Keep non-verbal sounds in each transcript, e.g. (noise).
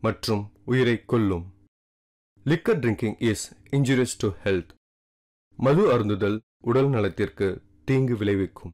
மற்றும் உயிரை கொல்லும். Liquor drinking is injurious to health மது அருந்துதல் உடல் நலத்திற்கு தீங்கு விளைவிக்கும்.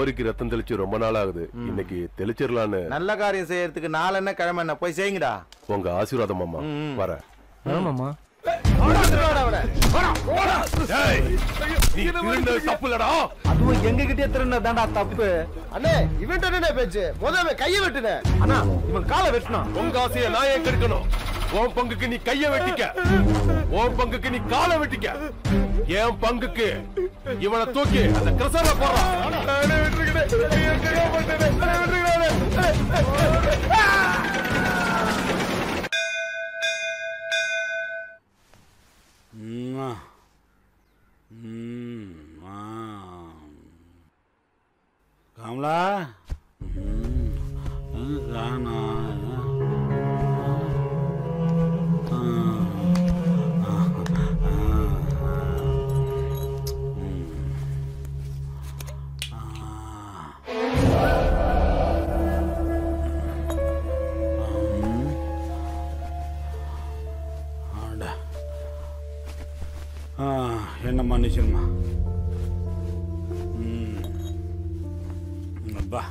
ஆ. போருக்கு ரத்தம் தெளிச்சு ரொம்ப நாள் ஆகுது இன்னைக்கு தெளிச்சிடலான்னு நல்ல காரியம் செய்யறதுக்கு நாலு என்ன கிழமை என்ன? போய் செய்யுங்கடா. உங்க ஆசீர்வாதம் அம்மா. வர இல்லடா அதுவும் எங்க கிட்டே திருநதாண்டா தப்பு. அண்ணே இவன் என்ன பேச்சு? முதல்ல கையை வெட்டுன. அண்ணா இவன் காலை வெட்டணும் உங்க ஆசைய நான் ஏன் கெடுக்கணும்? உன் பங்குக்கு நீ கைய வெட்டிக்க. உன் பங்குக்கு நீ காலை வெட்டிக்க. என் பங்குக்கு? இவனை தூக்கி அந்த கிரசர போறான் கமலா. காணா என்ன மன்னிச்சிருமா ம் அப்பா.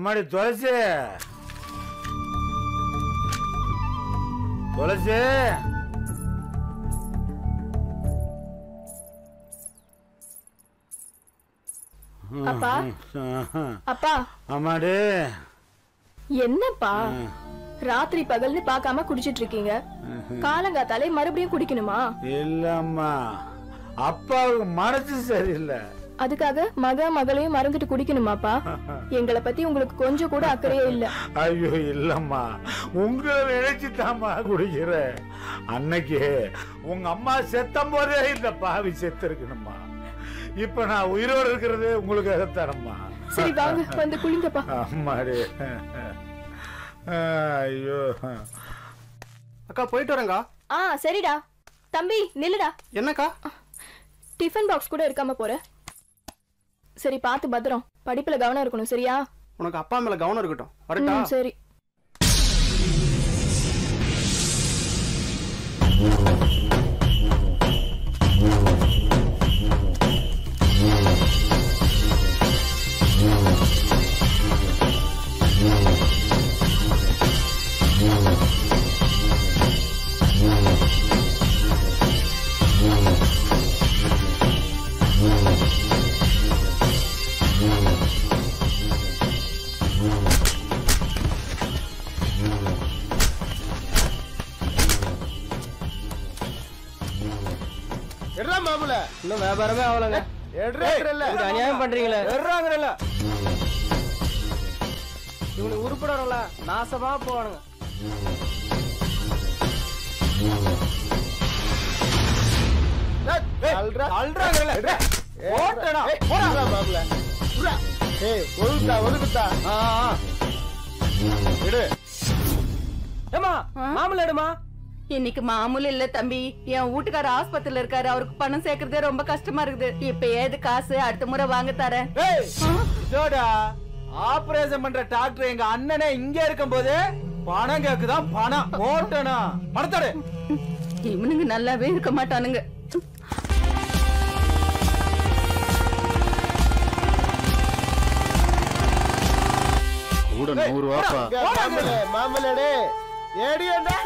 அம்மாடி துளசி. துளசி. அப்பா. அப்பா. அம்மாடி. என்னப்பா? ராத்திரி பகல்னு பார்க்காம குடிச்சிட்டு இருக்கீங்க காலங்காத்தாலே மறுபடியும் குடிக்கணுமா? இல்லம்மா. அப்பாவுக்கு மனசு சரியில்லை. அதுக்காக மக மகளையும் மறந்துட்டு குடிக்கணுமாப்பா? (laughs) எங்களை பத்தி உங்களுக்கு கொஞ்சம் கூட அக்கறையே இல்ல. ஐயோ இல்லம்மா. உங்களை நினைச்சு தாம்மா குடிக்கிறேன் அன்னைக்கு உங்க அம்மா செத்தம் போதே இந்த பாவி செத்து இருக்கணும்மா இப்ப நான் உயிரோடு இருக்கிறது உங்களுக்காகத்தானம்மா. சரி வாங்க (laughs) வந்து குளிங்கப்பா. அம்மாடி. (laughs) ஐயோ. அக்கா போயிட்டு வரேங்க ஆ சரிடா. தம்பி நில்லுடா. என்னக்கா? டிஃபன் பாக்ஸ் கூட இருக்காம போற. சரி பார்த்து பத்திரம். படிப்புல கவனம் இருக்கணும் சரியா? உனக்கு அப்பா மேல கவனம் இருக்கட்டும். வரட்டா? சரி. இன்னும் வியாபாரமே ஆகலங்க. அநியாயம் பண்றீங்களே. எடுறாங்கறல இவனுக்கு உருப்படறல நாசமா போவானுங்க ஆ ஆ. எடு. ஏமா மாமுல எடுமா? இன்னைக்கு மாமூல் இல்ல தம்பி. என் வீட்டுக்கார ஆஸ்பத்திரியில இருக்காரு. அவருக்கு பணம் சேர்க்கறதே ரொம்ப கஷ்டமா இருக்குது. இப்ப ஏது காசு? அடுத்த முறை வாங்க தரேன். ஆபரேஷன் பண்ற டாக்டர் எங்க அண்ணனே இங்க இருக்கும்போது பணம் கேக்குதான் பணம் ஓட்டனா பணத்தோடு இவனுங்க நல்லாவே இருக்க மாட்டானுங்க. கூட நூறு ரூபாப்பா. மாமலடே. ஏடியண்டா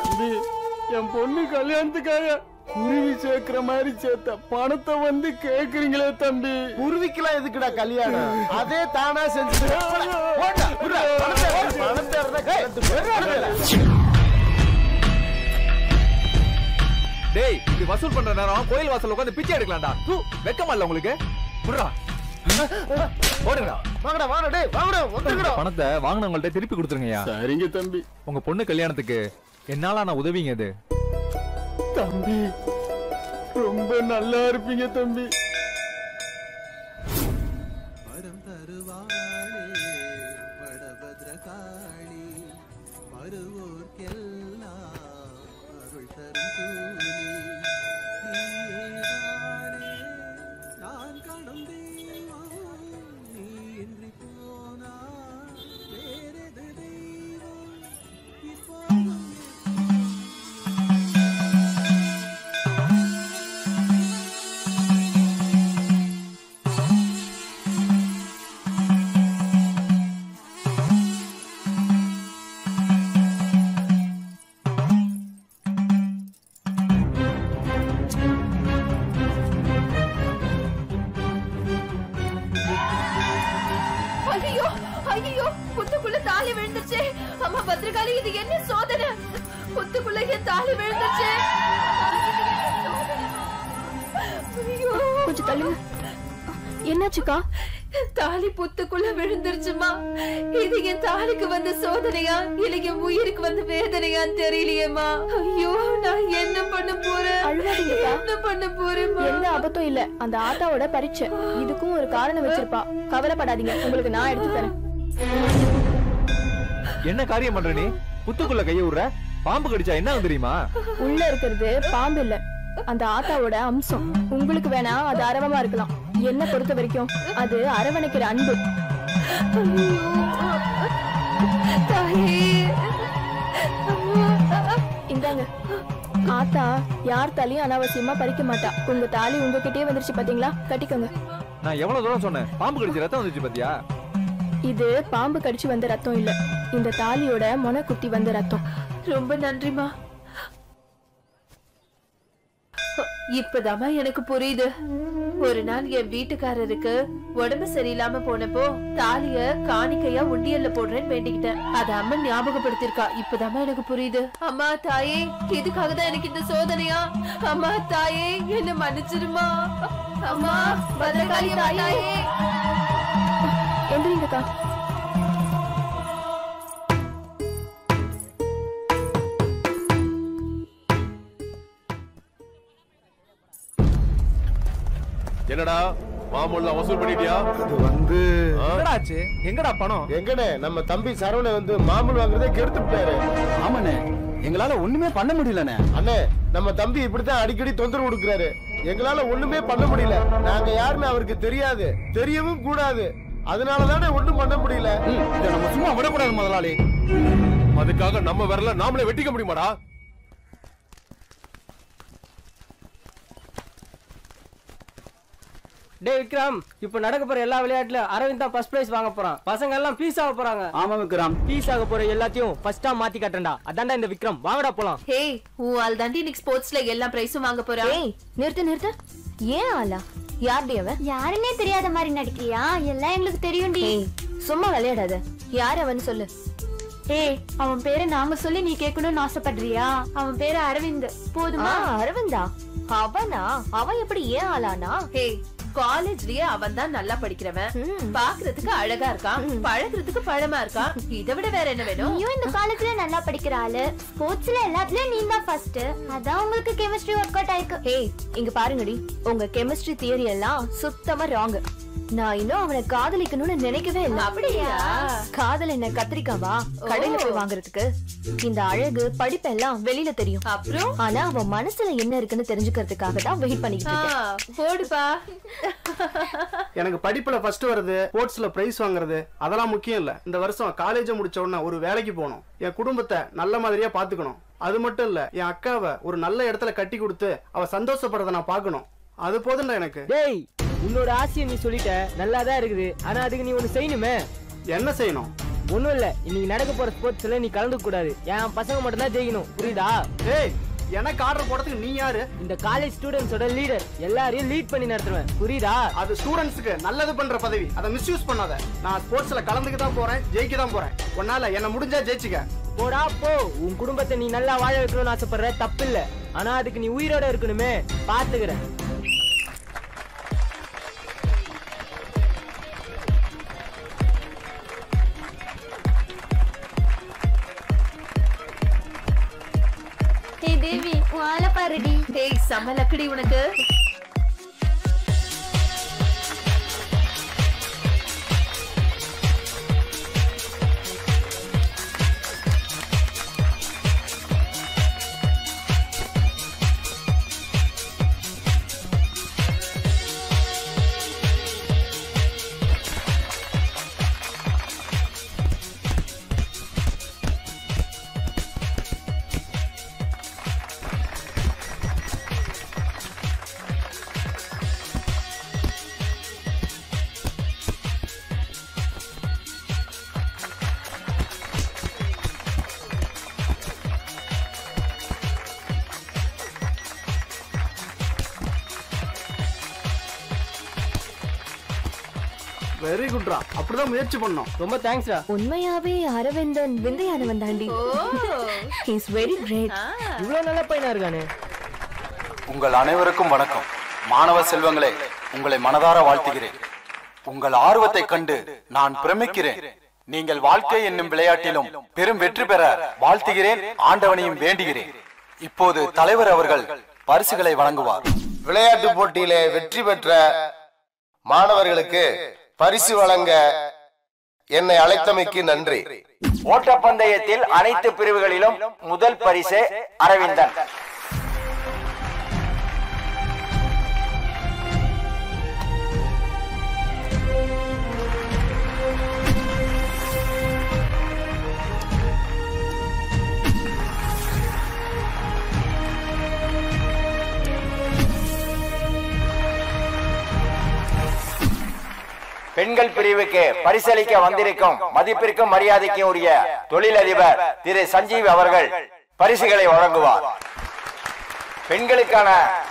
என் பொண்ணு கல்யாணத்துக்காக குருவி சேர்க்கிற மாதிரி சேர்த்த பணத்தை வந்து கேக்குறீங்களே தம்பி. குருவிக்கெல்லாம் எதுக்குடா கல்யாணம்? அதே தானா செஞ்சு. டேய் இப்படி வசூல் பண்ற நேரம் கோயில் வாசல்ல உட்கார்ந்து பிச்சை எடுக்கலாம்டா. தூ வெக்கமா இல்ல உங்களுக்கு? புடுறா ஓடுங்கடா. வாங்கடா வாங்கடா டேய் வாங்கடா வந்துங்கடா பணத்தை வாங்கினவங்கள்ட்ட திருப்பி கொடுத்துருங்கய்யா. சரிங்க தம்பி. உங்க பொண்ணு கல்யாணத்துக்கு என்னால நான் உதவிங்க அது. தம்பி ரொம்ப நல்லா இருப்பீங்க தம்பி. சோதனையா இல்ல என் உயிருக்கு வந்த வேதனையான்னு தெரியலையேம்மா. ஐயோ நான் என்ன பண்ண போறேன்? அழுவாதீங்கக்கா. என்ன பண்ண போறேம்மா? எந்த ஆபத்தும் இல்ல. அந்த ஆத்தாவோட பரீட்சை. இதுக்கும் ஒரு காரணம் வச்சிருப்பா. கவலைப்படாதீங்க. உங்களுக்கு நான் எடுத்து தரேன். என்ன காரியம் பண்ற நீ? புத்துக்குள்ள கைய விடுற பாம்பு கடிச்சா என்ன தெரியுமா? உள்ள இருக்கிறது பாம்பு இல்ல. அந்த ஆத்தாவோட அம்சம். உங்களுக்கு வேணா அது அரவமா இருக்கலாம். என்ன பொறுத்த வரைக்கும் அது அரவணைக்கிற அன்பு. தாயே இந்தாங்க. ஆத்தா யார் தாலியும் அனாவசியமா பறிக்க மாட்டா. உங்க தாலி உங்ககிட்டயே வந்துருச்சு பாத்தீங்களா? கட்டிக்கோங்க. நான் எவ்வளவு தூரம் சொன்னேன்? பாம்பு கடிச்சு ரத்தம் வந்துச்சு பாத்தியா? இது பாம்பு கடிச்சு வந்த ரத்தம் இல்ல. இந்த தாலியோட மொன குத்தி வந்த ரத்தம். ரொம்ப நன்றிமா இப்பதாம்மா எனக்கு புரியுது. ஒரு நாள் என் வீட்டுக்காரருக்கு உடம்பு சரியில்லாம போனப்போ தாலிய காணிக்கையா உண்டியல்ல போடுறேன்னு வேண்டிக்கிட்டேன். அத அம்மன் ஞாபகப்படுத்திருக்கா இப்பதாம்மா எனக்கு புரியுது. அம்மா தாயே இதுக்காக தான் எனக்கு இந்த சோதனையா? அம்மா தாயே என்ன மன்னிச்சிருமா? அம்மா பத்திரகாளி தாயே எந்திரிங்கக்கா. என்னடா மாமூல்ல வசூல் பண்ணிட்டியா? அது வந்து என்னடா ஆச்சு எங்கடா பணம்? எங்கண்ணே நம்ம தம்பி சரவணை வந்து மாமூல் வாங்குறதே கெடுத்துட்டாரு ஆமாண்ணே. எங்களால ஒண்ணுமே பண்ண முடியலண்ணே. அண்ணே நம்ம தம்பி இப்படித்தான் அடிக்கடி தொந்தரவு கொடுக்குறாரு. எங்களால ஒண்ணுமே பண்ண முடியல. நாங்க யாருன்னு அவருக்கு தெரியாது. தெரியவும் கூடாது. அதனால தானே ஒண்ணும் பண்ண முடியல. இதை நம்ம சும்மா விடக்கூடாது முதலாளி. அதுக்காக நம்ம விரல நாமளே வெட்டிக்க முடியுமாடா? டேய் விக்ரம் இப்ப நடக்க போற எல்லா விளையாட்டுல அரவிந்த் தான் ஃபர்ஸ்ட் பிரைஸ் வாங்க போறான். பசங்க எல்லாம் பீஸ் ஆக போறாங்க. ஆமா விக்ரம். பீஸ் ஆக போற எல்லாத்தையும் ஃபர்ஸ்டா மாத்தி காட்டண்டா அதான்டா இந்த விக்ரம். வாங்கடா போலாம். ஹே உன் ஆள் தாண்டி இன்னைக்கு ஸ்போர்ட்ஸ்ல எல்லா பிரைஸும் வாங்க போறா ஏய் நிறுத்து நிறுத்து. ஏன் ஆளா? யார்டி அவன்? யாருன்னே தெரியாத மாதிரி நடிக்கிறியா? எல்லாம் எங்களுக்கு தெரியும்டி. ஏய் சும்மா விளையாடாத. யார் அவன் சொல்லு. ஏய் அவன் பேரை நாங்க சொல்லி நீ கேட்கணும்னு ஆசைப்படுறியா? அவன் பேரு அரவிந்த். போதுமா? அரவிந்தா? அவனா? அவன் எப்படி ஏன் ஆளானா? ஹே காலேஜ்லயே அவன் தான் நல்லா படிக்கிறவன். பாக்குறதுக்கு அழகா இருக்கான். பழகுறதுக்கு பழமா இருக்கான். இதை விட வேற என்ன வேணும்? நீயும் இந்த காலேஜ்ல நல்லா படிக்கிற ஆளு. ஸ்போர்ட்ஸ்ல எல்லாத்துலயும் நீ தான் ஃபர்ஸ்ட் அதான் உங்களுக்கு கெமிஸ்ட்ரி ஒர்க் அவுட் ஆயிருக்கு. ஏய் இங்க பாருங்கடி. உங்க கெமிஸ்ட்ரி தியரி எல்லாம் சுத்தமா ராங் நான் இன்னும் அவனை காதலிக்கணும்னு நினைக்கவே இல்ல. அப்படியா? காதல் என்ன கத்திரிக்காவா? கடையில போய் வாங்குறதுக்கு? இந்த அழகு படிப்பெல்லாம் வெளியில தெரியும். அப்புறம்? ஆனா அவன் மனசுல என்ன இருக்குன்னு தெரிஞ்சுக்கிறதுக்காக தான் வெயிட் பண்ணிக்கிட்டு இருக்கேன். போடுப்பா. எனக்கு படிப்புல ஃபர்ஸ்ட் வருது ஸ்போர்ட்ஸ்ல பிரைஸ் வாங்குறது அதெல்லாம் முக்கியம் இல்ல. இந்த வருஷம் காலேஜ் முடிச்ச உடனே ஒரு வேலைக்கு போகணும். என் குடும்பத்தை நல்ல மாதிரியா பாத்துக்கணும் அது மட்டும் இல்ல என் அக்காவை ஒரு நல்ல இடத்துல கட்டி கொடுத்து அவ சந்தோஷப்படுறத நான் பார்க்கணும். அது போதும்டா எனக்கு. டேய் உன்னோட ஆசையை நீ சொல்லிட்ட நல்லா தான் இருக்குது. ஆனா அதுக்கு நீ ஒண்ணு செய்யணுமே? என்ன செய்யணும்? ஒண்ணும் இல்ல. இன்னைக்கு நடக்க போற ஸ்போர்ட்ஸ்ல நீ கலந்துக்க கூடாது. என் பசங்க மட்டும் தான் ஜெயிக்கணும். புரியுதா? ஏய் எனக்கு ஆர்டர் போடுறதுக்கு நீ யாரு? இந்த காலேஜ் ஸ்டூடெண்ட்ஸோட லீடர் எல்லாரையும் லீட் பண்ணி நடத்துவேன். புரியுதா? அது ஸ்டூடெண்ட்ஸ்க்கு நல்லது பண்ற பதவி. அதை மிஸ்யூஸ் பண்ணாத. நான் ஸ்போர்ட்ஸ்ல கலந்துக்க தான் போறேன் ஜெயிக்க தான் போறேன். உன்னால என்ன முடிஞ்சா ஜெயிச்சுக்க. போடா போ. உன் குடும்பத்தை நீ நல்லா வாழ வைக்கணும்னு ஆசைப்படுற தப்பு இல்ல. ஆனா அதுக்கு நீ உயிரோட இருக்கணுமே. பாத்துக்கிறேன். தேவி வாழ பாருடி. டேய் செம்ம லக்குடி உனக்கு. அப்படிதான் முயற்சி பண்ணோம். ரொம்ப தேங்க்ஸ்டா உண்மையாவே அரவிந்தன் விந்தையானவன் தாண்டி. இஸ் வெரி கிரேட் இவ்வளவு நல்ல பையனா இருக்கானே? உங்கள் அனைவருக்கும் வணக்கம். மாணவ செல்வங்களே உங்களை மனதார வாழ்த்துகிறேன். உங்கள் ஆர்வத்தை கண்டு நான் பிரமிக்கிறேன். நீங்கள் வாழ்க்கை என்னும் விளையாட்டிலும் பெரும் வெற்றி பெற வாழ்த்துகிறேன் ஆண்டவனையும் வேண்டுகிறேன். இப்போது தலைவர் அவர்கள் பரிசுகளை வழங்குவார். விளையாட்டு போட்டியிலே வெற்றி பெற்ற மாணவர்களுக்கு பரிசு வழங்க என்னை அழைத்தமைக்கு நன்றி. ஓட்டப்பந்தயத்தில் அனைத்து பிரிவுகளிலும் முதல் பரிசு அரவிந்தன். பெண்கள் பிரிவுக்கு பரிசளிக்க வந்திருக்கும் மதிப்பிற்கும் மரியாதைக்கும் உரிய தொழிலதிபர் திரு சஞ்சீவ் அவர்கள் பரிசுகளை வழங்குவார். பெண்களுக்கான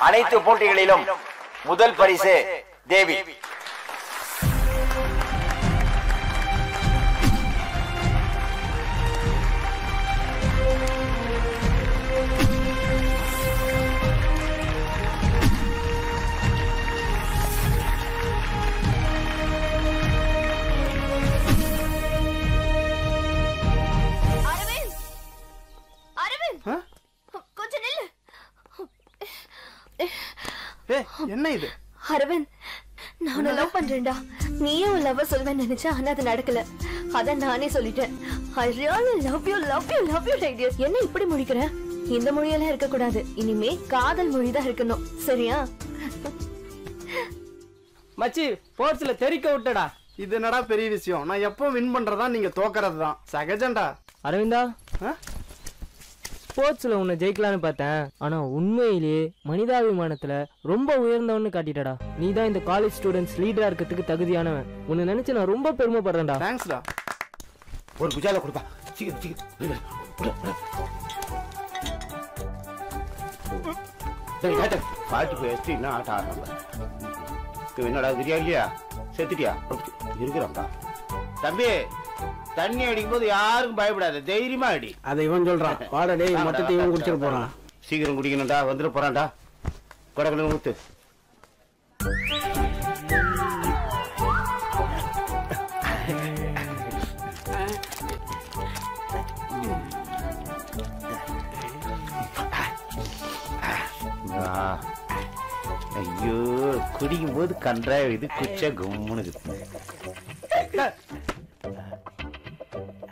அனைத்து போட்டிகளிலும் முதல் பரிசு தேவி. ஏய் என்ன இது? அரவிந்த் நான் உன்னை லவ் பண்றேன்டா. நீயே உன் லவ் சொல்வேன்னு நினைச்சேன் ஆனா அது நடக்கல. அதான் நானே சொல்லிட்டேன். I really love you love you love you like this என்ன இப்படி முடிக்கிற இந்த மொழியெல்லாம் இருக்க கூடாது இனிமே காதல் மொழி தான் இருக்கணும். சரியா? மச்சி ஸ்போர்ட்ஸ்ல தெறிக்க விட்டடா. இது என்னடா பெரிய விஷயம்? நான் எப்போ வின் பண்றதா நீங்க தோக்கறது தான் சகஜம்டா. அரவிந்தா? ஸ்போர்ட்ஸில் உன்னை ஜெயிக்கலான்னு பார்த்தேன். ஆனால் உண்மையிலேயே மனிதாபிமானத்தில் ரொம்ப உயர்ந்தவன்னு காட்டிட்டடா. நீ தான் இந்த காலேஜ் ஸ்டூடெண்ட்ஸ் லீடராக இருக்கிறதுக்கு தகுதியானவன். உன்னை நினச்சி நான் ரொம்ப பெருமைப்படுறேன்டா. தேங்க்ஸ்டா ஒரு குஜால கொடுப்பா. சீக்கிரம் சீக்கிரம். சரி பாட்டு போய் வச்சு என்ன ஆட்ட ஆடுறாங்க என்னடா தெரியா இல்லையா? செத்துட்டியா? இருக்கிறான்டா தம்பி தண்ணி அடிக்கும் போது யாருக்கும் பயப்படாத தைரியமா அடி. அதை இவன் சொல்றான். வாடா டேய் மொத்தத்தை இவன் குடிச்சிட்டு போறான். சீக்கிரம் குடிக்கணும்டா வந்துட போறான்டா. கொடக்கணும் ஊத்து. ஐயோ குடிக்கும் போது கன்றா இது குச்ச கும்முன்னு இருக்கு.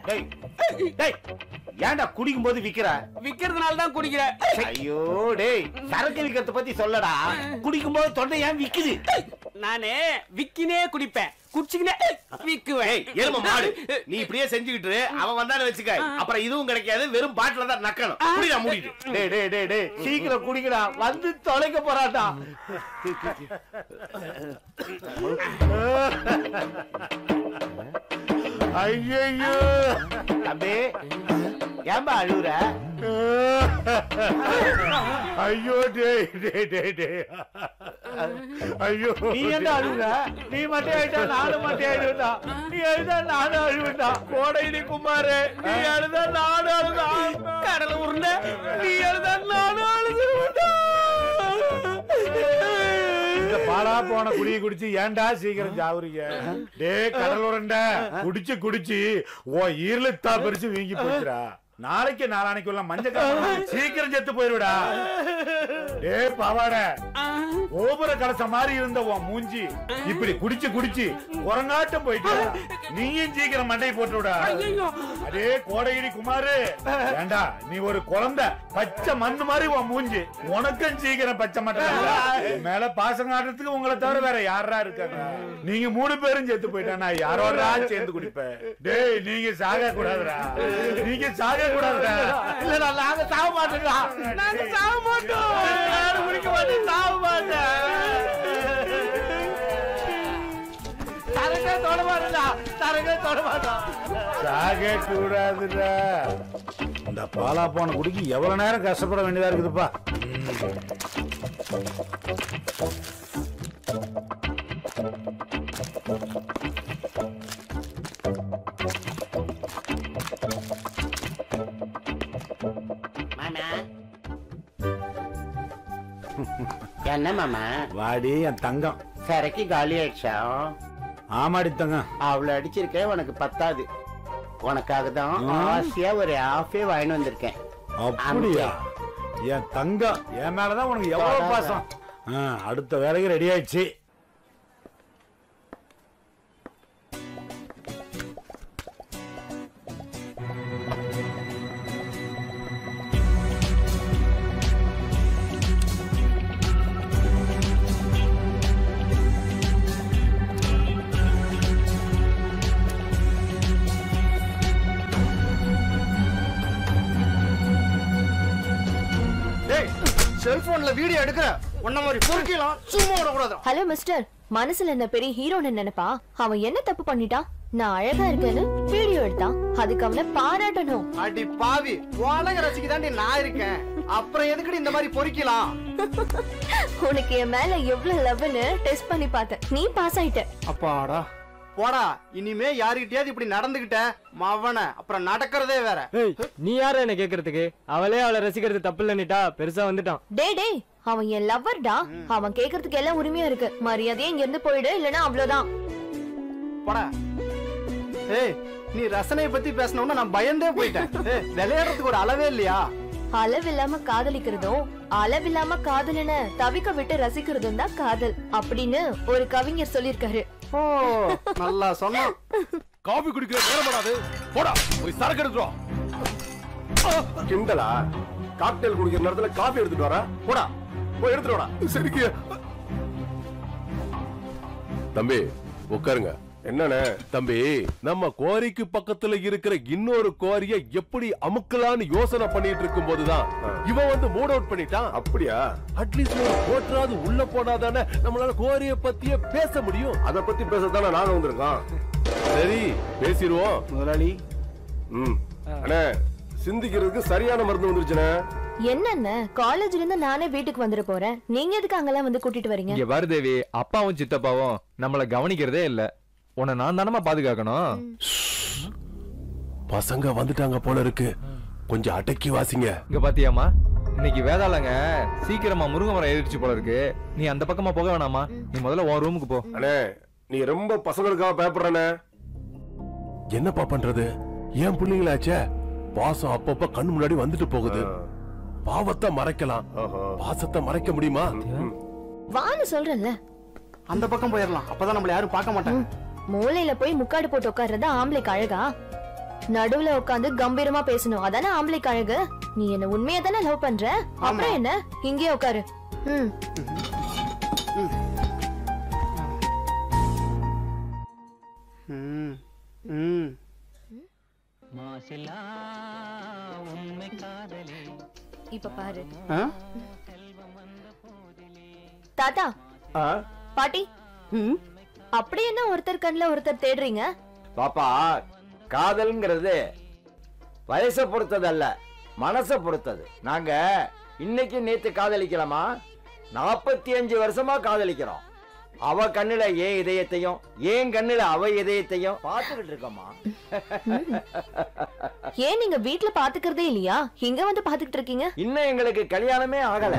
டேய், டேய், ஏன்டா குடிக்கும் போது விக்கிற? விக்கிறதுனால தான் குடிக்கிற. ஐயோ டேய் சரக்கு விக்கிறத பத்தி சொல்லடா. குடிக்கும் போது தொண்டை ஏன் விக்குது? நானே விக்கினே குடிப்பேன். குடிச்சுக்கினே விக்குவேன். எரும மாடு நீ இப்படியே செஞ்சுக்கிட்டு. அவன் வந்தான்னு வச்சுக்க. அப்புறம் இதுவும் கிடைக்காது வெறும் பாட்டில தான் நக்கணும். குடிடா மூடிட்டு டேய் டேய் டேய் டேய் சீக்கிரம் குடிக்கடா வந்து தொலைக்க போறாடா (laughs) ஐயோ அபே ஏன்பா அழுகுற ஐயோ டேய் டேய் டேய் டேய். ஐயோ நீ என்ன அழுகுற நீ மட்டும் ஆயிட்டா நானும் மட்டும் ஆயிடுவேன்டா நீ அழுதா நானும் அழுவேன்டா கோடையிடி குமாரு நீ அழுதா நானும் அழுதா கடலை உருண்ட நீ அழுதா நானும் அழுதுருவேன்டா இந்த பாலா போன குடிய குடிச்சு ஏன்டா சீக்கிரம் சாவுறீங்க டே கடல் குடிச்சு குடிச்சு ஓ ஈரலத்தா பறிச்சு வீங்கி போச்சுடா. நாளைக்கு நாளானைக்குள்ள மஞ்சள் (laughs) சீக்கிரம் செத்து போயிருடா ஏ பாவாட. கோபுர கலச மாதிரி இருந்த உன் மூஞ்சி. இப்படி குடிச்சு குடிச்சு குரங்காட்டம் போயிட்டு நீயும் சீக்கிரம் மண்டையை போட்டு விடா அதே கோடகிரி குமாரு. ஏண்டா நீ ஒரு குழந்தை. பச்சை மண்ணு மாதிரி உன் மூஞ்சி. உனக்கும் சீக்கிரம் பச்சை மட்டை மேல பாசம் காட்டுறதுக்கு உங்களை தவிர வேற யாரா இருக்காங்க? நீங்க மூணு பேரும் செத்து போயிட்டா நான் யாரோடா சேர்ந்து குடிப்பேன்? டேய் நீங்க சாக கூடாதுடா நீங்க சாக கூடாதுடா இல்லடா நாங்க சாக மாட்டோம்டா. நாங்க மாட்டோம். யாரும் குடிக்க மாட்டோம் மாட்டோம் தொட மாட்டோம்டா தரங்க தொட மாட்டோம். சாக கூடாதுடா இந்த பாலா போன குடிக்கு எவ்வளவு நேரம் கஷ்டப்பட வேண்டியதா இருக்குதுப்பா. மாமா என்ன மாமா? வாடி என் தங்கம். சரக்கு காலி ஆயிடுச்சா? ஆமாடி தங்கம் அவ்வளவு அடிச்சிருக்கேன் உனக்கு பத்தாது. உனக்காக தான். ஆசையா ஒரு ஆஃபே வாங்கிட்டு வந்திருக்கேன். அப்படியா? என் தங்கம் என் மேலதான் உனக்கு எவ்வளவு பாசம்? அடுத்த வேலைக்கு ரெடி ஆயிடுச்சு. செல்போன்ல வீடியோ எடுக்கிற உன்ன மாதிரி பொறுக்கலாம் சும்மா விடக்கூடாது. ஹலோ மிஸ்டர் மனசுல என்ன பெரிய ஹீரோன்னு நினைப்பா? அவன் என்ன தப்பு பண்ணிட்டான் நான் அழகா இருக்கேன்னு வீடியோ எடுத்தான். அதுக்கு அவனை பாராட்டணும். அடி பாவி உலக ரசிக்கு தாண்டி நான் இருக்கேன். அப்புறம் எதுக்குடி இந்த மாதிரி பொறிக்கலாம்? (laughs) உனக்கு என் மேல எவ்வளவு லவ்னு டெஸ்ட் பண்ணி பார்த்தேன். நீ பாஸ் ஆயிட்ட. அப்பாடா. போடா இனிமே யாருகிட்டயாவது இப்படி நடந்துகிட்ட மவன. அப்புறம் நடக்கிறதே வேற. நீ யார என்ன கேக்குறதுக்கு? அவளே அவளை ரசிக்கிறது தப்பு இல்லன்னுட்டா பெருசா வந்துட்டான். டேய் டேய் அவன் என் லவ்வர்டா. அவன் கேக்குறதுக்கு எல்லாம் உரிமையா இருக்கு. மரியாதையா இங்க இருந்து போயிடு இல்லனா அவ்வளவுதான். போடா. ஏய் நீ ரசனைய பத்தி பேசணும்னா நான் பயந்தே போயிட்டேன். விளையாடுறதுக்கு ஒரு அளவே இல்லையா? அளவில்லாம காதலிக்கிறதும் அளவில்லாம காதலன தவிக்க விட்டு ரசிக்கிறதும் தான் காதல் அப்படின்னு ஒரு கவிஞர் சொல்லிருக்காரு ஓ நல்லா சொன்னா. காபி குடிக்கிற நேரம் வராது. போடா போய் சரக்கு எடுத்துரும் கிண்டலா? காக்டெயில் குடிக்கிற நேரத்துல காபி எடுத்துட்டு வரா போடா போய் எடுத்துட்டு வாடா. சரிக்கு தம்பி உட்காருங்க. என்னண்ணே? தம்பி நம்ம கோரிக்கு பக்கத்துல இருக்கிற இன்னொரு கோரிய எப்படி அமுக்கலான்னு யோசனை பண்ணிட்டு இருக்கும் போதுதான் இவன் வந்து மூட் அவுட் பண்ணிட்டான். அப்படியா? அட்லீஸ்ட் ஒரு கோட்டராது உள்ள போனாதானே நம்மளால கோரிய பத்தியே பேச முடியும். அத பத்தி பேசத்தானே நாங்க வந்திருக்கோம். சரி பேசிடுவோம். முதலாளி. ம். அண்ணே சிந்திக்கிறதுக்கு சரியான மருந்து வந்துருச்சுண்ணே. என்னென்ன காலேஜ்ல இருந்து நானே வீட்டுக்கு வந்துட போறேன். நீங்க எதுக்கு அங்கெல்லாம் வந்து கூட்டிட்டு வரீங்க? இங்க பாரு தேவி அப்பாவும் சித்தப்பாவும் நம்மள கவனிக்கிறதே இல்ல. உன்னை நான் தானமா பாதுகாக்கணும். பசங்க வந்துட்டாங்க போல இருக்கு. கொஞ்சம் அடக்கி வாசிங்க. இங்க பாத்தியாமா இன்னைக்கு வேதாளங்க சீக்கிரமா முருங்கை மரம் ஏறிடுச்சு போல இருக்கு. நீ அந்த பக்கமா போக வேணாமா நீ முதல்ல உன் ரூமுக்கு போ. அண்ணே நீ ரொம்ப பசங்களுக்காக பயப்படுறண்ணே. என்னப்பா பண்றது? ஏன் பிள்ளைங்களாச்சே? பாசம் அப்பப்ப கண் முன்னாடி வந்துட்டு போகுது. பாவத்தை மறைக்கலாம். பாசத்தை மறைக்க முடியுமா? வான்னு சொல்றேன்ல. அந்த பக்கம் போயிடலாம். அப்பதான் நம்மள யாரும் பார்க்க மாட்டாங்க. மூலையில போய் முக்காடு போட்டு உட்கார்றது ஆம்பளைக்கு அழகா? நடுவுல உட்காந்து கம்பீரமா பேசணும். அதானே ஆம்பளைக்கு அழகு? நீ என்ன உண்மையா தானே லவ் பண்ற? அப்புறம் என்ன? இங்கேயே உட்காரு. ம். இப்ப பாரு. ஆ? தாத்தா. பாட்டி. அப்படி என்ன ஒருத்தர் கண்ணுல ஒருத்தர் தேடுறீங்க? பாப்பா காதல்ங்கிறது வயசை பொறுத்தது அல்ல மனசை பொறுத்தது. நாங்க இன்னைக்கு நேத்து காதலிக்கலாமா? நாற்பத்தி அஞ்சு வருஷமா காதலிக்கிறோம். அவ கண்ணுல ஏன் இதயத்தையும் ஏன் கண்ணுல அவ இதயத்தையும் பார்த்துக்கிட்டு இருக்கோமா (laughs) ஏன் நீங்க வீட்ல பாத்துக்கிறதே இல்லையா? இங்க வந்து பாத்துக்கிட்டு இருக்கீங்க? இன்னும் எங்களுக்கு கல்யாணமே ஆகல.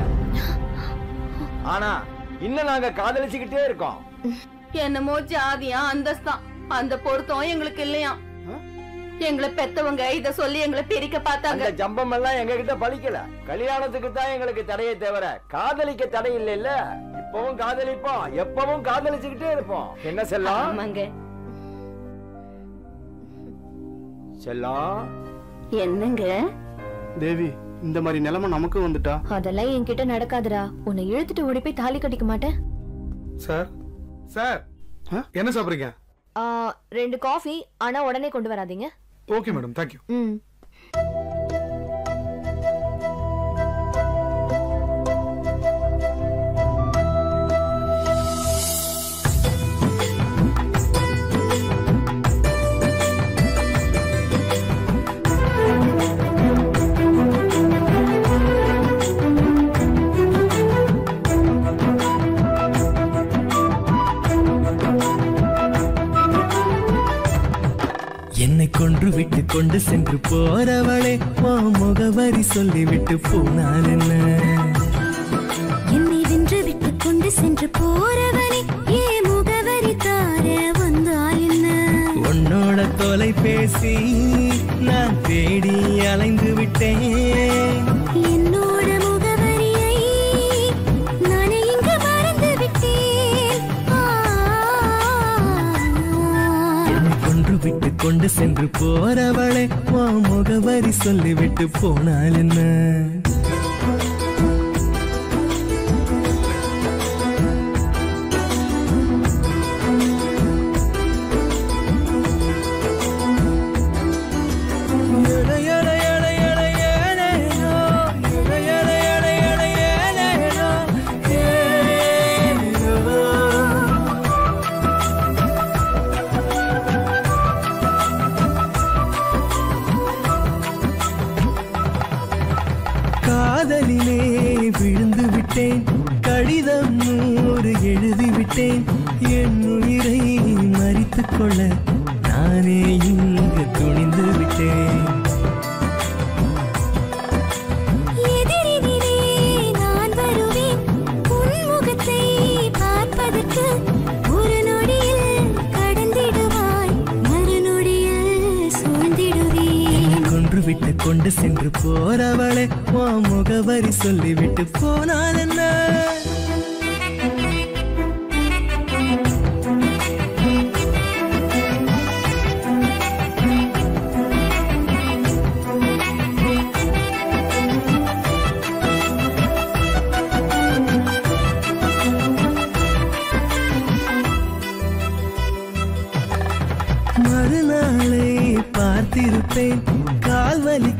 ஆனா இன்னும் நாங்க காதலிச்சுக்கிட்டே இருக்கோம். என்னமோ ஜாதியா அந்தஸ்தான் அந்த பொருத்தம் எங்களுக்கு இல்லையா? எங்களை பெத்தவங்க இத சொல்லி எங்களை பிரிக்க பார்த்தாங்க. அந்த ஜம்பம் எல்லாம் எங்க கிட்ட பலிக்கல கல்யாணத்துக்கு தான் எங்களுக்கு தடையை தவிர காதலிக்க தடை இல்ல இல்ல இப்பவும் காதலிப்போம். எப்பவும் காதலிச்சுக்கிட்டே இருப்போம். என்ன செல்லம் ஆமாங்க. செல்லம் என்னங்க? தேவி இந்த மாதிரி நிலைமை நமக்கு வந்துட்டா? அதெல்லாம் என்கிட்ட நடக்காதுடா. உன்னை இழுத்துட்டு ஓடி போய் தாலி கட்டிக்க மாட்டேன். சார் சார் என்ன சாப்பிடுறீங்க? ஆ, ரெண்டு காஃபி ஆனா உடனே கொண்டு வராதீங்க. ஓகே மேடம் தேங்க்யூ ம். கொன்று விட்டு கொண்டு சென்று போறவளே. ஓ முகவரி சொல்லிவிட்டு போனால் என்ன? என்னை வென்று விட்டு கொண்டு சென்று போறவனே. ஏ முகவரி தார வந்தால் என்ன? உன்னோட தொலைபேசி நான் தேடி அலைந்து விட்டேன். கொண்டு சென்று போறவளே முகவரி சொல்லிவிட்டு போனால் என்ன? காதலிலே விழுந்து விட்டேன். கடிதம் நூறு எழுதி விட்டேன். என் உயிரை மறித்து கொள்ள நானே இங்கு துணிந்து விட்டேன். கொண்டு சென்று போறவளே முகவரி சொல்லிவிட்டு போனால்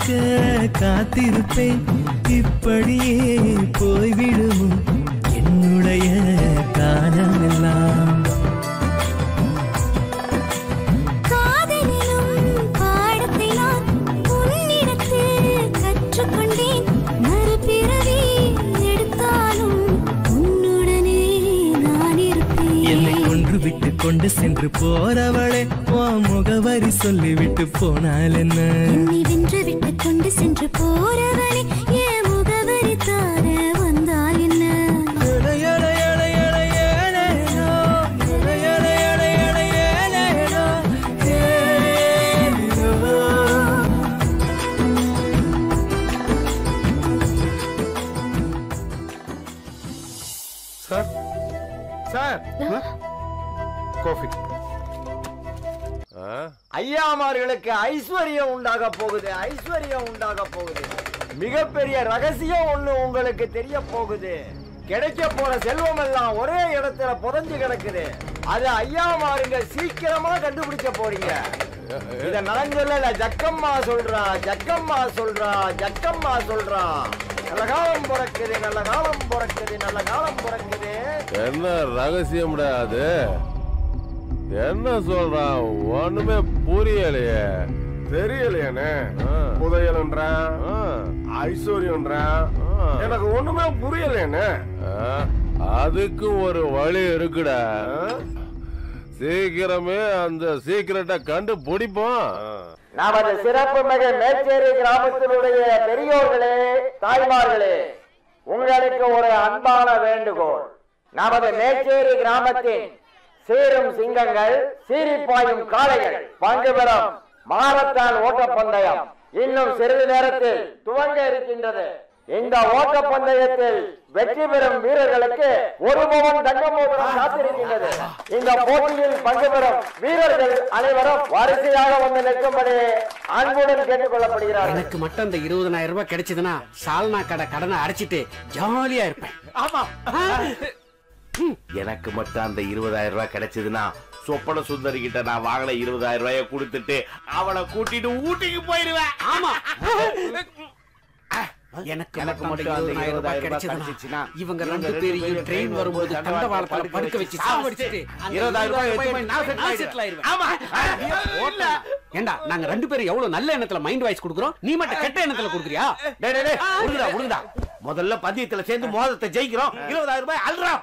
வலிக்க காத்திருப்பேன். இப்படியே போய்விடுவோம் என்னுடைய காலமெல்லாம். விட்டு கொண்டு சென்று போறவளே முகவரி சொல்லிவிட்டு போனால் என்ன? சென்று போற வழி அவர்களுக்கு ஐஸ்வர்யம் உண்டாக போகுது ஐஸ்வர்யம் உண்டாக போகுது. மிகப்பெரிய ரகசியம் ஒண்ணு உங்களுக்கு தெரிய போகுது. கிடைக்க போற செல்வம் எல்லாம் ஒரே இடத்துல புதஞ்சு கிடக்குது. அது ஐயாமாருங்க சீக்கிரமா கண்டுபிடிக்க போறீங்க. இத நான் ஜக்கம்மா சொல்றா ஜக்கம்மா சொல்றா ஜக்கம்மா சொல்றா. நல்ல காலம் பிறக்குது நல்ல காலம் பிறக்குது நல்ல காலம் பிறக்குது. என்ன ரகசியம் அது? என்ன சொல்றான்? ஒண்ணுமே புரியலையே. தெரியலையானே. புதையல்ன்றான் ஐஸ்வர்யம்ன்றான் எனக்கு ஒண்ணுமே புரியலையானே. அதுக்கு ஒரு வழி இருக்குடா. சீக்கிரமே அந்த சீக்கிரட்டை கண்டு பிடிப்போம் நமது சிறப்பு மிகு மேச்சேரி கிராமத்தினுடைய பெரியோர்களே தாய்மார்களே உங்களுக்கு ஒரு அன்பான வேண்டுகோள். நமது மேச்சேரி கிராமத்தின் சீரும் சிங்கங்கள் சீரிப்பாயும் காளைகள். பங்கு பெறும் மாரத்தான் ஓட்டப்பந்தயம். இன்னும் சிறிது நேரத்தில் துவங்க இருக்கின்றது. இந்த ஓட்டப்பந்தயத்தில் வெற்றி பெறும் வீரர்களுக்கு ஒரு பவன் தங்க மோதிரம் காத்திருக்கின்றது. இந்த போட்டியில் பங்கு பெறும் வீரர்கள் அனைவரும் வரிசையாக வந்து நிற்கும்படி அன்புடன் கேட்டுக் கொள்ளப்படுகிறார்கள் எனக்கு மட்டும் அந்த இருபதனாயிரம் ரூபாய் கிடைச்சதுன்னா சால்னா கடை கடனை அடைச்சிட்டு ஜாலியா இருப்பேன். ஆமா. எனக்கு மட்டும் அந்த இருபதாயிரம் ரூபாய் கிடைச்சதுன்னா சொப்பன சுந்தரி கிட்ட நான் வாங்கின இருபதாயிரம் ரூபாய கொடுத்துட்டு அவளை கூட்டிட்டு ஊட்டிக்கு போயிருவேன் ஆமா. எனக்கு எனக்கு மட்டும் அந்த இருபதாயிரம் ரூபாய் கிடைச்சதுன்னா, இவங்க ரெண்டு பேரையும் ட்ரெயின் வரும்போது தண்டவாளத்துல படுக்க வச்சு சாவடிச்சிட்டு இருபதாயிரம் ரூபாய் நான் ஏண்டா நாங்க ரெண்டு பேரும் எவ்வளவு நல்ல எண்ணத்துல மைண்ட் வாய்ஸ் கொடுக்குறோம்? நீ மட்டும் கெட்ட எண்ணத்துல கொடுக்குறியா? டேய், டேய், டேய், உடுங்கடா, உடுங்கடா. முதல்ல பந்தயத்துல சேர்ந்து மோதத்தை ஜெயிக்கிறோம். இருபதாயிரம் ரூபாய் அல்றோம்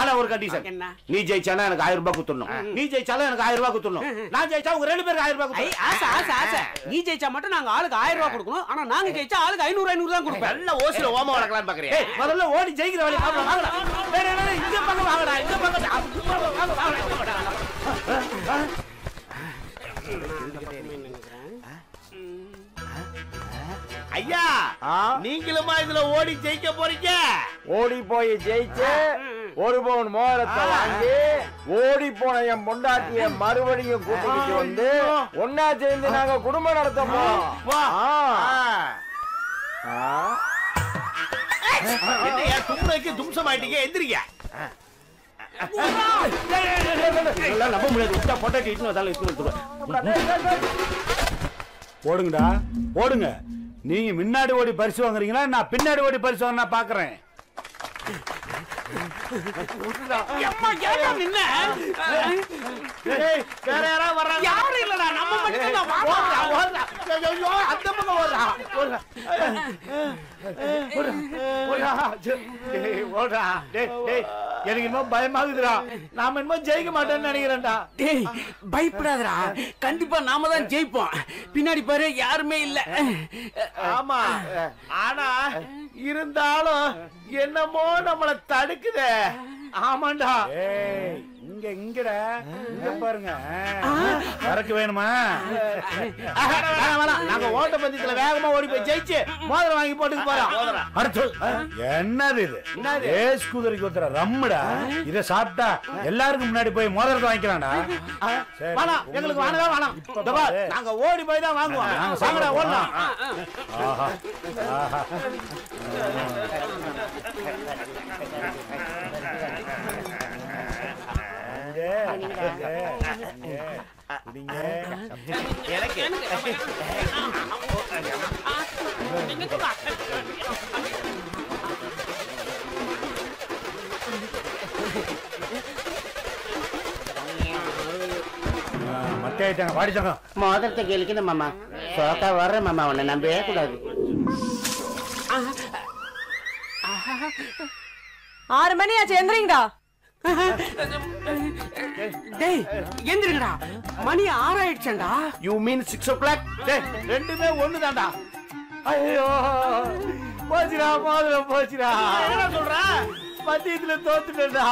ஆனா ஒரு கண்டிஷன் நீ ஜெயிச்சானா எனக்கு ஆயிரம் ரூபாய் குத்துடணும் நீ ஜெயிச்சாலும் எனக்கு ஆயிரம் ரூபாய் குத்துடணும் நான் ஜெயிச்சா உங்க ரெண்டு பேருக்கு ஆயிரம் ரூபாய் ஆசை ஆசை ஆசை. நீ ஜெயிச்சா மட்டும் நாங்க ஆளுக்கு ஆயிரம் ரூபாய் கொடுக்கணும். ஆனா நாங்க ஜெயிச்சா ஆளுக்கு ஐநூறு ஐநூறு தான் கொடுப்போம் நல்ல ஓசில ஓம வளர்க்கலாம் பாக்குறேன் முதல்ல ஓடி ஜெயிக்கிற வழி வாங்கடா. டேய், டேய், டேய், இந்த பக்கம் வாங்கடா இந்த பக்கம். ஐயா நீங்களுமா இதுல ஓடி ஜெயிக்க போறீங்க? ஓடி போய் ஜெயிச்சு ஒரு பவுன் மோதிரத்தை வாங்கி ஓடி போன என் பொண்டாட்டிய மறுபடியும் கூட்டிக்கிட்டு வந்து ஒன்னா சேர்ந்து நாங்க குடும்பம் நடத்த போறோம். தும்சம் ஆயிட்டீங்க இதெல்லாம் நம்ப முடியாது. பொட்டாட்டி. ஓடுங்கடா. ஓடுங்க. நீங்க முன்னாடி ஓடி பரிசு வாங்குறீங்களா? நான் பின்னாடி ஓடி பரிசு வாங்கினா பாக்குறேன் எம்மா, ஏன்டா நின்ன? ஏய், வேற யாராவது வர்றாங்க யாரும் இல்லடா, நம்ம மட்டும் தான் வாடா. ஓடுறா, ஓடுறா. ஐயோ, ஐயோ, அந்த பக்கம் ஓடுறா. ஓடுறா. ஓடுறா, ஓடுறா. டேய். டேய், எனக்கு இன்னும் பயமாகுதுடா நாம இன்னும் ஜெயிக்க மாட்டோம்னு நினைக்கிறேன்டா டேய் பயப்படாதடா கண்டிப்பா நாம தான் ஜெயிப்போம் பின்னாடி பாரு யாருமே இல்ல ஆமா ஆனா இருந்தாலும் என்னமோ நம்மள தடுக்குதே. ஆமாண்டா. இங்க இங்கடா. இங்க பாருங்க. சரக்கு வேணுமா? வேணாம், வேணாம். நாங்க ஓட்ட பந்தயத்துல வேகமா ஓடி போய் ஜெயிச்சு மோதிரம் வாங்கி போட்டுக்கு போறோம். அடுத்து என்னது இது? ஏஸ் குதிரைக்கு ஒருத்தர ரம்முடா? இத சாப்பிட்டா எல்லாருக்கும் முன்னாடி போய் மோதிரத்தை வாங்கிக்கலாம்டா? வேணாம். எங்களுக்கு வேணவே வேணாம். நாங்க ஓடி போய் தான் வாங்குவோம். நாங்க வாங்கடா ஓடலாம். ஆஹா. ஆஹா. மத்தாயிட்டாங்க பாடிச்சாங்க மோதிரத்தை கேளுக்கணும் மாமா சோக்கா வர்ற மாமா உன்னை நம்பவே கூடாது ஆறு மணி ஆச்சு எந்திரிங்கடா. டேய் எந்திருங்கடா. மணி ஆறாயிடுச்சேண்டா you mean six o'clock ரெண்டுமே ஒண்ணுதான்டா. ஐயோ போச்சுடா மோதிரம் போச்சுடா. என்ன சொல்ற? மத்தியத்துல தோத்துட்டா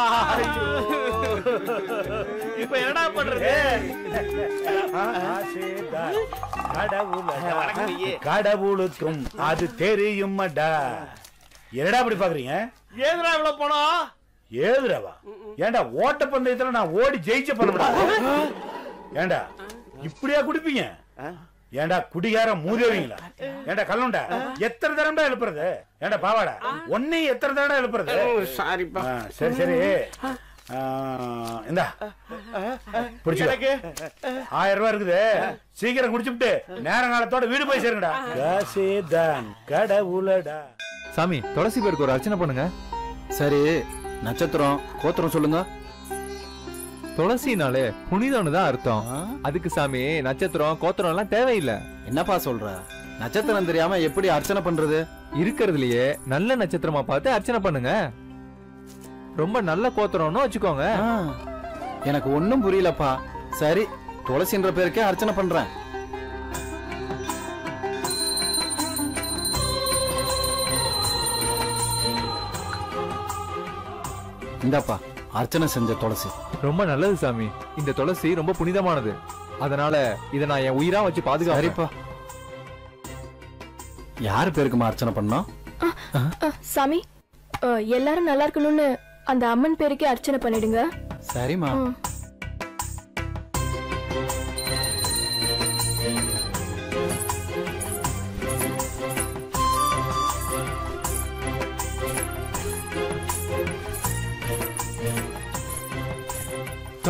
இப்ப என்னடா பண்றது? கடவுளுக்கும் அது தெரியுமடா. என்னடா அப்படி பாக்குறீங்க? ஏதுடா இவ்வளவு பணம்? ஏதுடாவா ஏன்டா ஓட்ட பந்தயத்துல நான் ஓடி ஜெயிச்ச பண்ண ஏன்டா இப்படியா குடிப்பீங்க? ஏன்டா குடிகார மூதேவிங்களா? ஏன்டா கல்லுண்டா எத்தனை தடவை எழுப்புறது? ஏன்டா பாவாடா ஒன்னையும் எத்தனை தடவை எழுப்புறது? சாரிப்பா. சரி சரி. ஆ, இந்தா பிடிச்சு ஆயிரம் ரூபாய் இருக்குது. சீக்கிரம் குடிச்சுட்டு நேர காலத்தோட வீடு போய் சேருங்கடா. காசே தான் கடவுளடா. சாமி துளசி பேருக்கு ஒரு அர்ச்சனை பண்ணுங்க. சரி நட்சத்திரம் கோத்திரம் சொல்லுங்க. துளசினாலே புனிதம்னு தான் அர்த்தம். அதுக்கு சாமி நட்சத்திரம் கோத்திரம் எல்லாம் தேவையில்லை. என்னப்பா சொல்ற? நட்சத்திரம் தெரியாம எப்படி அர்ச்சனை பண்றது? இருக்கிறதுலயே நல்ல நட்சத்திரமா பார்த்து அர்ச்சனை பண்ணுங்க. ரொம்ப நல்ல கோத்திரம்னு வச்சுக்கோங்க. எனக்கு ஒண்ணும் புரியலப்பா. சரி துளசின்ற பேருக்கே அர்ச்சனை பண்றேன். இந்தாப்பா அர்ச்சனை செஞ்ச துளசி. ரொம்ப நல்லது சாமி. இந்த துளசி ரொம்ப புனிதமானது. அதனால இதை நான் என் உயிரா வச்சு பாதுகாப்பேன். யார் பேருக்குமா அர்ச்சனை பண்ணோம் அ, சாமி எல்லாரும் நல்லா இருக்கணும்னு அந்த அம்மன் பேருக்கே அர்ச்சனை பண்ணிடுங்க. சரிம்மா.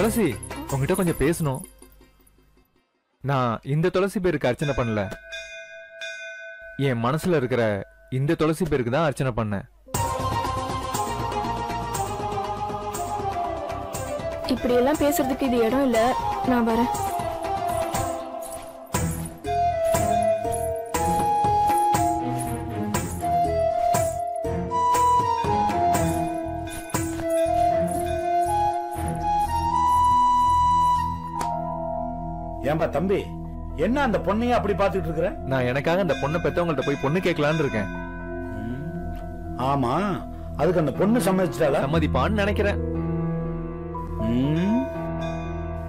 துளசி உங்ககிட்ட கொஞ்சம் பேசணும். நான் இந்த துளசி பேருக்கு அர்ச்சனை பண்ணல. என் மனசுல இருக்கிற இந்த துளசி பேருக்கு தான் அர்ச்சனை பண்ணேன். இப்படி எல்லாம் பேசுறதுக்கு இது இடம் இல்ல. நான் வரேன். ஏன்பா தம்பி என்ன அந்த பொண்ணைய அப்படி பாத்துட்டு இருக்கிற? நான் எனக்காக அந்த பொண்ணை பெத்தவங்கள்ட்ட போய் பொண்ணு கேட்கலான்னு இருக்கேன். ஆமா. அதுக்கு அந்த பொண்ணு சம்மதிச்சிட்டாளா? சம்மதிப்பான்னு நினைக்கிறேன்.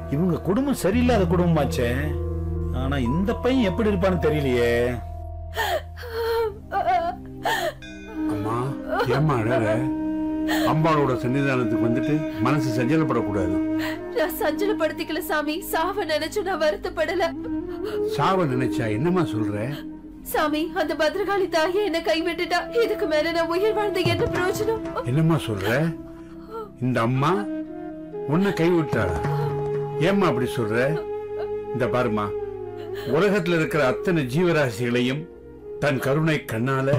இவங்க குடும்பம் சரியில்லாத குடும்பமாச்சே. ஆனா இந்த பையன் எப்படி இருப்பான்னு தெரியலையே. அம்மா ஏம்மா அழற? அம்பாளோட சன்னிதானத்துக்கு வந்துட்டு மனசு சஞ்சலப்படக்கூடாது. நான் சஞ்சலப்படுத்திக்கல சாமி. சாவ நினைச்சு நான் வருத்தப்படல. சாவ நினைச்சா என்னம்மா சொல்ற? சாமி அந்த பத்ரகாளி தாயே என்ன கைவிட்டுட்டா. இதுக்கு மேல நான் உயிர் வாழ்ந்த என்ன பிரயோஜனம்? என்னம்மா சொல்ற? இந்த அம்மா உன்னை கைவிட்டாளா ஏம்மா அப்படி சொல்ற? இந்த பாருமா உலகத்துல இருக்கிற அத்தனை ஜீவராசிகளையும் தன் கருணை கண்ணால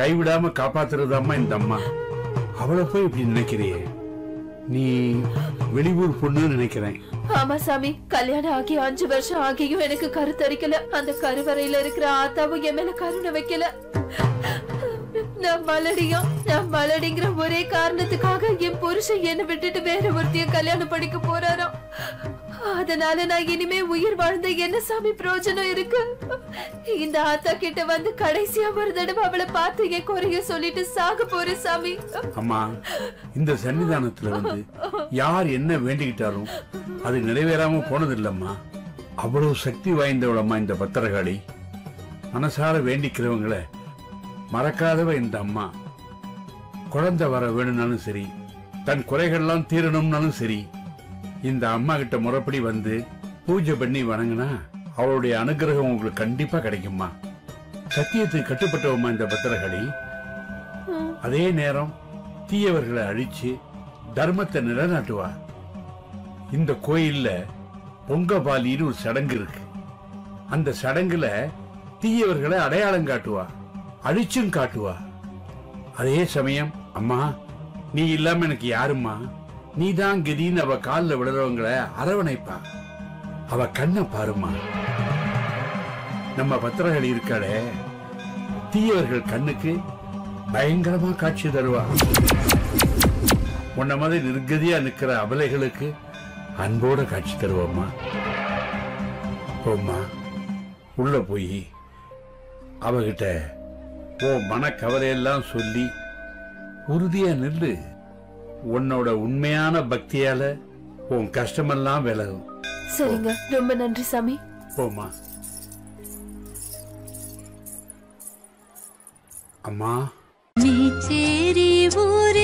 கைவிடாம காப்பாத்துறதாம்மா இந்த அம்மா. அவளை போய் இப்படி நினைக்கிறியே? நீ வெளியூர் பொண்ணுன்னு நினைக்கிறேன். ஆமா சாமி கல்யாணம் ஆகி அஞ்சு வருஷம் ஆகியும் எனக்கு கருத்தரிக்கல. அந்த கருவறையில இருக்கிற ஆத்தாவும் என் மேல கருணை வைக்கல. நான் மலடியும் நான் மலடிங்கிற ஒரே காரணத்துக்காக என் புருஷன் என்ன விட்டுட்டு வேற ஒருத்தையும் கல்யாணம் படிக்க போறாராம். அதனால நான் இனிமே உயிர் வாழ்ந்த என்ன சாமி பிரயோஜனம் இருக்கு? இந்த ஆத்தா கிட்ட வந்து கடைசியா ஒரு தடவை அவளை பார்த்து என் குறைய சொல்லிட்டு சாக போறேன் சாமி. அம்மா இந்த சன்னிதானத்துல வந்து யார் என்ன வேண்டிக்கிட்டாலும் அது நிறைவேறாம போனது இல்லம்மா அவ்வளவு சக்தி வாய்ந்தவளம்மா இந்த பத்திரகாளி. மனசார வேண்டிக்கிறவங்கள மறக்காதவ இந்த அம்மா. குழந்தை வர வேணும்னாலும் சரி தன் குறைகள்லாம் தீரணும்னாலும் சரி இந்த அம்மா கிட்ட முறைப்படி வந்து பூஜை பண்ணி வணங்கினா அவளுடைய அனுகிரகம் உங்களுக்கு கண்டிப்பா கிடைக்குமா சத்தியத்துக்கு கட்டுப்பட்டவம்மா இந்த பத்திரகாளி. அதே நேரம் தீயவர்களை அழிச்சு தர்மத்தை நிலைநாட்டுவா. இந்த கோயில்ல பொங்கபாலின்னு ஒரு சடங்கு இருக்கு. அந்த சடங்குல தீயவர்களை அடையாளம் காட்டுவா அழிச்சும் காட்டுவா. அதே சமயம் அம்மா நீ இல்லாம எனக்கு யாரும்மா? நீ தான் கதின்னு அவ காலில் விழுறவங்களை அரவணைப்பா. அவ கண்ணை பாருமா நம்ம பத்திரங்கள் இருக்காளே தீயவர்கள் கண்ணுக்கு பயங்கரமா காட்சி தருவா. உன்ன மாதிரி நிர்கதியா நிக்கிற அபலைகளுக்கு அன்போட காட்சி தருவோம்மா. போம்மா உள்ள போய் அவகிட்ட ஓ மனக்கவலையெல்லாம் சொல்லி உறுதியா நில்லு. உன்னோட உண்மையான பக்தியால உன் கஷ்டமெல்லாம் விலகும். சரிங்க. ரொம்ப நன்றி சாமி. போம்மா. அம்மா. மீச்சேரி ஊரில்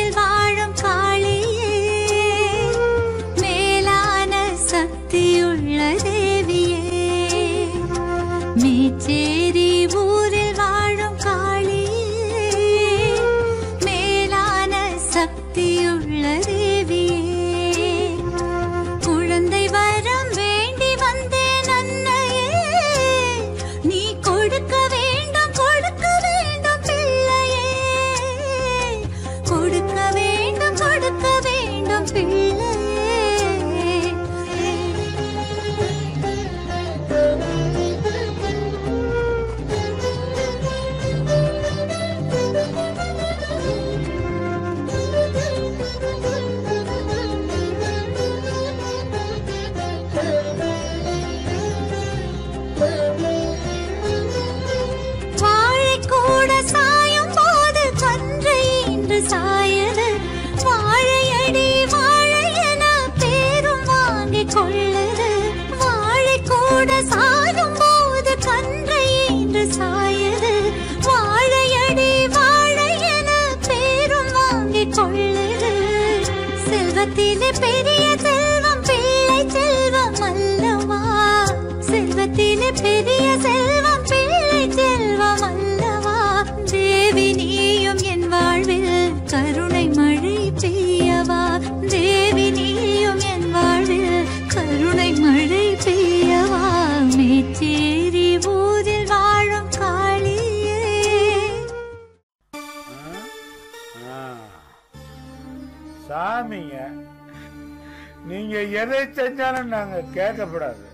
கேட்கப்படாது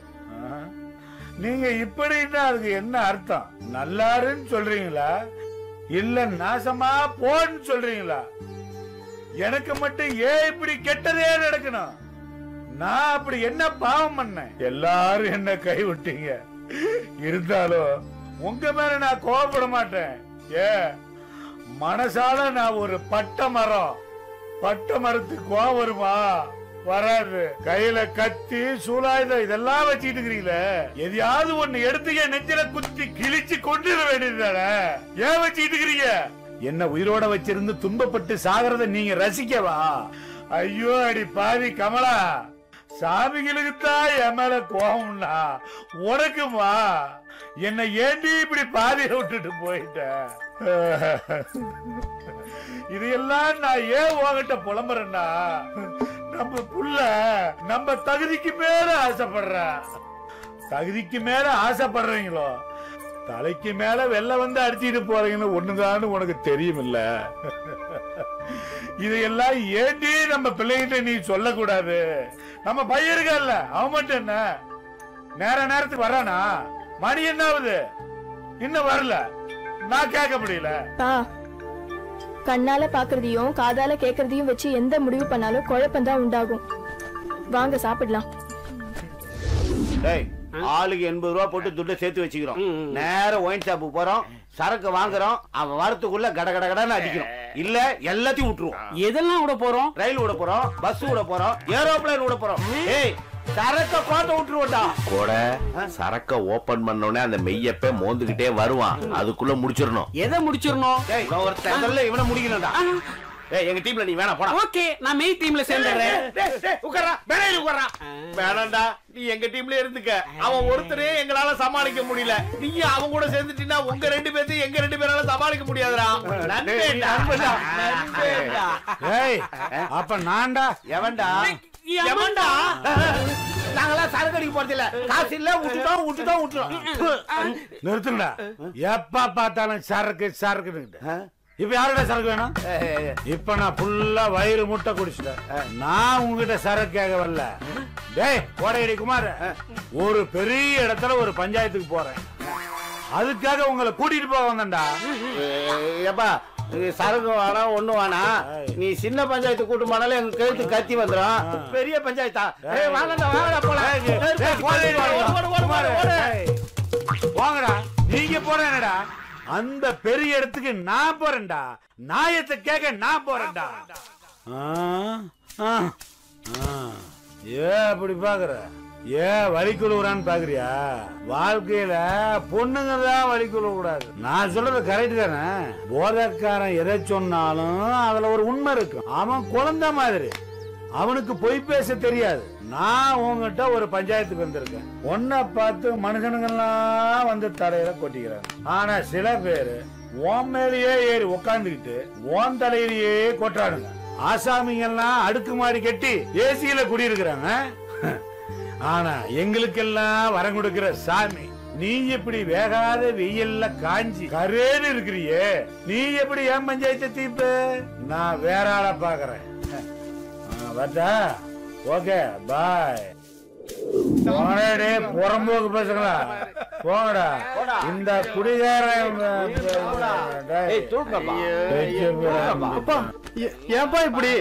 நீங்க இப்படின்னா அதுக்கு என்ன அர்த்தம்? நல்லாருன்னு சொல்றீங்களா? இல்ல நாசமா போன்னு சொல்றீங்களா? எனக்கு மட்டும் ஏன் இப்படி கெட்டதே நடக்கணும்? நான் அப்படி என்ன பாவம் பண்ணேன்? எல்லாரும் என்ன கைவிட்டீங்க? இருந்தாலும் உங்க மேல நான் கோவப்பட மாட்டேன். ஏ மனசால நான் ஒரு பட்ட மரம். பட்ட மரத்துக்கு கோவம் வருமா? வராது. கையில கத்தி சூலாயுதம் இதெல்லாம் வச்சுக்கிட்டு இருக்கிறீங்களே. எதையாவது ஒண்ணு எடுத்து என் நெஞ்சில குத்தி கிழிச்சு கொண்டுட வேண்டியதுதானே ஏன் வச்சுக்கிட்டு இருக்கிறீங்க? என்ன உயிரோட வச்சிருந்து துன்பப்பட்டு சாகிறத நீங்க ரசிக்கவா? ஐயோ அடி பாவி கமலா. சாமிகளுக்கு தான் என் மேல கோவம்னா உனக்குமா என்னை ஏண்டி இப்படி பாதியில விட்டுட்டு போயிட்ட? இதையெல்லாம் நான் ஏன் உங்ககிட்ட புலம்புறேன்னா நம்ம புள்ள நம்ம தகுதிக்கு மேல ஆசைப்படுற. தகுதிக்கு மேல ஆசைப்படுறீங்களோ? தலைக்கு மேல வெள்ள வந்து அடிச்சிட்டு போறீங்கன்னு ஒண்ணுதான்னு உனக்கு தெரியும் இல்ல இதையெல்லாம் ஏண்டி நம்ம பிள்ளைகிட்ட நீ சொல்லக்கூடாது? நம்ம பையன் இருக்கல்ல அவன் மட்டும் என்ன? நேர நேரத்துக்கு வரானா மணி என்ன ஆகுது இன்னும் வரல. நான் கேட்க முடியல. கண்ணால பாக்குறதையும் காதால கேக்குறதையும் வச்சு எந்த முடிவு பண்ணாலும் குழப்பம் உண்டாகும். வாங்க சாப்பிடலாம். டேய் ஆளுக்கு எண்பது ரூபா போட்டு துட்டை சேர்த்து வச்சுக்கிறோம். நேரா ஒயின் ஷாப்புக்கு போறோம் சரக்கு வாங்குறோம் அவன் வரத்துக்குள்ள கட கட கடன்னு அடிக்கிறோம். இல்ல எல்லாத்தையும் விட்டுருவோம். எதெல்லாம் விட போறோம்? ரயில் விட போறோம் பஸ் விட போறோம் ஏரோப்ளேன் விட போறோம். ஏய் சரக்க கோட்டை விட்டுருவோம்டா. கூட சரக்க ஓபன் பண்ணோடனே அந்த மெய்யப்ப மோந்துகிட்டே வருவான். அதுக்குள்ள முடிச்சிடணும். எதை முடிச்சிடணும்? ஒருத்தன் இவனை முடிக்கணும்டா. எங்க டீம்ல நீ வேணா போடா. ஓகே நான் மெய் டீம்ல டேய், உட்கார்றா மேடையில உட்கார்றா வேணாம்டா நீ எங்க டீம்ல இருந்துக்க. அவன் ஒருத்தரே எங்களால சமாளிக்க முடியல. நீ அவன் கூட சேர்ந்துட்டீங்கன்னா உங்க ரெண்டு பேர்த்தையும் எங்க ரெண்டு பேரால சமாளிக்க முடியாதுடா. நண்பேடா. அப்ப நான்டா. எவன்டா? எவன்டா நாங்கெல்லாம் சரக்கு அடிக்க போறது இல்ல காசு இல்ல விட்டுட்டோம் விட்டுட்டோம் விட்டுட்டோம் நிறுத்துங்கடா. எப்ப பார்த்தாலும் சரக்கு சரக்கு இப்ப யாரோட சரக்கு வேணும்? இப்ப நான் ஃபுல்லா வயிறு முட்டை குடிச்சிட்டேன். நான் உங்ககிட்ட சரக்கு கேட்க வரல. டேய் கோடையடி குமார் ஒரு பெரிய இடத்துல ஒரு பஞ்சாயத்துக்கு போறேன். அதுக்காக உங்களை கூட்டிட்டு போக வந்தேன்டா. ஏப்பா இது சரக்கு வேணாம் ஒண்ணு வேணாம் நீ சின்ன பஞ்சாயத்து கூட்டு போனாலும் எங்க கழுத்து கத்தி வந்துடும் பெரிய பஞ்சாயத்தா? வாங்கடா வாங்கடா போலாம். வாங்கடா. நீங்க போறேன்டா அந்த பெரிய இடத்துக்கு நான் போறேன்டா. நாயத்தை கேட்க நான் போறேன்டா. ஏன் அப்படி பாக்குற? ஏன் வழி கொடுக்குறான்னு பாக்குறியா? வாழ்க்கையில பொண்ணுங்க தான் வழி கூடாது நான் சொல்றது கரெக்ட் தானே? போதக்காரன் எதை சொன்னாலும் அதுல ஒரு உண்மை இருக்கும். அவன் குழந்தை மாதிரி. அவனுக்கு பொய் பேச தெரியாது. நான் உங்ககிட்ட ஒரு பஞ்சாயத்துக்கு வந்திருக்கேன். உன்னை பார்த்து மனுஷனுங்கெல்லாம் வந்து தலையில கொட்டிக்கிறாங்க. ஆனா சில பேரு ஓம் மேலேயே ஏறி உக்காந்துக்கிட்டு ஓம் தலையிலேயே கொட்டாடுங்க ஆசாமிங்கெல்லாம் அடுக்குமாடி கட்டி ஏசியில குடியிருக்கிறாங்க. ஆனா எங்களுக்கெல்லாம் வரம் கொடுக்கிற சாமி நீ எப்படி வேகாத வெயில்ல காஞ்சி கரேன்னு இருக்கிறியே நீ எப்படி ஏன் பஞ்சாயத்து தீப்பு நான் வேற ஆளை பாக்குறேன் வந்தா ஓகே பாய். புறம்போக்கு பேசுங்களா? போங்கடா. இந்த. அப்பா ஏ- ஏன்பா இப்படி?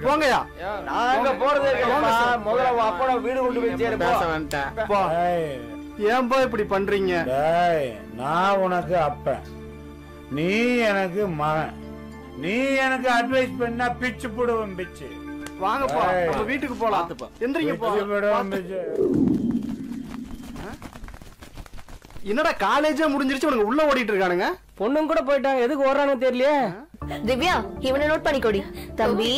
போங்கயா நாங்க போறது. முதல்ல அப்பா வீடு கொண்டு போய் வேண்டாம் ஏன்பா இப்படி பண்றீங்க? டேய், நான் உனக்கு அப்பன். நீ எனக்கு மகன். நீ எனக்கு அட்வைஸ் பண்ணா பிச்சு போடுவேன் பிச்சு. வாங்கப்பா. நம்ம வீட்டுக்கு போலாம். என்னடா காலேஜே முடிஞ்சிருச்சு உனக்கு உள்ள ஓடிட்டு இருக்கானுங்க. பொண்ணுங்க கூட போயிட்டாங்க. எதுக்கு ஓடுறானு தெரியலையே. திவ்யா இவனை நோட் பண்ணிக்கோடி. தம்பி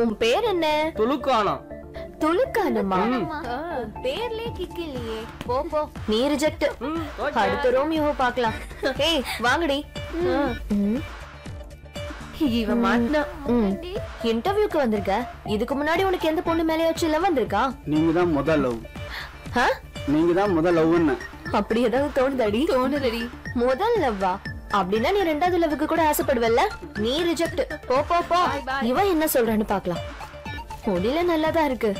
உன் பேர் என்ன? துலுக்கானம்? துலுக்கானமா பேர்லயே கிக் இல்லையே போ போ. நீ ரிஜெக்ட் அடுத்த ரோமியோவை பார்க்கலாம். ஏய் வாங்கடி. ம். இவன் மாட்டினா இன்டர்வியூக்கு வந்திருக்க. இதுக்கு முன்னாடி உனக்கு எந்த பொண்ணு மேலேயாச்சும் இல்ல வந்திருக்கா? நீங்க தான் முதல் லவ்? நீங்க தான் முதல் லவ்னு அப்படி ஏதாவது தோணுதாடி? தோணுதடி. முதல் லவ்வா அப்படின்னா நீ ரெண்டாவது லவ்வுக்கு கூட ஆசைப்படுவல்ல? நீ ரிஜெக்ட் போ போ போ. இவன் என்ன சொல்றான்னு பார்க்கலாம் முடியல நல்லாதான் இருக்கு.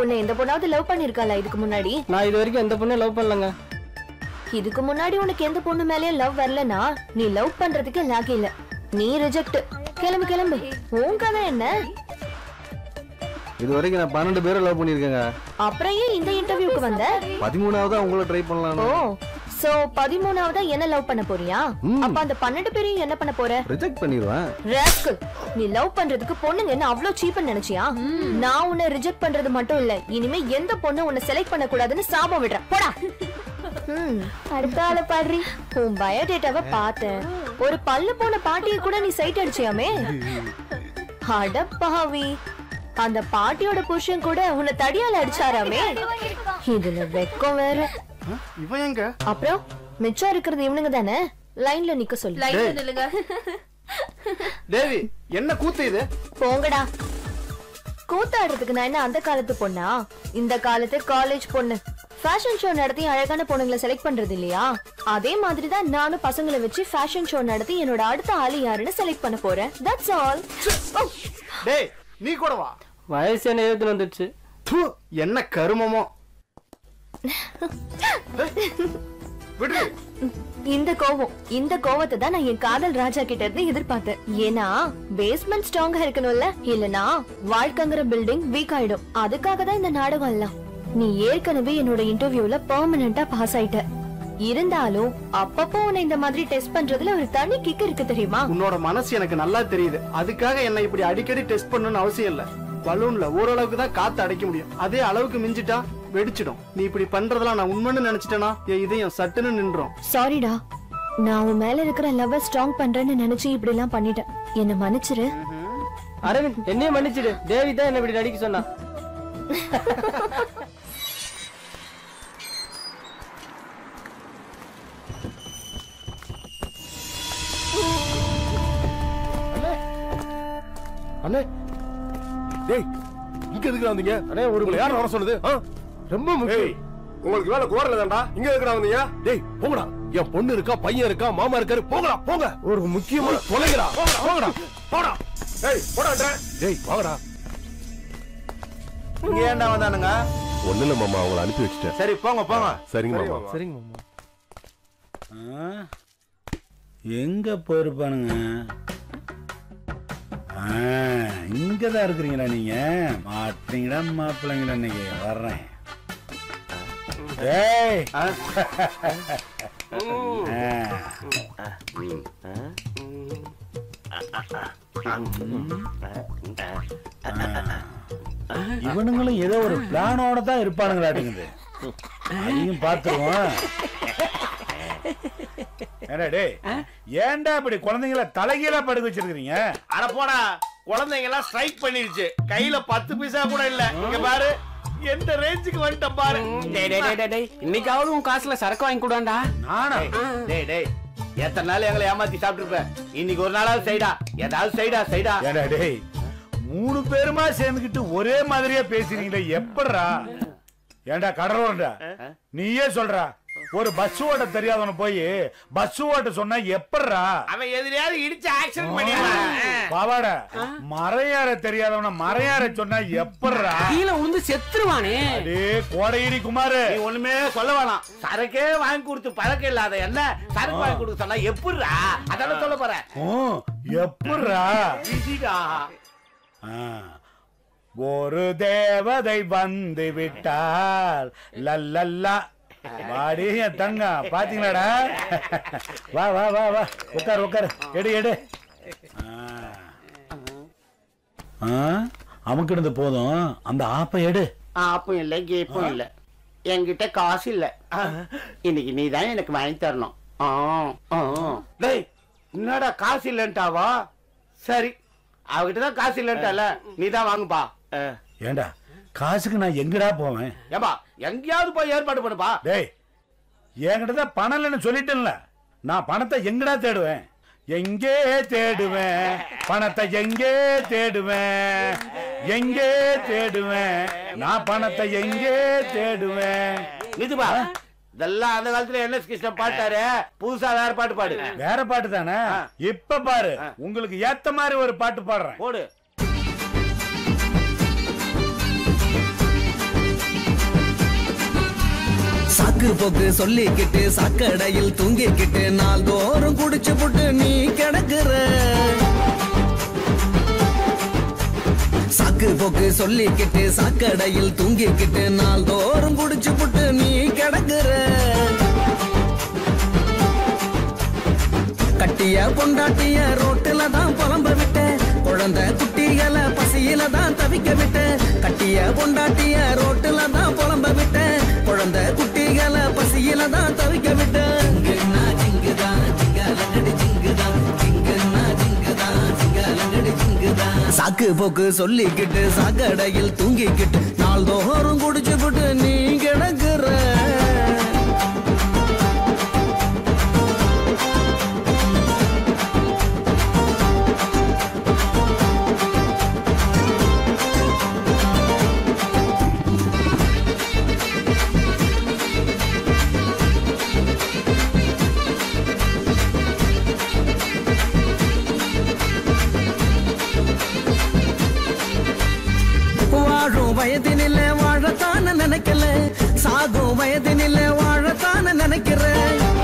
உன்னை எந்த பொண்ணாவது லவ் பண்ணிருக்காளா இதுக்கு முன்னாடி? நான் இது வரைக்கும் எந்த பொண்ணும் லவ் பண்ணலங்க. இதுக்கு முன்னாடி உனக்கு எந்த பொண்ணு மேலயும் லவ் வரலனா நீ லவ் பண்றதுக்கு லாக் இல்ல. நீ ரிஜெக்ட் கிளம்பு கிளம்பு. உன் கதை என்ன? இது வரைக்கும் நான் பன்னெண்டு பேரை லவ் பண்ணிருக்கேங்க அப்புறம் ஏன் இந்த இன்டர்வியூக்கு வந்த? பதிமூணாவது உங்களை ட்ரை பண்ணலாம் ஓ சோ பதிமூணாவதா என்ன லவ் பண்ண போறியா? அப்ப அந்த பன்னெண்டு பேரையும் என்ன பண்ண போற? ரிஜெக்ட் பண்ணிடுவேன் ராஸ்கல் நீ லவ் பண்றதுக்கு பொண்ணுங்க என்ன அவ்ளோ சீப்னு நினைச்சியா? நான் உன்னை ரிஜெக்ட் பண்றது மட்டும் இல்ல இனிமே எந்த பொண்ணு உன்னை செலக்ட் பண்ண கூடாதுன்னு சாபம் விடுறேன். போடா. அடுத்த ஆள பாடுறி உன் பயோடேட்டாவை பார்த்தேன். ஒரு பல்லு போன பாட்டியை கூட நீ சைட் அடிச்சியாமே? அட பாவி. அந்த பாட்டியோட புருஷன் கூட உன்னை தடியால அடிச்சாராமே? இதுல வெக்கம் வேற. இவன் எங்க? அப்புறம் மிச்சம் இருக்கிறது இவனுங்க தானே? லைன்ல நிக்க சொல்லு. லைன்ல நில்லுங்க. தேவி என்ன கூத்து இது? போங்கடா. கூத்தாடுறதுக்கு நான் என்ன அந்த காலத்து பொண்ணா? இந்த காலத்து காலேஜ் பொண்ணு. ஃபேஷன் ஷோ நடத்தி அழகான பொண்ணுங்களை செலக்ட் பண்றது இல்லையா? அதே மாதிரி தான் நானும் பசங்களை வச்சு ஃபேஷன் ஷோ நடத்தி என்னோட அடுத்த ஆளு யாருன்னு செலக்ட் பண்ண போறேன். தட்ஸ் ஆல் டேய் நீ கூட வா. வயசு என்ன எழுபத்தி வந்துடுச்சு. து, என்ன கருமமோ. இந்த கோவம் இந்த கோவத்தை தான் நான் என் காதல் ராஜா கிட்ட இருந்து எதிர்பார்த்தேன். ஏன்னா பேஸ்மெண்ட் ஸ்ட்ராங்கா இருக்கணும்ல? இல்லனா வாழ்க்கைங்கிற பில்டிங் வீக் ஆயிடும். அதுக்காக தான் இந்த நாடகம் எல்லாம். நீ ஏற்கனவே என்னோட இன்டர்வியூல பெர்மனண்டா பாஸ் ஆயிட்ட. இருந்தாலும் அப்பப்போ உன்னை இந்த மாதிரி டெஸ்ட் பண்றதுல ஒரு தனி கிக் இருக்கு தெரியுமா? உன்னோட மனசு எனக்கு நல்லா தெரியுது. அதுக்காக என்ன இப்படி அடிக்கடி டெஸ்ட் பண்ணணும்னு அவசியம் இல்ல. பலூன்ல ஓரளவுக்கு தான் காத்து அடைக்க முடியும். அதே அளவுக்கு மிஞ்சிட்டா வெடிச்சிடும். நீ இப்படி பண்றதெல்லாம் நான் உண்மைன்னு நினைச்சிட்டேனா? என் இதயம் சட்டுன்னு நின்றோம். சாரிடா நான் உன் மேல இருக்கிற லவ் ஸ்ட்ராங் பண்றேன்னு நினைச்சு இப்படி எல்லாம் பண்ணிட்டேன். என்ன மன்னிச்சிரு. அரவிந்த் என்னையே மன்னிச்சிடு. தேவி தான் என்ன இப்படி நடிக்க சொன்னா. அண்ணே டேய் இங்க எதுக்கு வந்தீங்க அண்ணே ஒரு யார் வர ஆ? ரொம்ப முக்கியம். உங்களுக்கு வேலை கோரல தான்டா. இங்க எதுக்குடா வந்தீங்க டேய் போங்கடா. என் பொண்ணு இருக்கா பையன் இருக்கா மாமா இருக்காரு போங்கடா போங்க. ஒரு முக்கியமான தொலைங்கடா போங்கடா போடா டேய் போடா டேய் வாங்கடா. இங்க ஏன்டா வந்தானுங்க? ஒண்ணு இல்ல மாமா அவங்கள அனுப்பி வச்சுட்டேன். சரி போங்க போங்க. சரிங்க மாமா. சரிங்க மாமா? எங்க போயிருப்பானுங்க? ஆ, இங்கதான் இருக்கிறீங்களா நீங்க? மாட்டீங்கடா மாப்பிள்ளைங்களா இன்னைக்கு. வர்றேன். ஆ. இவனுங்களும் ஏதோ ஒரு பிளானோட தான் இருப்பானுங்களாட்டுங்குது. அதையும் பார்த்துருவோம். ஏன்டா இப்படி குழந்தைங்கள தலைகீழா படுக்க வச்சிருக்கீங்க அட போடா குழந்தைங்க எல்லாம் ஸ்ட்ரைக் பண்ணிருச்சு கையில பத்து பைசா கூட இல்ல. இங்க பாரு எந்த ரேஞ்சுக்கு வந்துட்டேன் பாரு. டேய் டேய் டேய், டேய் இன்னைக்காவது உன் காசுல சரக்கு வாங்கி கூடாண்டா நானா? டேய் டேய் எத்தனை நாள் எங்களை ஏமாத்தி சாப்பிட்டுருப்ப? இன்னைக்கு ஒரு நாளாவது சைடா ஏதாவது சைடா சைடா டேய் மூணு பேருமா சேர்ந்துக்கிட்டு ஒரே மாதிரியா பேசுறீங்களே எப்படிடா ஏன்டா கடலோடா நீயே சொல்றா. ஒரு பஸ் ஓட்ட தெரியாதவன போய் பஸ் ஓட்ட சொன்னா எப்படிடா அவன் எதிரியாவது இடிச்சு ஆக்சிடென்ட் பண்ணிடுவான். பாவாட மறையாற தெரியாதவன மறையாற சொன்னா எப்படிடா கீழே உளுந்து செத்துருவானே. அடே கோடையிடி குமாரு. நீ ஒண்ணுமே சொல்ல வேணாம். சரக்கே வாங்கி கொடுத்து பழக்கம் இல்லாத என்ன? சரக்கு வாங்கி கொடுக்க சொன்னா எப்படிடா அதெல்லாம் சொல்ல போறேன் ஆ. ஒரு தேவதை வந்து விட்டால் லல்லல்லா. வாடி என் தங்கம் பாத்தீங்களாடா? வா வா வா வா. உட்கார் உட்கார் எடு எடு. ஆ. அமுக்கினது போதும். அந்த ஆப்பை எடு. ஆப்பும் இல்ல கேப்பும் இல்ல. என்கிட்ட காசு இல்ல. இன்னைக்கு நீ தான் எனக்கு வாங்கி தரணும். ஆ, ஆ. டேய் என்னடா காசு இல்லன்ட்டாவா சரி அவகிட்ட தான் காசு இல்லன்ட்டால நீ தான் வாங்குப்பா. ஏண்டா? காசுக்கு நான் எங்கடா போவேன்? ஏப்பா எங்கேயாவது போய் ஏற்பாடு பண்ணுப்பா. டேய் என்கிட்ட தான் பணம் இல்லைன்னு சொல்லிட்டேன்ல. நான் பணத்தை எங்கடா தேடுவேன்? எங்கே தேடுவேன்? பணத்தை எங்கே தேடுவேன்? எங்கே தேடுவேன்? நான் பணத்தை எங்கே தேடுவேன்? நிதுபா இதெல்லாம் அந்த காலத்துல என் எஸ் கிருஷ்ணன் பாட்டாரு? புதுசா வேற பாட்டு பாடு. வேற பாட்டு தானே? இப்ப பாரு உங்களுக்கு ஏத்த மாதிரி ஒரு பாட்டு பாடுறேன். போடு. சாக்கு போக்கு சொல்லிக்கிட்டு சாக்கடையில் தூங்கிக்கிட்டு நாள் தோறும் குடிச்சு புட்டு நீ கிடக்குற. சாக்கு போக்கு சொல்லிக்கிட்டு சாக்கடையில் தூங்கிக்கிட்டு நாள் தோறும் குடிச்சு புட்டு நீ கிடக்குற. கட்டிய பொண்டாட்டிய ரோட்டுல தான் புலம்ப விட்ட குழந்தை குட்டிகளை பசியில தான் தவிக்க விட்ட கட்டிய பொண்டாட்டிய ரோட்டுல தான் புலம்ப விட்ட குழந்தை குட்டி பசியில தான் தவிக்க விட்ட ஜிங்குன்னா ஜிங்குதான், ஜிங்காலங்கடி ஜிங்குதான், ஜிங்குன்னா ஜிங்குதான், ஜிங்காலங்கடி ஜிங்குதான். சாக்கு போக்கு சொல்லிக்கிட்டு சாக்கடையில் தூங்கிக்கிட்டு நாள்தோறும் குடிச்சு புட்டு நீ கிடக்குற. வயதினில வாழத்தான நினைக்கல. சாகும் வயதினில வாழத்தான நினைக்கிறேன்.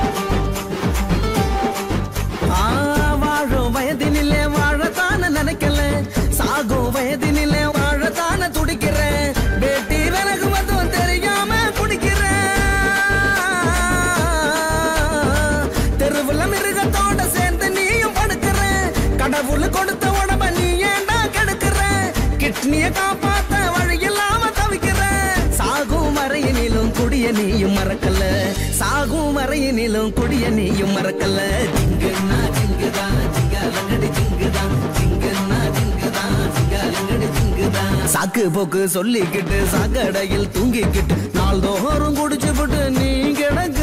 சாகும் கொடிய நீயும் மறக்கல. ஜிங்குன்னா ஜிங்குதான் ஜிங்காலங்கடி ஜிங்குதான் ஜிங்குன்னா ஜிங்குதான் ஜிங்காலங்கடி ஜிங்குதான் சாக்கு போக்கு சொல்லிக்கிட்டு சாக்கடையில் தூங்கிக்கிட்டு நாள்தோறும் குடிச்சு போட்டு நீ கிடக்கு.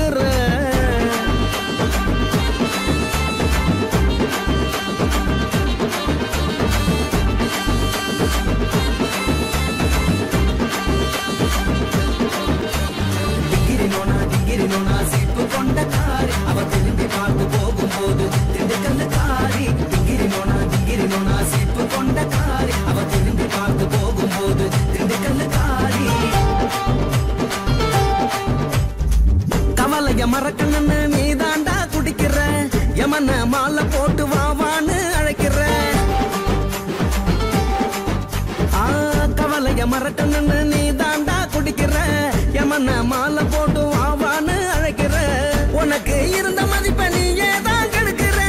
கவலைய நீ தாண்டா குடிக்கிற? யமன மாலை போட்டு ஆவான்னு அழைக்கிற. உனக்கு இருந்த மதிப்பை நீ ஏதான் கெடுக்கிற.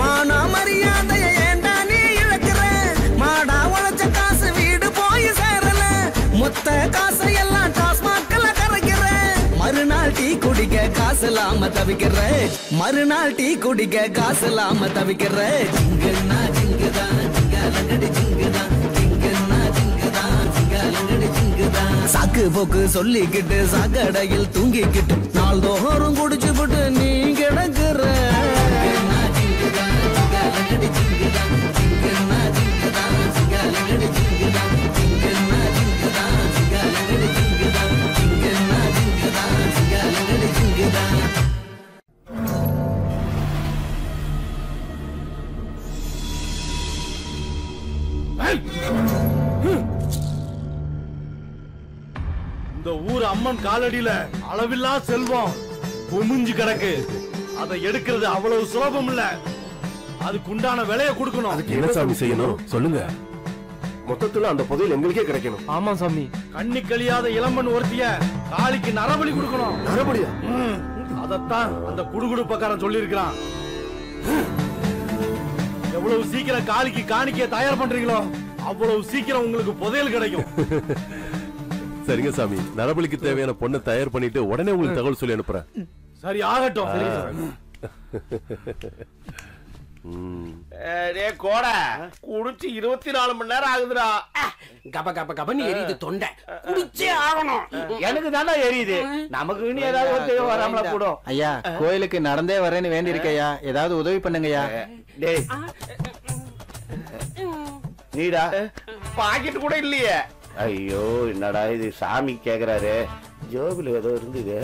மானா மரியாதைய ஏண்டா நீ இழக்கிற? மாடா உழைச்ச காசு வீடு போய் சேரல. மொத்த காசை எல்லாம் டாஸ்மாக்ல கரைக்கிற. மறுநாள் டீ குடிக்க காசு இல்லாம தவிக்கிற. மறுநாள் டீ குடிக்க காசு இல்லாம தவிக்கிற. சாக்கு போக்கு சொல்லிக்கிட்டு சாக்கடையில் தூங்கிக்கிட்டு நாள்தோறும் குடிச்சு நீ இந்த ஊர் அம்மன் காலடியில அளவில்லா செல்வம் குமிஞ்சு கிடக்கு. அதை எடுக்கிறது அவ்வளவு சுலபம் இல்ல. அதுக்கு உண்டான விலையை கொடுக்கணும். அதுக்கு என்ன சாமி செய்யணும்? சொல்லுங்க. மொத்தத்துல அந்த புதையல் எங்களுக்கே கிடைக்கணும். ஆமா சாமி. கண்ணி கழியாத இளம்பன் ஒருத்திய காளிக்கு நரபலி கொடுக்கணும். நரபலியா? அதத்தான் அந்த குடுகுடுப்பக்காரன் சொல்லியிருக்கிறான். எவ்வளவு சீக்கிரம் காளிக்கு காணிக்கைய தயார் பண்றீங்களோ அவ்வளவு சீக்கிரம் உங்களுக்கு புதையல் கிடைக்கும். (laughs) சரிங்க சாமி. நரபலிக்கு தேவையான பொண்ணை தயார் பண்ணிட்டு உடனே உங்களுக்கு தகவல் சொல்லி அனுப்புறேன். சரி ஆகட்டும். (laughs) டே கோட. குடிச்சு இருபத்தி நாலு மணி நேரம் ஆகுதுடா. கப கப கபன்னு எரியுது தொண்டை. குடிச்சே ஆகணும். எனக்கு தானே எரியுது. நமக்கு ஏதாவது வராமல கூடும் ஐயா கோயிலுக்கு நடந்தே வரேன்னு வேண்டி இருக்கையா ஏதாவது உதவி பண்ணுங்கய்யா. டேய். நீடா. பாக்கெட் கூட இல்லையே. ஐயோ என்னடா இது? சாமி கேக்குறாரு. ஜோபில் ஏதோ இருந்தது.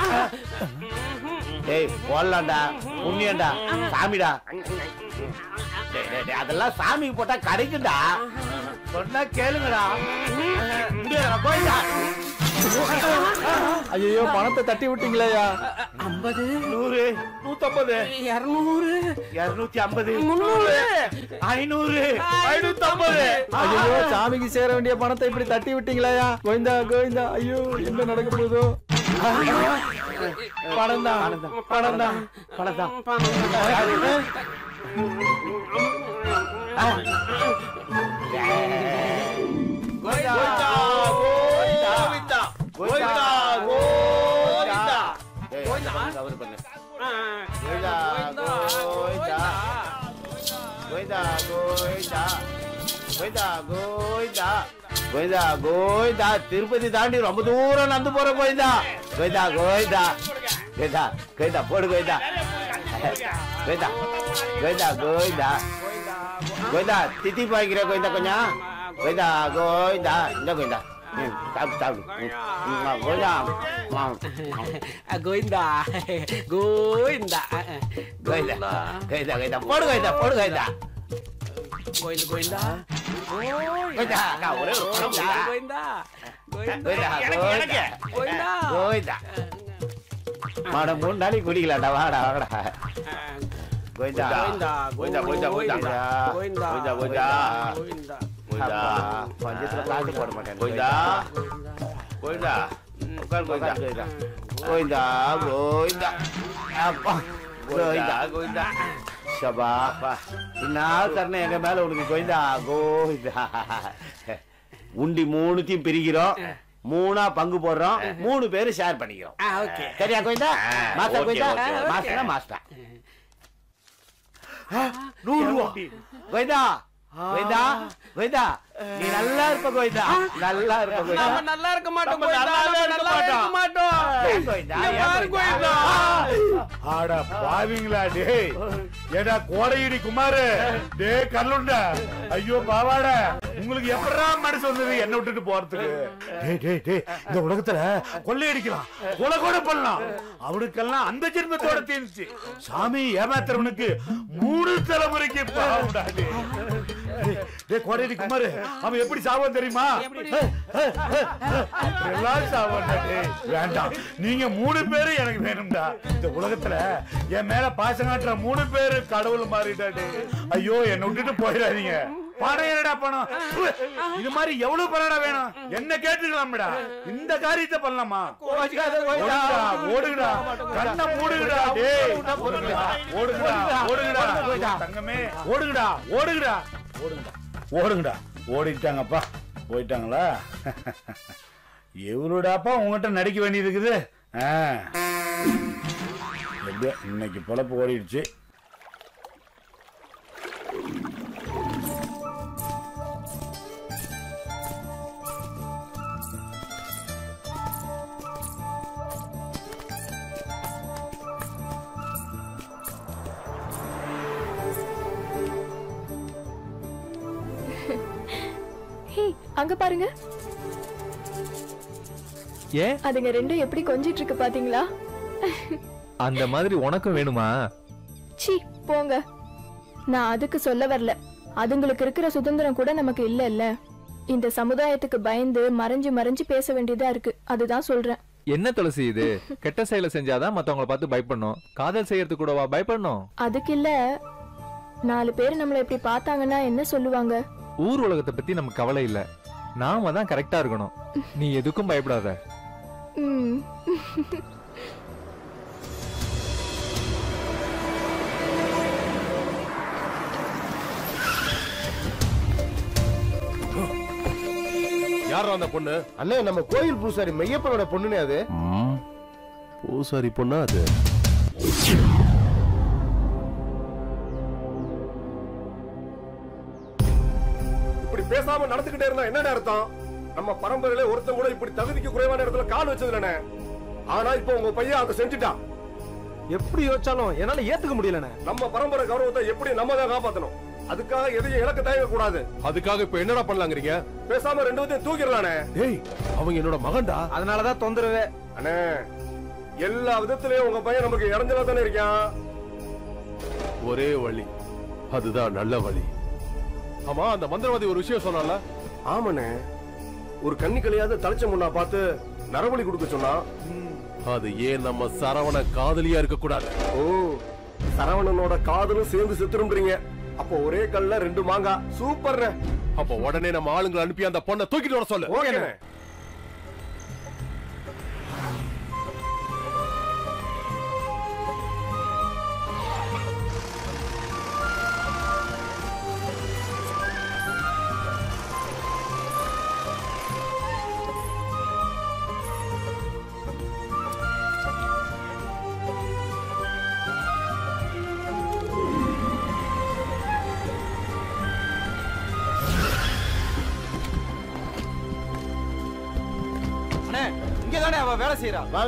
Ah! Uhum. டேய் போடலாம்டா புண்ணியம்டா சாமிடா. அதெல்லாம் சாமிக்கு போட்டா கிடைக்கும்டா. சொன்னா கேளுங்கடா. போயிடா ஐயோ பணத்தை தட்டி விட்டீங்களேயா? ஐம்பது. நூறு. நூத்தம்பது. இருநூறு. இருநூத்தி ஐம்பது. முன்னூறு ஐநூறு. ஐநூத்தி ஐம்பது ஐயோ சாமிக்கு சேர வேண்டிய பணத்தை இப்படி தட்டி விட்டீங்களேயா? கோவிந்தா கோவிந்தா ஐயோ என்ன நடக்க போகுதோ? பணம் தான் பணம் தான் பணம் தான் கோயிந்தா கோயிந்தா திருப்பதி தாண்டி ரொம்ப தூரம் நடந்து போற கோயிந்தா கோயிந்தா கோயிந்தா கோயிந்தா கோயிந்தா போடு கோயிந்தா கோயிந்தா கோயிந்தா கோயிந்தா கோயிந்தா தித்தி பாய்க்கிற கோயிந்தா கொஞ்சம் கோயிந்தா கோயிந்தா இந்த கோயிந்தா கோயிந்தா கோயிந்தா கோயிந்தா கோயிந்தா கோயிந்தா போடு கோயிந்தா போடு கோயிந்தா கோயில் கோயிந்தா கோயிந்தா கோயிந்தா கோயிந்தா கோயிந்தா கோயிந்தா மாட மூணு நாளைக்கு குடிக்கலாம்டா வாடா வாடா. கோவிந்தா. கோவிந்தா, கோவிந்தா கோவிந்தா கோவிந்தா கோவிந்தா, கோவிந்தா. கோவிந்தா. பஞ்சத்துல காசு போட மாட்டேன். கோவிந்தா. கோவிந்தா. உட்கார் கோவிந்தா. கோவிந்தா. கோவிந்தா அப்பா கோவிந்தா கோவிந்தா. சபா என்ன கருணை எங்க மேல உனக்கு கோவிந்தா கோவிந்தா. உண்டி மூணுத்தையும் பிரிக்கிறோம். மூணா பங்கு போடுறோம். மூணு பேரும் ஷேர் பண்ணிக்கிறோம். சரியா Goyinda master Goyinda master master? நூறு ரூபா. கோயிந்தா கோயிந்தா கோயிந்தா நீ நல்லா இருப்ப கோவிந்தா நல்லா இருப்ப கோவிந்தா நம்ம நல்லா இருக்க மாட்டோம் இருக்க நல்லா இருக்க மாட்டோம். கோவிந்தா? கோவிந்தா. ஆட பாவிங்களா டேய்? ஏடா கோடையிடி குமாரு. டேய் கல்லுண்டா. ஐயோ பாவாடா. உங்களுக்கு எப்படா மனசு வந்தது? என்ன விட்டுட்டு போறதுக்கு. டேய் டேய் டேய் இந்த உலகத்துல கொள்ளையடிக்கலாம். கொலை கூட பண்ணலாம். அவனுக்கெல்லாம் அந்த ஜென்மத்தோட தீர்ந்துச்சு. சாமி ஏமாத்துறவனுக்கு மூணு தலைமுறைக்கு பாவம்டா டேய். டேய், கோடையடி குமாரு அவன் எப்படி சாவான் தெரியுமா? எல்லாம் சாவான்டா டேய். வேண்டாம். நீங்க மூணு பேரு எனக்கு வேணும்டா. இந்த உலகத்துல என் மேல பாசம் காட்டுற மூணு பேரு கடவுள் மாறிட்டா டேய். ஐயோ என்னை விட்டுட்டு போயிடாதீங்க. பணம் என்னடா பணம்? இது மாதிரி எவ்வளவு பணடா வேணும்? என்ன கேட்டுக்கலாம்டா? இந்த காரியத்தை பண்ணலாமா? ஓடுங்கடா. கண்ணை மூடுங்கடா டேய். ஓடுங்கடா ஓடுங்கடா ஓடுங்கடா. தங்கமே ஓடுங்கடா ஓடுங்கடா. ஓடுங்கடா. ஓடுங்கடா. ஓடிட்டாங்கப்பா. போயிட்டாங்களா? எவ்வளோடாப்பா உங்ககிட்ட நடிக்க வேண்டியது இருக்குது ஆ. எப்படியோ இன்னைக்கு பொழப்பு ஓடிடுச்சு. அங்க பாருங்க. ஏன் அதுங்க ரெண்டும் எப்படி கொஞ்சிட்டு இருக்கு பாத்தீங்களா? அந்த மாதிரி உனக்கும் வேணுமா? சீ போங்க. நான் அதுக்கு சொல்ல வரல. அதுங்களுக்கு இருக்கிற சுதந்திரம் கூட நமக்கு இல்ல இல்ல இந்த சமுதாயத்துக்கு பயந்து மறைஞ்சு மறைஞ்சு பேச வேண்டியதா இருக்கு. அதுதான் சொல்றேன். என்ன துளசி இது? கெட்ட செயலை செஞ்சாதான் மத்தவங்கள பார்த்து பயப்படணும். காதல் செய்யறதுக்கு கூடவா பயப்படணும்? அதுக்கு இல்ல. நாலு பேர் நம்மளை இப்படி பார்த்தாங்கன்னா என்ன சொல்லுவாங்க? ஊர் உலகத்தை பத்தி நமக்கு கவலை இல்ல. நாம தான் கரெக்டா இருக்கணும். நீ எதுக்கும் பயப்படாத. ம். யாரா அந்த பொண்ணு? அண்ணே நம்ம கோயில் பூசாரி மெய்யப்பனோட பொண்ணுனே அது. பூசாரி பொண்ணா அது? பேசாம நடந்துகிட்டே இருந்தா என்ன அர்த்தம்? நம்ம பரம்பரையில ஒருத்தன் கூட இப்படி தகுதிக்கு குறைவான இடத்துல கால் வச்சதுலனே ஆனா இப்போ உங்க பையன் அதை செஞ்சுட்டான். எப்படி யோசிச்சாலும் என்னால ஏத்துக்க முடியலண்ணே. நம்ம பரம்பரை கௌரவத்தை எப்படி நம்ம தான் காப்பாத்தணும்? அதுக்காக எதையும் இழக்க தயங்க கூடாது அதுக்காக இப்ப என்னடா பண்ணலாங்கிறீங்க? பேசாம ரெண்டு பேத்தையும் தூக்கிடலானே டேய் அவங்க என்னோட மகன்டா? அதனாலதான் தொந்தரவு. அண்ணே எல்லா விதத்திலயும் உங்க பையன் நமக்கு இறஞ்சலா தானே இருக்கான்? ஒரே வழி. அதுதான் நல்ல வழி. ஆமா அந்த மந்திரவாதி ஒரு விஷயம் சொன்னால ஆமாண்ணே. ஒரு கண்ணி கழியாத தலைச்ச முன்னா பார்த்து நரபலி கொடுக்க சொன்னா? அது ஏன் நம்ம சரவண காதலியா இருக்க கூடாது ஓ சரவணனோட காதலும் சேர்ந்து செத்துருன்றீங்க அப்போ ஒரே கல்ல ரெண்டு மாங்காய் சூப்பர் அப்போ உடனே நம்ம ஆளுங்களை அனுப்பி அந்த பொண்ணை தூக்கிட்டு வர சொல்லு. ஓகே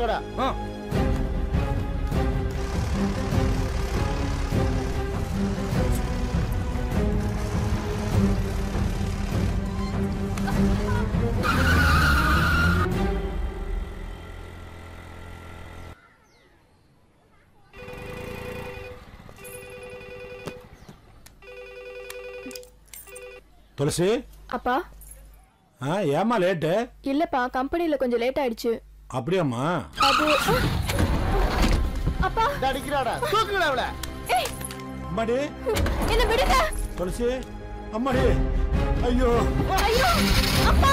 வாங்கடா. துளசி? அப்பா? ஆ ஏமா லேட்டு? இல்லப்பா கம்பெனில கொஞ்சம் லேட் ஆயிடுச்சு. அப்படியாம்மா? அது அப்பா. அடிக்கிறாடா? தூக்குடா அவள. அம்மாடி. என்ன விடுங்க. துளசி அம்மாடி. ஐயோ. ஐயோ அப்பா.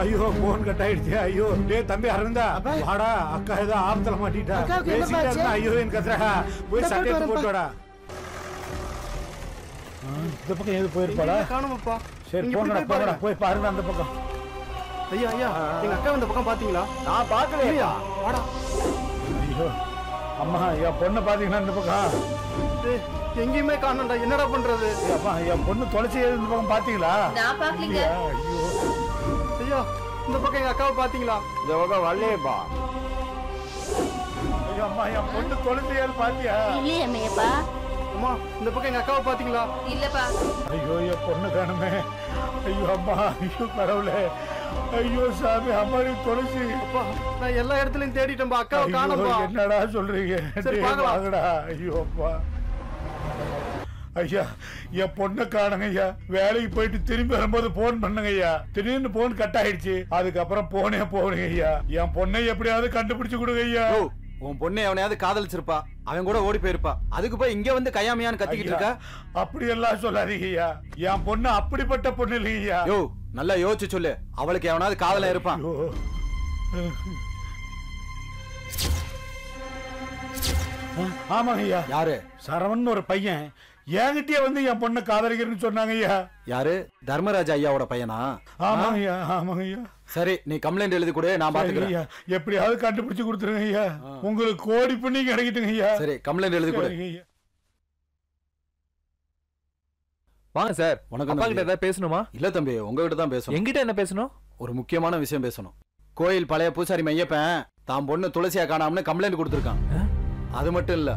ஐயோ போன் கட் ஆயிடுச்சு. ஐயோ. டேய் தம்பி அரவிந்தா வாடா அக்கா ஏதோ ஆபத்துல மாட்டிட்டா. பேசிட்டே? இருந்தா ஐயோ என் கத்துறா போய் இந்த சட்டை போயிட்டு போட்டு வரேன்ப்பா. வாடா. ஆ, இந்த பக்கம் எது போயிருப்பாளா? எங்கேயுமே காணோமப்பா. சரி போங்கடா போங்கடா. போய் பாருங்க அந்த பக்கம். ஐயா ஐயா எங்க அக்கா இந்த பக்கம் பாத்தீங்களா? நான் பாக்கலையா. வாடா. ஐயோ அம்மா என் பொண்ணை பாத்தீங்கன்னா இந்த பக்கம்? எங்கேயுமே காணோம்டா என்னடா பண்றது? அப்பா என் பொண்ணு தொலைச்சி இந்த பக்கம் பாத்தீங்களா? நான் பாக்கலீங்க. ஐயோ ஐயா. இந்த பக்கம் எங்க அக்காவை பாத்தீங்களா? இந்த பக்கம் வரலையேப்பா. ஐயோ அம்மா என் பொண்ணு தொலைச்சியாரு பாத்தியா? இல்லையே மேப்பா அம்மா இந்த பக்கம் எங்க அக்காவை பாத்தீங்களா? இல்லப்பா. ஐயோ என் பொண்ணு காணுமே. ஐயோ அம்மா ஐயோ கடவுளே. ஐயோ சாமி அம்மா நீ தொலைச்சி அப்பா நான் எல்லா இடத்துலயும் தேடிட்டேன்பா. அக்காவை காணோம்பா. என்னடா சொல்றீங்க? சரி. வாங்கடா. ஐயோ அப்பா. ஐயா என் பொண்ணை காணுங்க ஐயா. வேலைக்கு போயிட்டு திரும்பி வரும்போது போன் பண்ணுங்க ஐயா. திடீர்னு போன் கட் ஆயிடுச்சு. அதுக்கப்புறம் போனே போனுங்க ஐயா. என் பொண்ணை எப்படியாவது கண்டுபிடிச்சு கொடுங்க ஐயா. உன் பொண்ணு எவனையாவது காதலிச்சிருப்பா அவன் கூட ஓடி போயிருப்பா. அதுக்கு போய் இங்க வந்து கையாமையான்னு கத்திக்கிட்டு இருக்கா? அப்படி எல்லாம் சொல்லாதீங்க ஐயா. என் பொண்ணு அப்படிப்பட்ட பொண்ணு இல்லைங்க ஐயா. யோ நல்லா யோசிச்சு சொல்லு. அவளுக்கு எவனாவது காதல இருப்பான் ஆமாங்க ஐயா. யாரு? சரவணன் ஒரு பையன். என்கிட்டயே வந்து என் பொண்ணை காதலிக்கிறேன்னு சொன்னாங்க ஐயா. யாரு? தர்மராஜா ஐயாவோட பையனா? ஆமாங்க ஐயா ஆமாங்க ஐயா. சரி நீ கம்ப்ளைண்ட் எழுதி கொடு நான் பாத்துக்கிறேன். ஐயா எப்படியாவது கண்டுபிடிச்சு கொடுத்துருங்க ஐயா. உங்களுக்கு கோடி பண்ணி கிடைக்கட்டுங்க ஐயா. சரி கம்ப்ளைண்ட் எழுதி கொடு. வாங்க சார் வணக்கம் அப்பா. கிட்ட ஏதாவது பேசணுமா? இல்ல தம்பி உங்ககிட்ட தான் பேசணும். என்கிட்ட என்ன பேசணும்? ஒரு முக்கியமான விஷயம் பேசணும். கோயில் பழைய பூசாரி மையப்பன் தான் பொண்ணு துளசியா காணாமனு கம்ப்ளைண்ட் கொடுத்துருக்கான். அது மட்டும் இல்ல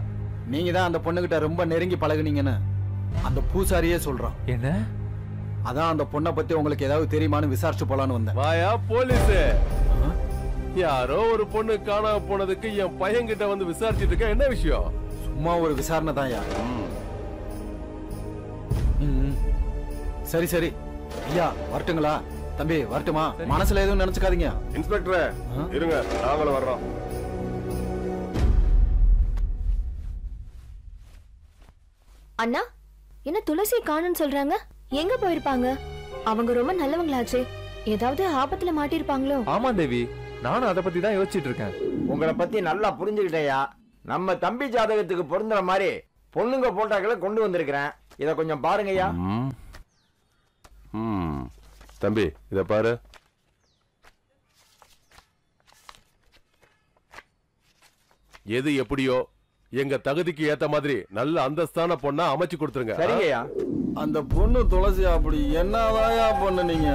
நீங்க தான் அந்த பொண்ணுகிட்ட ரொம்ப நெருங்கி பழகுனீங்கன்னு அந்த பூசாரியே சொல்றான். என்ன? அதான் அந்த பொண்ணை பத்தி உங்களுக்கு ஏதாவது தெரியுமான்னு விசாரிச்சு போலான்னு வந்தேன். வாயா போலீஸ். யாரோ ஒரு பொண்ணு காணாம போனதுக்கு என் பையன் கிட்ட வந்து விசாரிச்சிட்டு இருக்க? என்ன விஷயம்? சும்மா ஒரு விசாரணை தான் யா. சரி சரி. ஐயா வரட்டுங்களா? தம்பி வரட்டுமா? மனசுல எதுவும் நினைச்சுக்காதீங்க. இன்ஸ்பெக்டர் இருங்க. நாங்களும் வர்றோம். அண்ணா என்ன துளசி காணும்னு சொல்றாங்க? எங்க போயிருப்பாங்க? அவங்க ரொம்ப நல்லவங்களாச்சே. ஏதாவது ஆபத்துல மாட்டிருப்பாங்களோ ஆமா தேவி. நானும் அதை பத்தி தான் யோசிச்சுட்டு இருக்கேன் உங்களை பத்தி நல்லா புரிஞ்சுக்கிட்டேயா? நம்ம தம்பி ஜாதகத்துக்கு பொருந்துற மாதிரி பொண்ணுங்க போட்டாக்களை கொண்டு வந்திருக்கிறேன். இத கொஞ்சம் பாருங்கய்யா. ம். தம்பி இத பாரு. எது எப்படியோ எங்க தகுதிக்கு ஏத்த மாதிரி நல்ல அந்தஸ்தான பொண்ணா அமைச்சு கொடுத்துருங்க. சரிங்கய்யா. அந்த பொண்ணு துளசி அப்படி என்னதாயா பொண்ணு நீங்க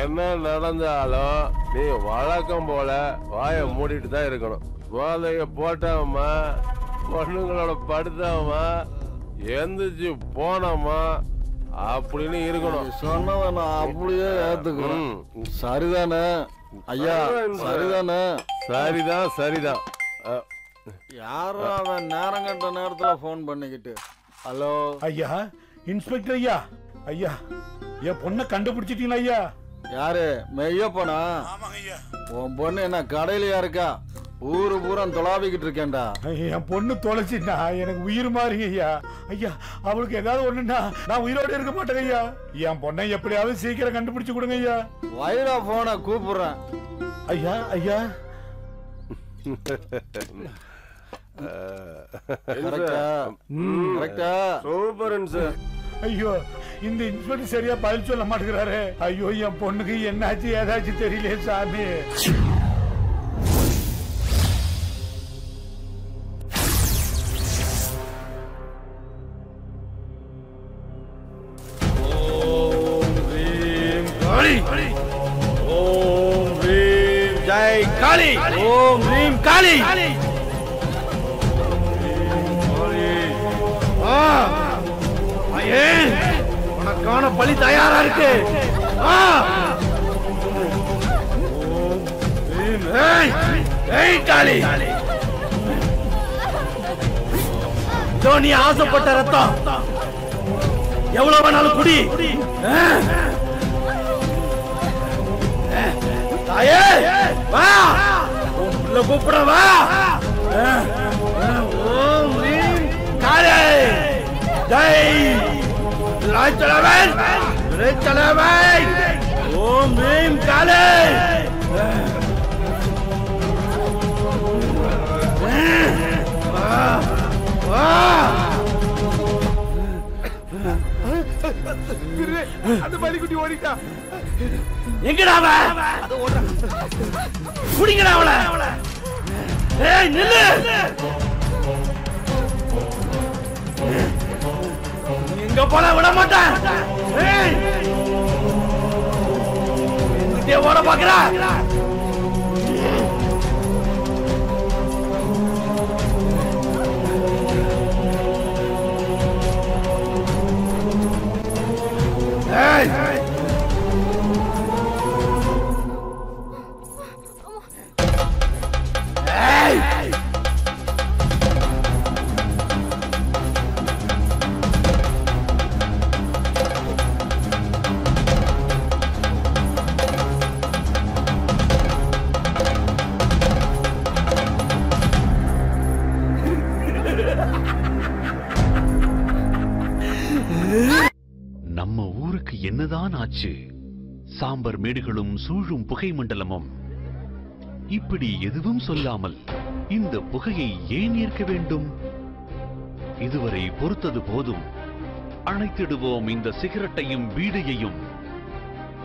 என்ன நடந்தாலும் நீ வழக்கம் போல வாயை மூடிட்டு தான் இருக்கணும். போதைய போட்டோமா பொண்ணுங்களோட படுத்தாமா எந்திரிச்சு போனோமா அப்படின்னு இருக்கணும். சொன்னதை நான் அப்படியே ஏத்துக்கிறேன். சரிதானே? ஐயா சரிதானே? சரிதான்? சரிதான் யாரும் அவன் நேரம் கட்ட நேரத்துல ஃபோன் பண்ணிக்கிட்டு ஹலோ? ஐயா இன்ஸ்பெக்டர் ஐயா ஐயா என் பொண்ணை கண்டுபிடிச்சிட்டீங்களா ஐயா? யாரு? மெய்யப்பனா உன் பொண்ணு என்ன கடையிலயா இருக்கா? ஊரு பூரா தொலாவிக்கிட்டு இருக்கேன்டா. என் பொண்ணு தொலைச்சிட்டா எனக்கு உயிர் மாறிங்க ஐயா. ஐயா அவளுக்கு ஏதாவது ஒண்ணுன்னா நான் உயிரோட இருக்க மாட்டேங்க ஐயா. என் பொண்ணை எப்படியாவது சீக்கிரம் கண்டுபிடிச்சு கொடுங்க ஐயா. வைரா போன கூப்பிடுறேன். ஐயா ஐயா? Super sir. ஐயோ இந்த இன்ஸ்பெக்டர் சரியா பதில் சொல்ல மாட்டேங்கிறாரு. ஐயோ என் பொண்ணுக்கு என்னாச்சு ஏதாச்சும் தெரியலையே சாமி. நீ ரத்தம். எவ்வளவு வேணாலும் குடி. தாயே வா. உன் பிள்ளை கூப்பிட வா. ஓம் ரீம் காளே ஜெய். ராஜ்தலவன் தலைவன் ஓம் ரீம் காலே. Ah! வா. அந்த பலிக்குட்டி ஓடிட்டா எங்கடா அவ குடிங்கடா அவள. ஏய் நில்லு. எங்க போல விட மாட்டேன். ஏய். எங்கிட்டே ஓட பாக்குறா. ஏய் ஆச்சு சாம்பர் மேடுகளும் சூழும் புகை மண்டலமும் இப்படி எதுவும் சொல்லாமல் இந்த புகையை ஏன் ஏற்க வேண்டும்? இதுவரை பொறுத்தது போதும். அணைத்திடுவோம் இந்த சிகரெட்டையும் வீடையையும்.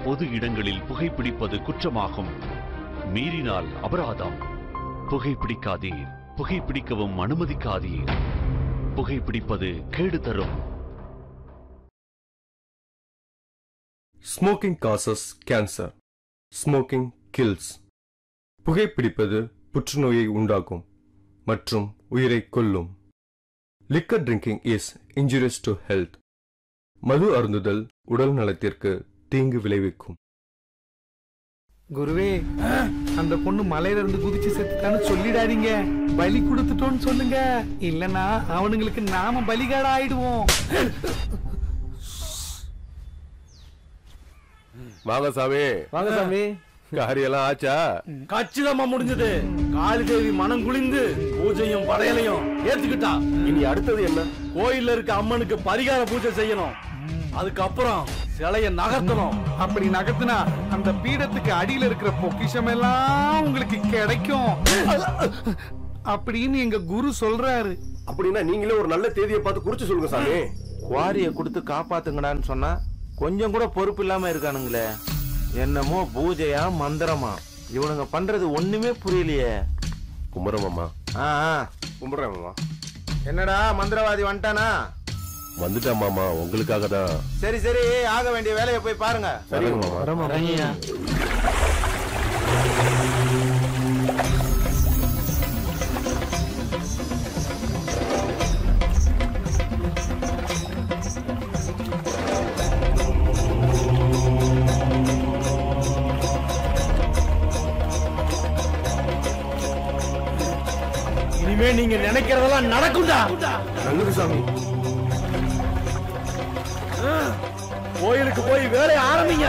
பொது இடங்களில் புகைப்பிடிப்பது குற்றமாகும். மீறினால் அபராதம். புகைப்பிடிக்காதீர் புகைப்பிடிக்கவும் அனுமதிக்காதீர். புகைப்பிடிப்பது கேடு தரும். Smoking causes cancer smoking kills புகைப்பிடிப்பது புற்றுநோயை உண்டாக்கும் மற்றும் உயிரை கொல்லும். Liquor drinking is injurious to health மது அருந்துதல் உடல் நலத்திற்கு தீங்கு விளைவிக்கும். குருவே அந்த பொண்ணு மலையில இருந்து குதிச்சு செத்துட்டான்னு சொல்லிடாதீங்க. பலி கொடுத்துட்டோம்னு சொல்லுங்க. இல்லனா அவனுங்களுக்கு நாம பலிகாட ஆயிடுவோம் வாங்க சாமி. வாங்க சாமி. காரியெல்லாம் ஆச்சா? கச்சிதமா முடிஞ்சது. காளி தேவி மனம் குளிந்து பூஜையும் படையலையும் ஏத்துக்கிட்டா. இனி அடுத்தது என்ன? கோயில்ல இருக்க அம்மனுக்கு பரிகார பூஜை செய்யணும். அதுக்கப்புறம் சிலைய நகர்த்தணும். அப்படி நகர்த்தினா அந்த பீடத்துக்கு அடியில இருக்கிற பொக்கிஷம் எல்லாம் உங்களுக்கு கிடைக்கும். அப்படின்னு எங்க குரு சொல்றாரு. அப்படின்னா நீங்களே ஒரு நல்ல தேதியை பார்த்து குறிச்சு சொல்லுங்க சாமி. குவாரிய கொடுத்து காப்பாத்துங்கடான்னு சொன்னா கொஞ்சம் கூட பொறுப்பு இல்லாம இருக்கானுங்களே. என்னமோ பூஜையா மந்திரமா? இவனுங்க பண்றது ஒண்ணுமே புரியலையே. கும்புறமாமா ஆ ஆ. கும்பிடுறேன் மாமா என்னடா மந்திரவாதி வந்துட்டானா? வந்துட்டேன் மாமா உங்களுக்காக தான் சரி சரி. ஆக வேண்டிய வேலையை போய் பாருங்க. சரிங்க மாமா நீங்க நினைக்கிறதெல்லாம் நடக்கும்டா. நல்லது சாமி. கோயிலுக்கு போய் வேலையை ஆரம்பிங்க.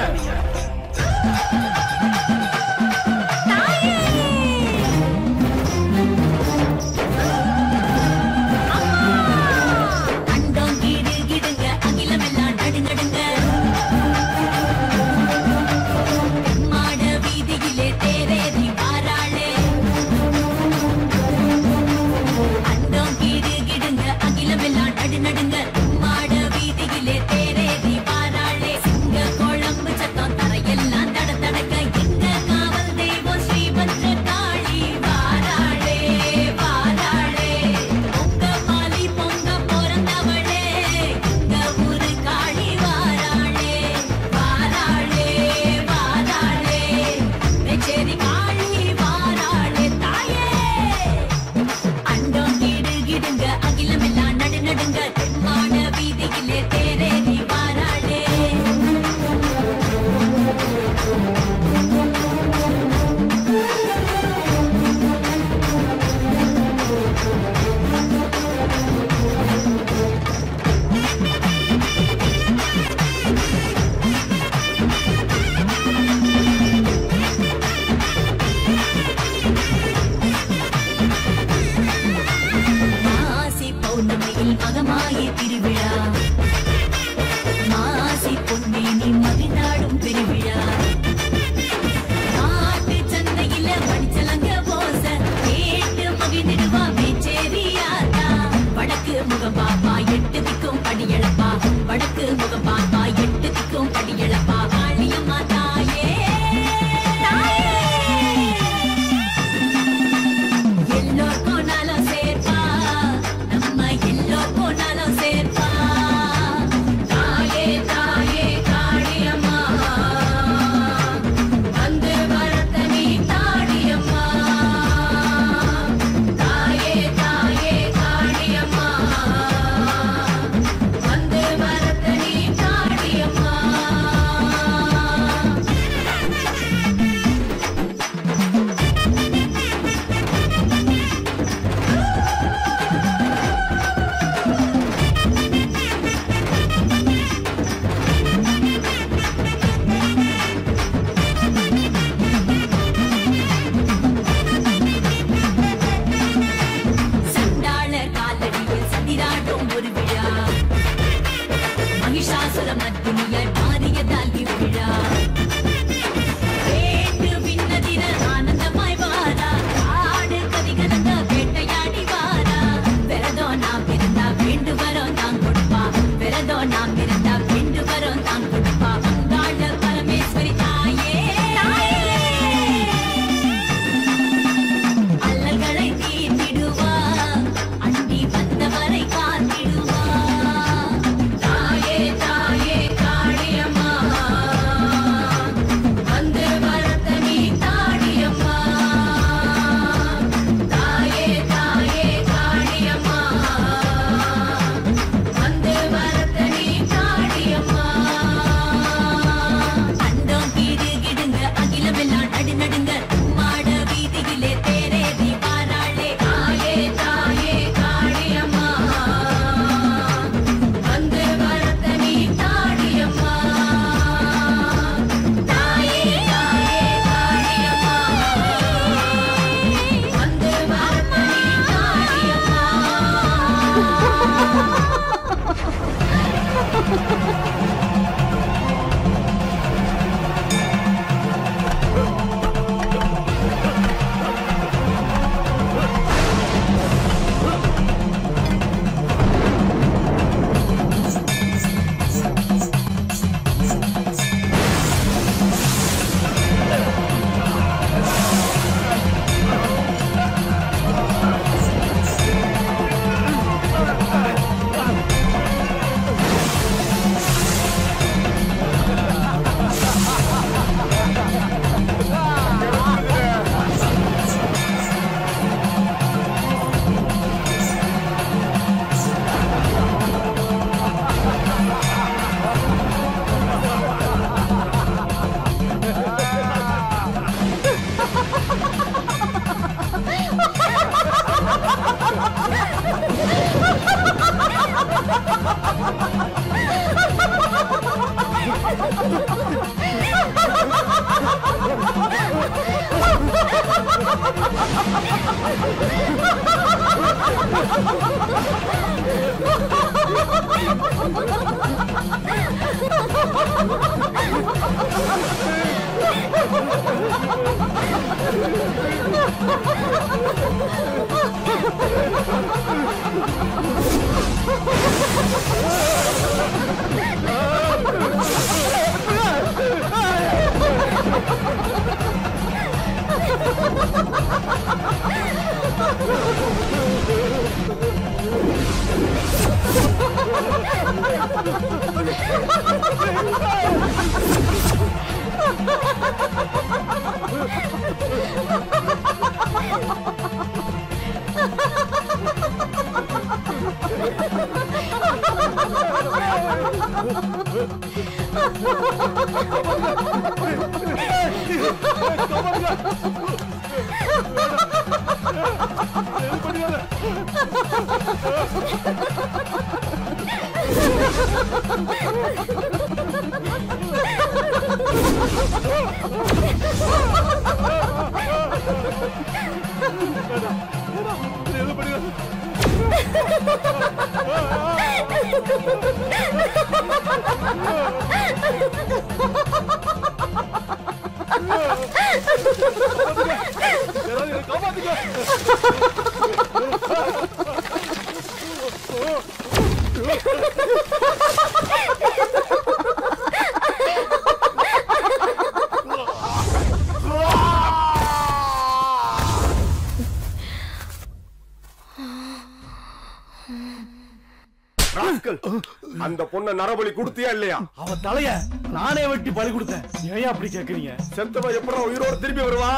அப்படி கேக்குறீங்க? செத்தவ எப்படா உயிரோட திரும்பி வருவா?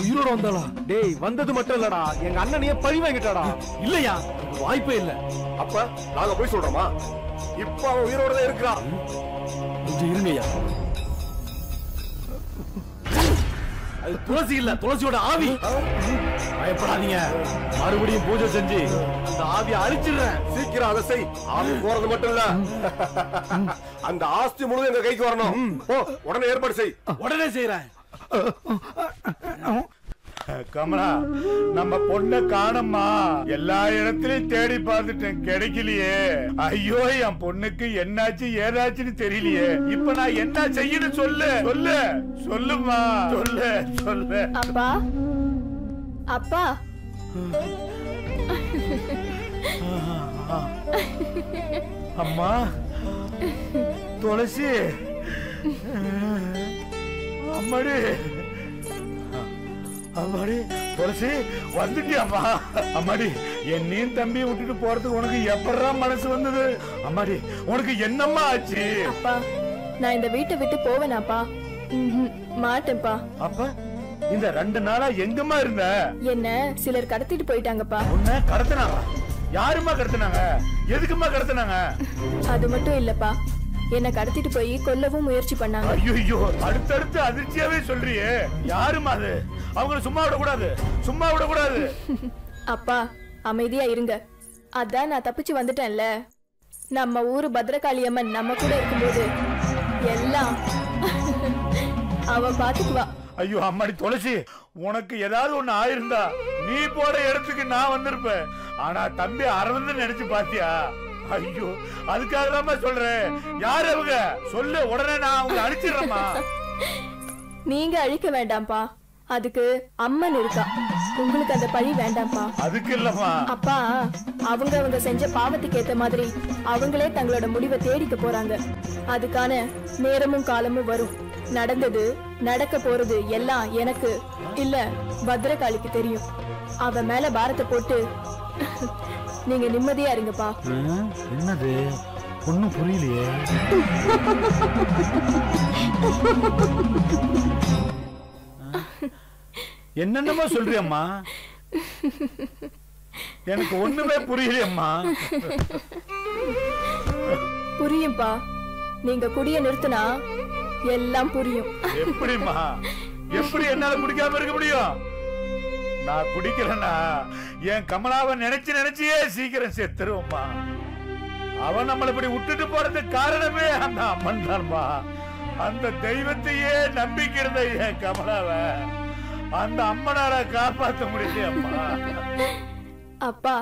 உயிரோட வந்தாளா? டேய் வந்தது மட்டும் இல்லடா. எங்க அண்ணனையே பழி வாங்கிட்டாடா. இல்லையா? வாய்ப்பே இல்ல. அப்ப நாங்க போய் சொல்றோமா? இப்ப அவன் உயிரோட தான் இருக்கிறா கொஞ்சம் இருங்கய்யா அது துளசி இல்ல துளசியோட ஆவி. பயப்படாதீங்க. மறுபடியும் பூஜை செஞ்சு அந்த ஆவியை அழிச்சிடுறேன். சீக்கிரம் அதை செய். ஆவி போறது மட்டும் இல்ல. அந்த ஆஸ்தி முழுதும் எங்க கைக்கு வரணும். உடனே ஏற்பாடு செய். உடனே செய்யறேன் கமலா நம்ம பொண்ண காணம்மா. எல்லா இடத்துலயும் தேடி பார்த்துட்டேன். கிடைக்கலையே. ஐயோ என் பொண்ணுக்கு என்னாச்சு ஏதாச்சுன்னு தெரியலையே. இப்ப நான் என்ன செய்யணும் சொல்லு. சொல்லு. சொல்லுமா சொல்லு சொல்லு. அப்பா. அப்பா. அம்மா. துளசி. அம்மாடி. அம்மாடி துளசி வந்துட்டியாம்மா அம்மாடி என்னையும் தம்பியும் விட்டுட்டு போறதுக்கு உனக்கு எப்படா மனசு வந்தது? அம்மாடி உனக்கு என்னம்மா ஆச்சு? அப்பா நான் இந்த வீட்டை விட்டு போவேனாப்பா. மாட்டேன்ப்பா. அப்ப இந்த ரெண்டு நாளா எங்கம்மா இருந்த? என்ன சிலர் கடத்திட்டு போயிட்டாங்கப்பா. உன்னை கடத்தினாங்க. யாரும்மா கடத்தினாங்க? எதுக்கும்மா கடத்தினாங்க? அது மட்டும் இல்லப்பா. என்ன கடத்திட்டு போய் கொல்லவும் முயற்சி பண்ணாங்க. ஐயோ அடுத்தடுத்து அதிர்ச்சியாவே சொல்றியே. யாரும்மா அது? அவங்கள சும்மா விடக்கூடாது. சும்மா விடக்கூடாது. (laughs) அப்பா அமைதியா இருங்க. அதான் நான் தப்பிச்சு வந்துட்டேன்ல. நம்ம ஊரு பத்ரகாளி அம்மன் நம்ம கூட இருக்கும்போது எல்லாம் (laughs) அவ பாத்துக்குவா. ஐயோ அம்மாடி துளசி உனக்கு ஏதாவது ஒண்ணு ஆயிருந்தா நீ போற இடத்துக்கு நான் வந்திருப்பேன். ஆனா தம்பி அரவிந்த் நினைச்சு பாத்தியா? ஐயோ அதுக்காக தான் சொல்றேன். யார் அவங்க? சொல்லு உடனே நான் அவங்க அனுப்பிச்சிடுறேம்மா நீங்க அழிக்க வேண்டாம்ப்பா. அதுக்கு அம்மன் இருக்கா. உங்களுக்கு அந்த பழி வேண்டாம்ப்பா. அதுக்கு இல்லம்மா. அப்பா அவங்க அவங்க செஞ்ச பாவத்துக்கு ஏத்த மாதிரி அவங்களே தங்களோட முடிவை தேடிக்க போறாங்க. அதுக்கான நேரமும் காலமும் வரும். நடந்தது நடக்க போறது எல்லாம் எனக்கு இல்ல பத்ரகாளிக்கு தெரியும். அவ மேல பாரத்தை போட்டு நீங்க நிம்மதியா இருங்கப்பா. என்னது? ஒண்ணும் புரியலையே. என்னென்னமோ சொல்றியம்மா. எனக்கு ஒண்ணுமே புரியலையம்மா. புரியும்பா. நீங்க குடிய நிறுத்தினா எல்லாம் புரியும். எப்படிம்மா? எப்படி என்னால குடிக்காம இருக்க முடியும்? நான் குடிக்கிறேன்னா என் கமலாவை நினைச்சு நினைச்சியே சீக்கிரம் செத்துருவோம்மா. அவன் நம்மளை இப்படி விட்டுட்டு போறதுக்கு காரணமே அந்த அம்மன் தான்மா. அந்த தெய்வத்தையே நம்பிக்கிறத என் கமலாவை அந்த அம்மனால காப்பாத்த முடியலையம்மா அப்பா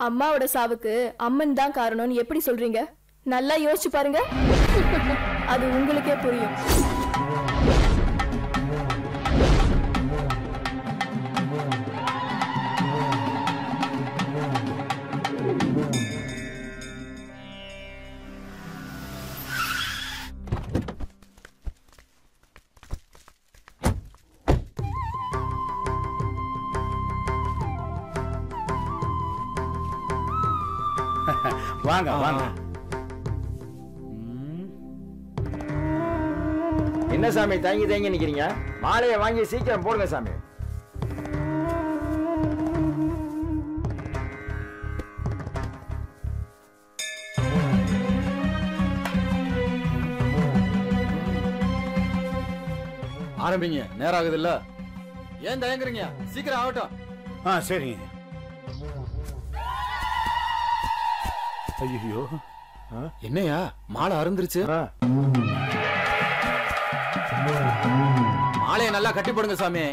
அம்மாவோட சாவுக்கு அம்மன் தான் காரணம்னு எப்படி சொல்றீங்க? நல்லா யோசிச்சு பாருங்க. அது உங்களுக்கே புரியும். வாங்க வாங்க. என்ன சாமி தங்கி தங்கி நிக்கிறீங்க? மாலையை வாங்கி சீக்கிரம் போடுங்க சாமி. ஆரம்பிங்க. நேரம் ஆகுது இல்ல? ஏன் தயங்குறீங்க? சீக்கிரம் ஆகட்டும். ஆ சரிங்க. ஐயோ என்னையா? மாலை அருந்துருச்சு. மாலையை நல்லா கட்டி போடுங்க சாமி.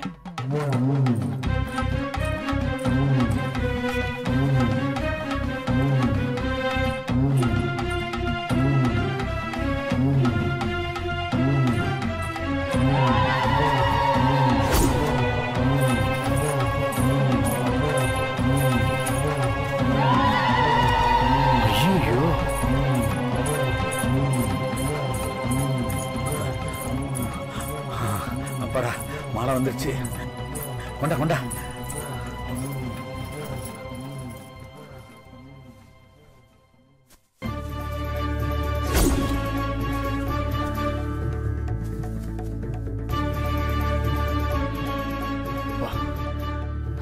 மழை வந்துருச்சு. கொண்டா கொண்டா.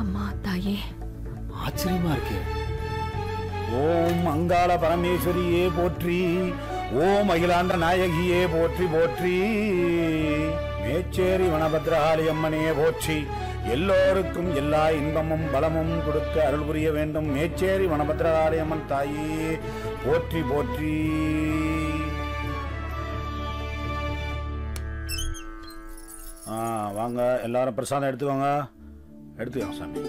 அம்மா தாயே. ஆச்சரியமா இருக்கு. ஓம் அங்காள பரமேஸ்வரியே போற்றி ஓம் அகிலாண்ட நாயகியே போற்றி போற்றி. மேச்சேரி வனபத்ரகாளி அம்மனையே போற்றி. எல்லோருக்கும் எல்லா இன்பமும் பலமும் கொடுக்க அருள் புரிய வேண்டும். மேச்சேரி வனபத்ரகாளி அம்மன் தாயே போற்றி போற்றி. ஆ வாங்க எல்லாரும் பிரசாதம் எடுத்துக்கோங்க. எடுத்துக்கோங்க சாமி.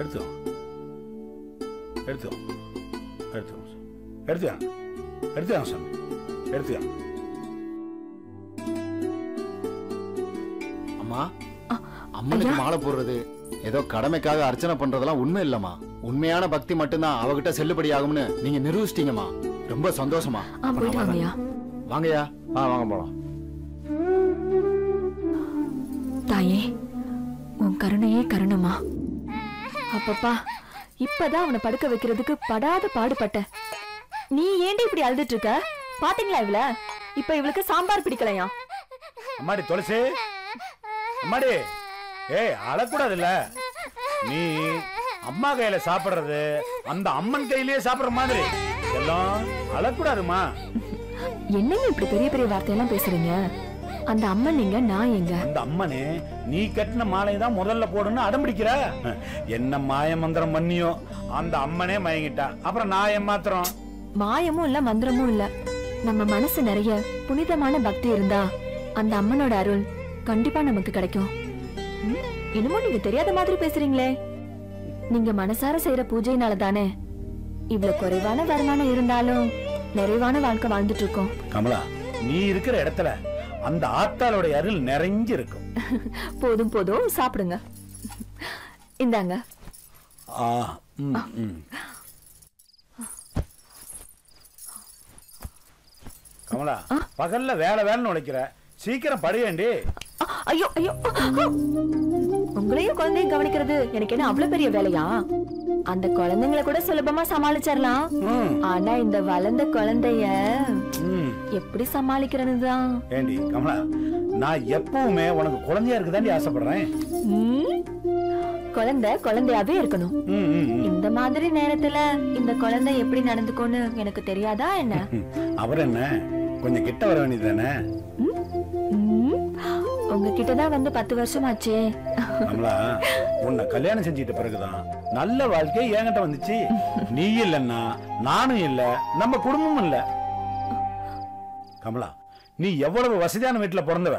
எடுத்துக்கோங்க எடுத்துக்கோங்க எடுத்துக்கோங்க சாமி. எடுத்துக்கோங்க எடுத்துக்கோங்க சாமி. எடுத்துக்கோங்க அம்மா அம்மனுக்கு மாலை போடுறது. ஏதோ கடமைக்காக அர்ச்சனை பண்றதெல்லாம் உண்மை இல்லம்மா. உண்மையான பக்தி மட்டும்தான் அவகிட்ட செல்லுபடி ஆகும்னு நீங்க நிரூபிச்சிட்டீங்கம்மா. ரொம்ப சந்தோஷமா வாங்கய்யா. ஆ வாங்க போலாம். தாயே உன் கருணையே கருணமா அப்பப்பா இப்பதான் அவனை படுக்க வைக்கிறதுக்கு படாத பாடுபட்ட. நீ ஏண்டி இப்படி அழுதுட்டு இருக்க? பாத்தீங்களா இவள? இப்ப இவளுக்கு சாம்பார் பிடிக்கலையா? அம்மாடி துளசி. அம்மாடி ஏய் அழக்கூடாதுல்ல. நீ அம்மா கையில சாப்பிடுறது அந்த அம்மன் கையிலேயே சாப்பிடுற மாதிரி. எல்லாம் அழக்கூடாதுமா. என்னங்க இப்படி பெரிய பெரிய வார்த்தையெல்லாம் பேசுறீங்க? அந்த அம்மன் எங்க நான் எங்க? அந்த அம்மனே நீ கட்டின மாலையை தான் முதல்ல போடுன்னு அடம்பிடிக்கிற என்ன மாய மந்திரம் பண்ணியோ அந்த அம்மனே மயங்கிட்டா. அப்புறம் நான் ஏமாத்துறோம் மாயமும் இல்ல மந்திரமும் இல்ல. நம்ம மனசு நிறைய புனிதமான பக்தி இருந்தா அந்த அம்மனோட அருள் கண்டிப்பா நமக்கு கிடைக்கும். என்னமோ நீங்க தெரியாத மாதிரி பேசுறீங்களே. நீங்க மனசார செய்யற பூஜையினால தானே இவ்வளவு குறைவான வருமானம் இருந்தாலும் நிறைவான வாழ்க்கை வாழ்ந்துட்டு இருக்கோம் கமலா நீ இருக்கிற இடத்துல அந்த ஆத்தாளோட அருள் நிறைஞ்சு இருக்கும் (laughs) போதும் போதும். சாப்பிடுங்க. இந்தாங்க. கமலா பகல்ல வேலை வேலைன்னு உழைக்கிற. சீக்கிரம் படுவேண்டி ஐயோ ஐயோ. உங்களையும் குழந்தையும் கவனிக்கிறது எனக்கு என்ன அவ்வளவு பெரிய வேலையா? அந்த குழந்தைங்கள கூட சுலபமா சமாளிச்சிடலாம் ஆனா இந்த வளர்ந்த குழந்தைய எப்படி சமாளிக்கிறதுதான்? ஏண்டி கமலா நான் எப்பவுமே உனக்கு குழந்தையா இருக்குதாண்டி ஆசைப்படுறேன். குழந்தை குழந்தையாவே இருக்கணும். இந்த மாதிரி நேரத்துல இந்த குழந்தை எப்படி நடந்துக்கோன்னு எனக்கு தெரியாதா என்ன? (laughs) அவர் என்ன கொஞ்சம் கிட்ட வர வேண்டியது தானே உங்ககிட்ட தான் வந்து பத்து வருஷமாச்சே. கமலா உன்னை கல்யாணம் செஞ்சிட்ட பிறகுதான் நல்ல வாழ்க்கை என்கிட்ட வந்துச்சு. நீ இல்லைன்னா நானும் இல்ல நம்ம குடும்பமும் இல்ல. கமலா நீ எவ்வளவு வசதியான வீட்டுல பிறந்தவ?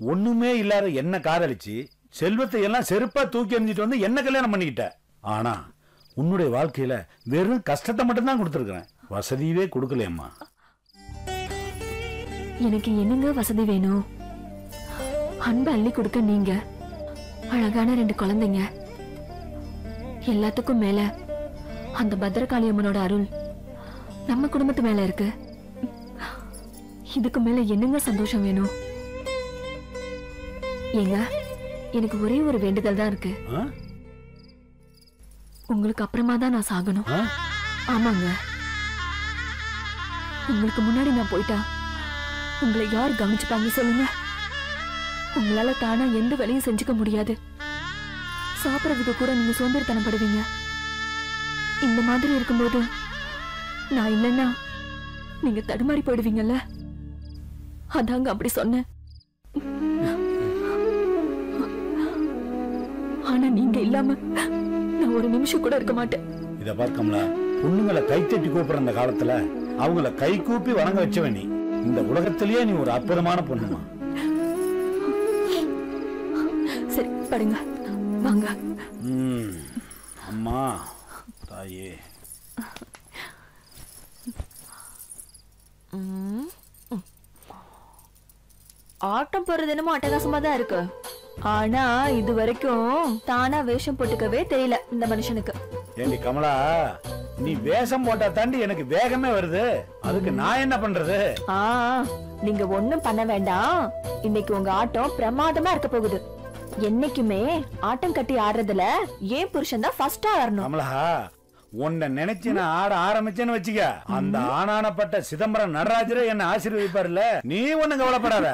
ஒண்ணுமே இல்லாத என்ன காதலிச்சு செல்வத்தை எல்லாம் செருப்பா தூக்கி எறிஞ்சிட்டு வந்து என்ன கல்யாணம் பண்ணிக்கிட்ட. ஆனா உன்னுடைய வாழ்க்கையில வெறும் கஷ்டத்தை மட்டும்தான் கொடுத்துருக்கிறேன். வசதியவே கொடுக்கலையம்மா. எனக்கு என்னங்க வசதி வேணும்? அன்பு அள்ளி கொடுக்க நீங்க அழகான ரெண்டு குழந்தைங்க. எல்லாத்துக்கும் மேல அந்த பத்ரகாளி அம்மனோட அருள் நம்ம குடும்பத்து மேல இருக்கு. இதுக்கு மேல என்னங்க சந்தோஷம் வேணும்? ஏங்க எனக்கு ஒரே ஒரு வேண்டுதல் தான் இருக்கு? உங்களுக்கு அப்புறமா தான் நான் சாகணும். ஆமாங்க. உங்களுக்கு முன்னாடி நான் போயிட்டா உங்களை யார் கவனிச்சுப்பாங்க சொல்லுங்க. உங்களால தானா எந்த வேலையும் செஞ்சுக்க முடியாது. சாப்பிடறதுக்கு கூட நீங்க சோம்பேறித்தனப்படுவீங்க. இந்த மாதிரி இருக்கும்போது நான் இல்லைன்னா நீங்க தடுமாறி போயிடுவீங்கல்ல? அதாங்க அப்படி சொன்னேன். ஆனா நீங்க இல்லாம நான் ஒரு நிமிஷம் கூட இருக்க மாட்டேன். இத பார் பொண்ணுங்களை கை தட்டி கூப்பிடுற அந்த காலத்துல அவங்கள கை கூப்பி வணங்க வச்சவ நீ. இந்த உலகத்திலேயே நீ ஒரு அற்புதமான பொண்ணுமா. படுங்க வாங்க. அம்மா தாயே. ஆட்டம் போறது என்னமோ அட்டகாசமா தான் இருக்கு. ஆனா இது வரைக்கும் தானா வேஷம் போட்டுக்கவே தெரியல இந்த மனுஷனுக்கு. ஏண்டி கமலா நீ வேஷம் போட்டா தாண்டி எனக்கு வேகமே வருது. அதுக்கு நான் என்ன பண்றது? ஆ நீங்க ஒண்ணும் பண்ண வேண்டாம். இன்னைக்கு உங்க ஆட்டம் பிரமாதமா இருக்க போகுது. என்னைக்குமே ஆட்டம் கட்டி ஆடுறதுல ஏன் புருஷன் தான் ஃபர்ஸ்டா ஆடணும் கமலா உன்னை நினைச்சு நான் ஆட ஆரம்பிச்சேன்னு வச்சுக்க. அந்த ஆனானப்பட்ட சிதம்பரம் நடராஜரே என்ன ஆசீர்வதிப்பாருல்ல. நீ ஒன்னும் கவலைப்படாத.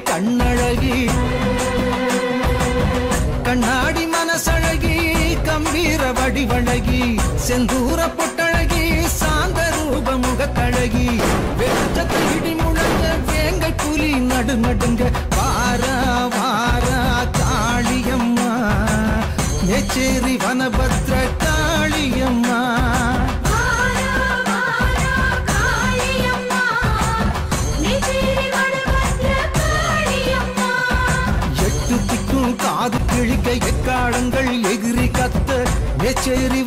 கண்ணழகி. கண்ணாடி மனசழகி கம்பீர வடிவழகி செந்தூர பொட்டழகி சாந்த ரூப முகத்தழகி வெளிச்சத்தை இடி முழங்க வேங்க புலி நடுநடுங்க வாரா வாரா காளியம்மா. நெச்சேரி மேச்சேரி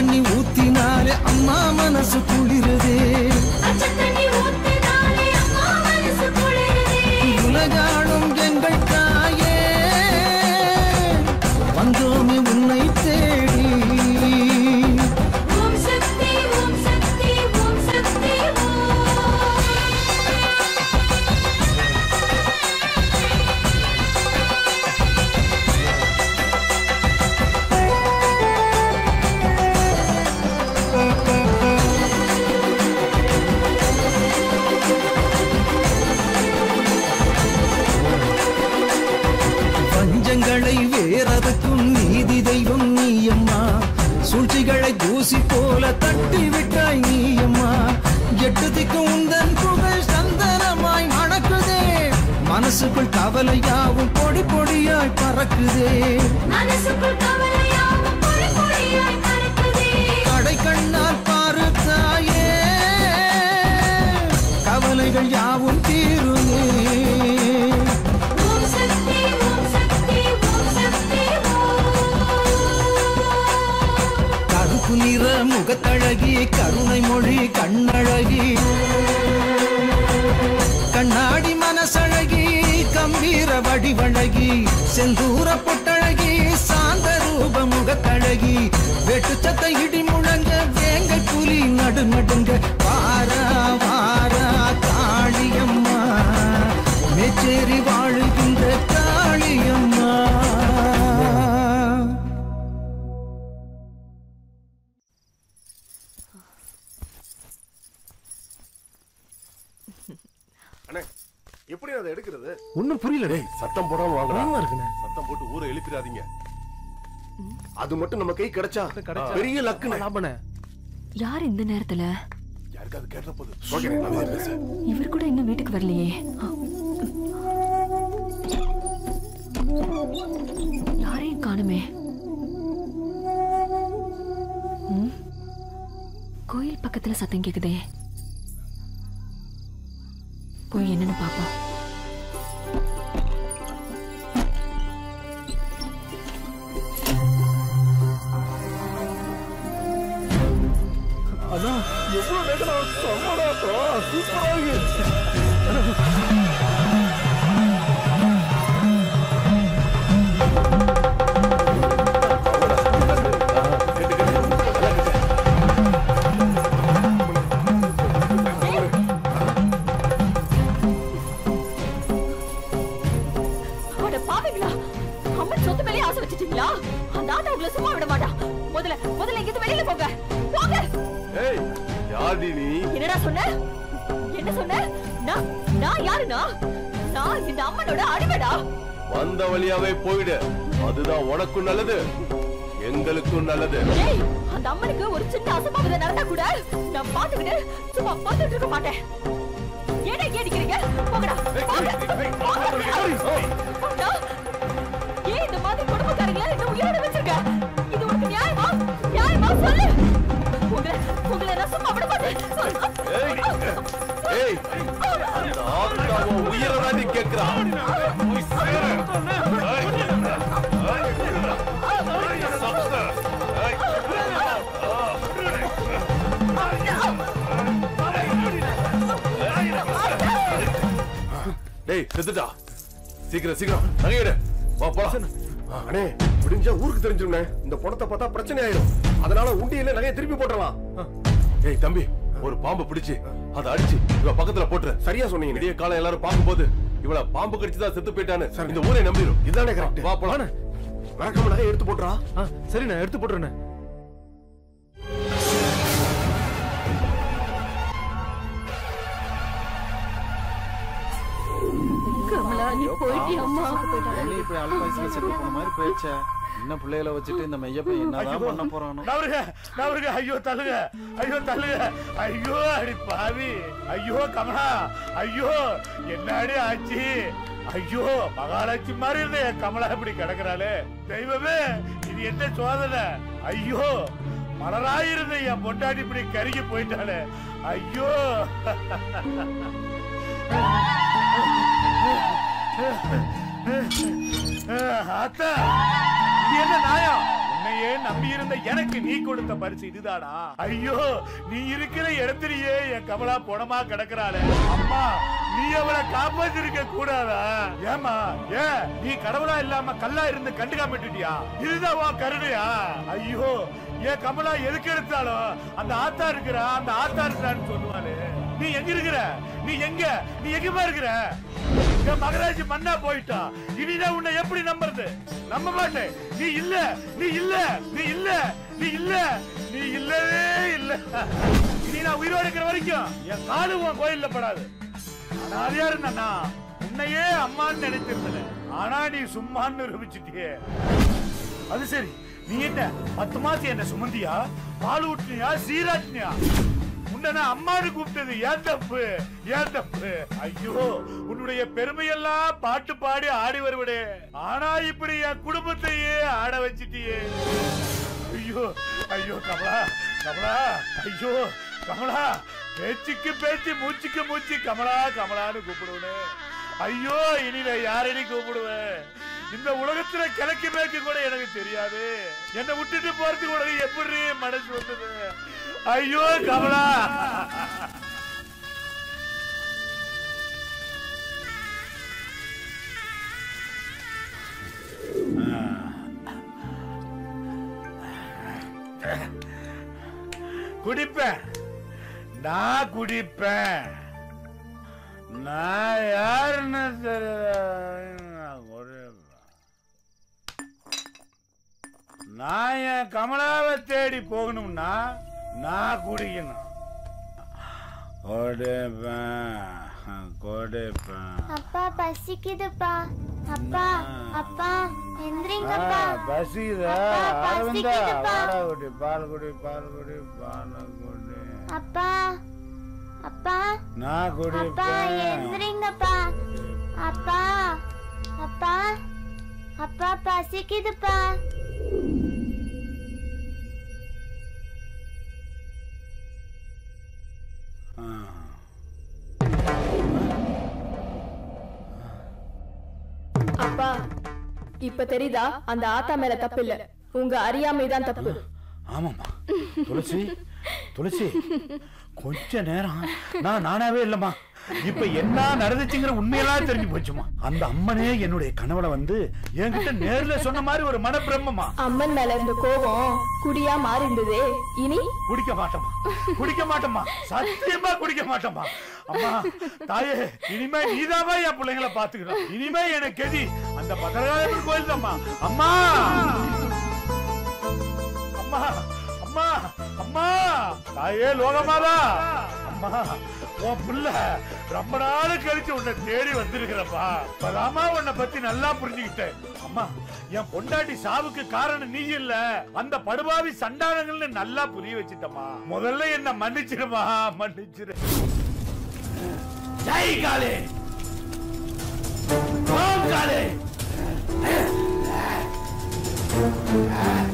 தண்ணி ஊத்தினாலே அம்மா மனசு குளிருதே. உலகாடும் ஊசி போல தட்டி விட்டாய் நீ அம்மா எட்டு திக்கு உந்தன் புகழ் சந்தனமாய் மணக்குதே. மனசுக்குள் கவலையாவும் பொடி பொடியாய் பறக்குதே. மனசுக்குள் கவலை முகத்தழகி கருணை மொழி கண்ணழகி. கண்ணாடி மனசழகி கம்பீர வடிவழகி செந்தூர பொட்டழகி சாந்த ரூப முகத்தழகி வெட்டுச்சத்தை இடி முழங்க வேங்க புலி நடுநடுங்க அது மட்டும் நம்ம கை கிடைச்சா பெரிய லக்குண்ணே லாபண்ணே யார் இந்த நேரத்துல? யாருக்காவது கேட்ட போது இவர் கூட இன்னும் வீட்டுக்கு வரலையே. யாரையும் காணுமே? கோயில் பக்கத்துல சத்தம் கேக்குதே. போய் என்னன்னு பாப்போம் அதான் எவ்வளவு நேரம் சம்மடாட்டம் சூப்பரா இருக்கு அட அம்மன் சொத்து மேலே ஆசை வச்சுட்டீங்களா அந்த ஆட்டா உங்களை சும்மா விட மாட்டா முதல்ல முதல்ல இங்கிருந்து வெளியில போங்க. நீ என்னடா சொன்ன என்ன சொன்ன நான் நான் யாருனா நான் இந்த அம்மனோட அடிமைடா வந்த வழியாவே போயிடு அதுதான் உனக்கும் நல்லது எங்களுக்கும் நல்லது அந்த அம்மனுக்கு ஒரு சின்ன அசம்பாவிதம் நடந்தா கூட நான் பாத்துக்கிட்டு சும்மா பார்த்துட்டு இருக்க மாட்டேன் ஏடா கேடிக்கிறீங்க போங்கடா டேய் செத்துட்டா? சீக்கிரம் சீக்கிரம். நகையிடு வா போலாம். அண்ணே விடிஞ்சா ஊருக்கு தெரிஞ்சிருண்ணே இந்த பணத்தை பார்த்தா பிரச்சனை ஆயிரும். அதனால உண்டியில நகையை திருப்பி போட்டுறலாம். ஏய் தம்பி ஒரு பாம்பு பிடிச்சு அதை அடிச்சு இவ பக்கத்துல போட்டுரு. சரியா சொன்னீங்க விடிய காலம் எல்லாரும் பார்க்கும்போது இவள பாம்பு கடிச்சு தான் செத்து போயிட்டான்னு இந்த ஊரை நம்பிடும் இதானே கரெக்ட் வா போலாம். வணக்கம் நகை எடுத்து போட்டுறா. சரிண்ணே எடுத்து போட்டுருண்ணே கமலா நீ போயிட்டியம்மா? இப்படி அல்ப வயசுல செத்து போன மாதிரி போயிடுச்சே. இன்னும் பிள்ளைகளை வச்சுட்டு இந்த மெய்யப்பன் என்னதான் பண்ண போறானோ? நவருங்க நவருங்க ஐயோ தள்ளுங்க ஐயோ தள்ளுங்க ஐயோ அடி பாவி. ஐயோ கமலா. ஐயோ என்னடி ஆச்சு? ஐயோ மகாலட்சுமி மாதிரி இருந்த கமலா இப்படி கிடக்குறாளே. தெய்வமே இது என்ன சோதனை? ஐயோ மலராயிருந்த என் பொண்டாட்டி இப்படி கருகி போயிட்டாளே. ஐயோ. ஆத்தா. இது என்ன நியாயம்? உன்னையே நம்பி இருந்த எனக்கு நீ கொடுத்த பரிசு இதுதானா ஐயோ நீ இருக்கிற இடத்திலேயே என் கமலா புடமா கிடக்குறாளே. அம்மா நீ அவளை காப்பாத்திருக்க கூடாதா? ஏமா ஏன் நீ கடவுளா இல்லாம கல்லா இருந்து கண்டுக்காம விட்டுட்டியா இதுதான் கருணையா? ஐயோ என் கமலா எதுக்கு எடுத்தாலும் அந்த ஆத்தா இருக்கிறா அந்த ஆத்தா இருக்கிறான்னு சொல்லுவாளே. நீ எங்க இருக்கிற? நீ எங்க? நீ எங்கமா இருக்கிற? என் மகராஜ் மண்ணா போயிட்டா. இனிதான் உன்னை எப்படி நம்புறது? நம்ப மாட்டேன். நீ இல்ல நீ இல்ல நீ இல்ல நீ இல்ல நீ இல்லவே இல்ல. இனி நான் உயிரோடு இருக்கிற வரைக்கும் என் காலு உன் கோயில்ல படாது. அனாதையா இருந்தா உன்னையே அம்மான்னு நினைச்சிருந்தேன் ஆனா நீ சும்மான்னு நிரூபிச்சிட்டியே. அது சரி. நீ என்ன பத்து மாசம் என்ன சுமந்தியா? பால் ஊட்டினியா சீராட்டினியா உன்னை அம்மானு கூப்பிட்டது ஏன் தப்பு? ஏன் தப்பு? ஐயோ உன்னுடைய பெருமையெல்லாம் பாட்டு பாடி ஆடி வருவடே ஆனா இப்படி என் குடும்பத்தையே ஆட வச்சிட்டியே. ஐயோ ஐயோ கமலா கமலா ஐயோ கமலா பேச்சுக்கு பேச்சு மூச்சுக்கு மூச்சு கமலா கமலான்னு கூப்பிடுவேன். ஐயோ இனி நான் யாரடி கூப்பிடுவேன் இந்த உலகத்துல கிழக்கு மேற்கு கூட எனக்கு தெரியாது. என்னை விட்டுட்டு போறதுக்கு உனக்கு எப்படி மனசு வந்தது? ஐயோ கமலா. குடிப்பேன். நான் குடிப்பேன். நான் யாருன்னு தெரியல. நான் நான் என் கமலாவை தேடி போகணும்னா நான் குடிக்கணும் குடிப்பேன் குடிப்பேன் அப்பா பசிக்குதுப்பா அப்பா அப்பா எந்திரிங்கப்பா பசிக்குதா அரவிந்தா. வாடா குடி பால் குடி பால் குடி பால் குடி அப்பா அப்பா நான் குடிப்பேன் எந்திரிங்கப்பா அப்பா அப்பா அப்பா பசிக்குதுப்பா அப்பா இப்ப தெரியுதா? அந்த ஆத்தா மேல தப்பு இல்ல உங்க அறியாமைதான் தப்பு. ஆமாம்மா. துளசி துளசி கொஞ்ச நேரம். நான் நானாவே இல்லம்மா. இப்ப என்ன நடந்துச்சுங்கிற உண்மையெல்லாம் தெரிஞ்சு போச்சுமா? அந்த அம்மனே என்னுடைய கனவுல வந்து என்கிட்ட நேர்ல சொன்ன மாதிரி ஒரு மனப்பிரம்மமா அம்மன் மேல இருந்த கோபம் குடியா மாறி இருந்ததே இனி? குடிக்க மாட்டோமா குடிக்க மாட்டோமா சத்தியமா குடிக்க மாட்டோமா அம்மா தாயே இனிமே நீதாமா என் பிள்ளைங்களை பாத்துக்கிறோம் இனிமே எனக்கு கெதி. அந்த பத்திரகாளம்மன் கோயில் தாம்மா. அம்மா! அம்மா! அம்மா! அம்மா! தாயே லோகமாதா! அம்மா உன் புள்ள ரொம்ப நாள் கழிச்சு உன்னை தேடி வந்திருக்கிறப்பா. இப்பதாம்மா உன்னை பத்தி நல்லா புரிஞ்சுக்கிட்டேன். அம்மா என் பொண்டாட்டி சாவுக்கு காரணம் நீ இல்ல. அந்த படுபாவி சண்டானங்கள்னு நல்லா புரிய வச்சிட்டமா முதல்ல என்ன மன்னிச்சிருமா? மன்னிச்சிரு. ஜெய் காலே காலே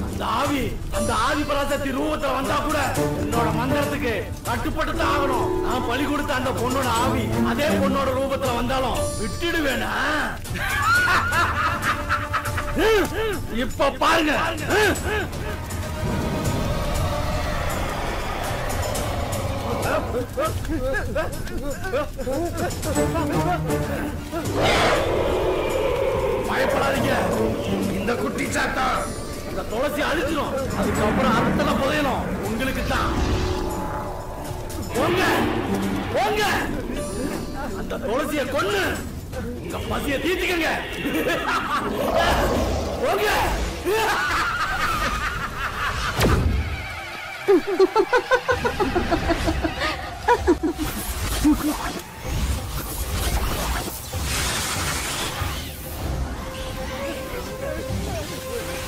அந்த ஆவி அந்த ஆதி பராசக்தி ரூபத்துல வந்தா கூட என்னோட மந்திரத்துக்கு கட்டுப்பட்டு தான் ஆகணும். நான் பலி கொடுத்த அந்த பொண்ணோட ஆவி அதே பொண்ணோட ரூபத்துல வந்தாலும் விட்டுடுவேனா? (laughs) இப்ப பாருங்க. பயப்படாதீங்க. இந்த குட்டி சாத்தா இந்த துளசி அழிச்சிடும் அதுக்கப்புறம் அத்தனை புதையணும். உங்களுக்கு தான். போங்க. போங்க. அந்த துளசிய கொன்னு. உங்க பசிய தீர்த்துக்கங்க. போங்க. (laughs)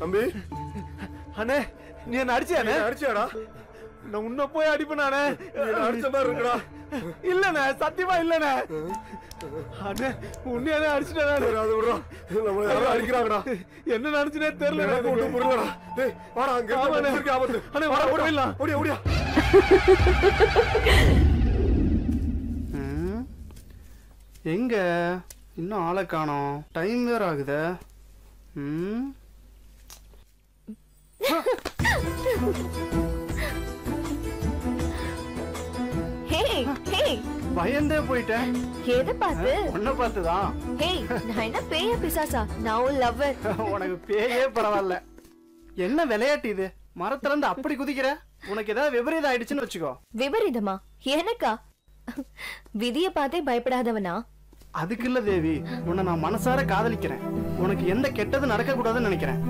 தம்பி? அண்ணே நீ என்ன அடிச்சியானே அடிச்சியாடா? நான் உன்ன போய் அடிப்பனானே அடிச்ச மாதிரி இருக்குடா? இல்லண்ணே சத்தியமா இல்லண்ணே. அண்ணே உன்னையானே அடிச்சிட்டானே அது விடுறோம் நம்மள யாரோ அடிக்கிறாங்கடா. என்ன நினைச்சுனே தெரியல எனக்கு. ஒண்ணும் புரியலடா டேய் வாடா அங்க இருக்கு ஆபத்து. அண்ணே வாடா ஓடி போயிடலாம் ஓடியா ஓடியா ம். எங்க? இன்னும் ஆளை காணோம். டைம் வேற ஆகுதே. ம்? (laughs) பயந்தே போயிட்டேன். எதை பார்த்து? உன்னை பார்த்துதான் ஹேய் நான் என்ன பேய பிசாசா? நான் உன் லவ்வர் உனக்கு பேயே பரவாயில்ல. என்ன விளையாட்டு இது? மரத்துல இருந்து அப்படி குதிக்கிற? உனக்கு ஏதாவது விபரீதம் ஆயிடுச்சுன்னு வச்சுக்கோ. விபரீதமா? எனக்கா? விதிய பார்த்தே பயப்படாதவனா? அதுக்கு இல்ல தேவி. உன்னை நான் மனசார காதலிக்கிறேன். உனக்கு எந்த கெட்டது நடக்க கூடாதுன்னு நினைக்கிறேன்.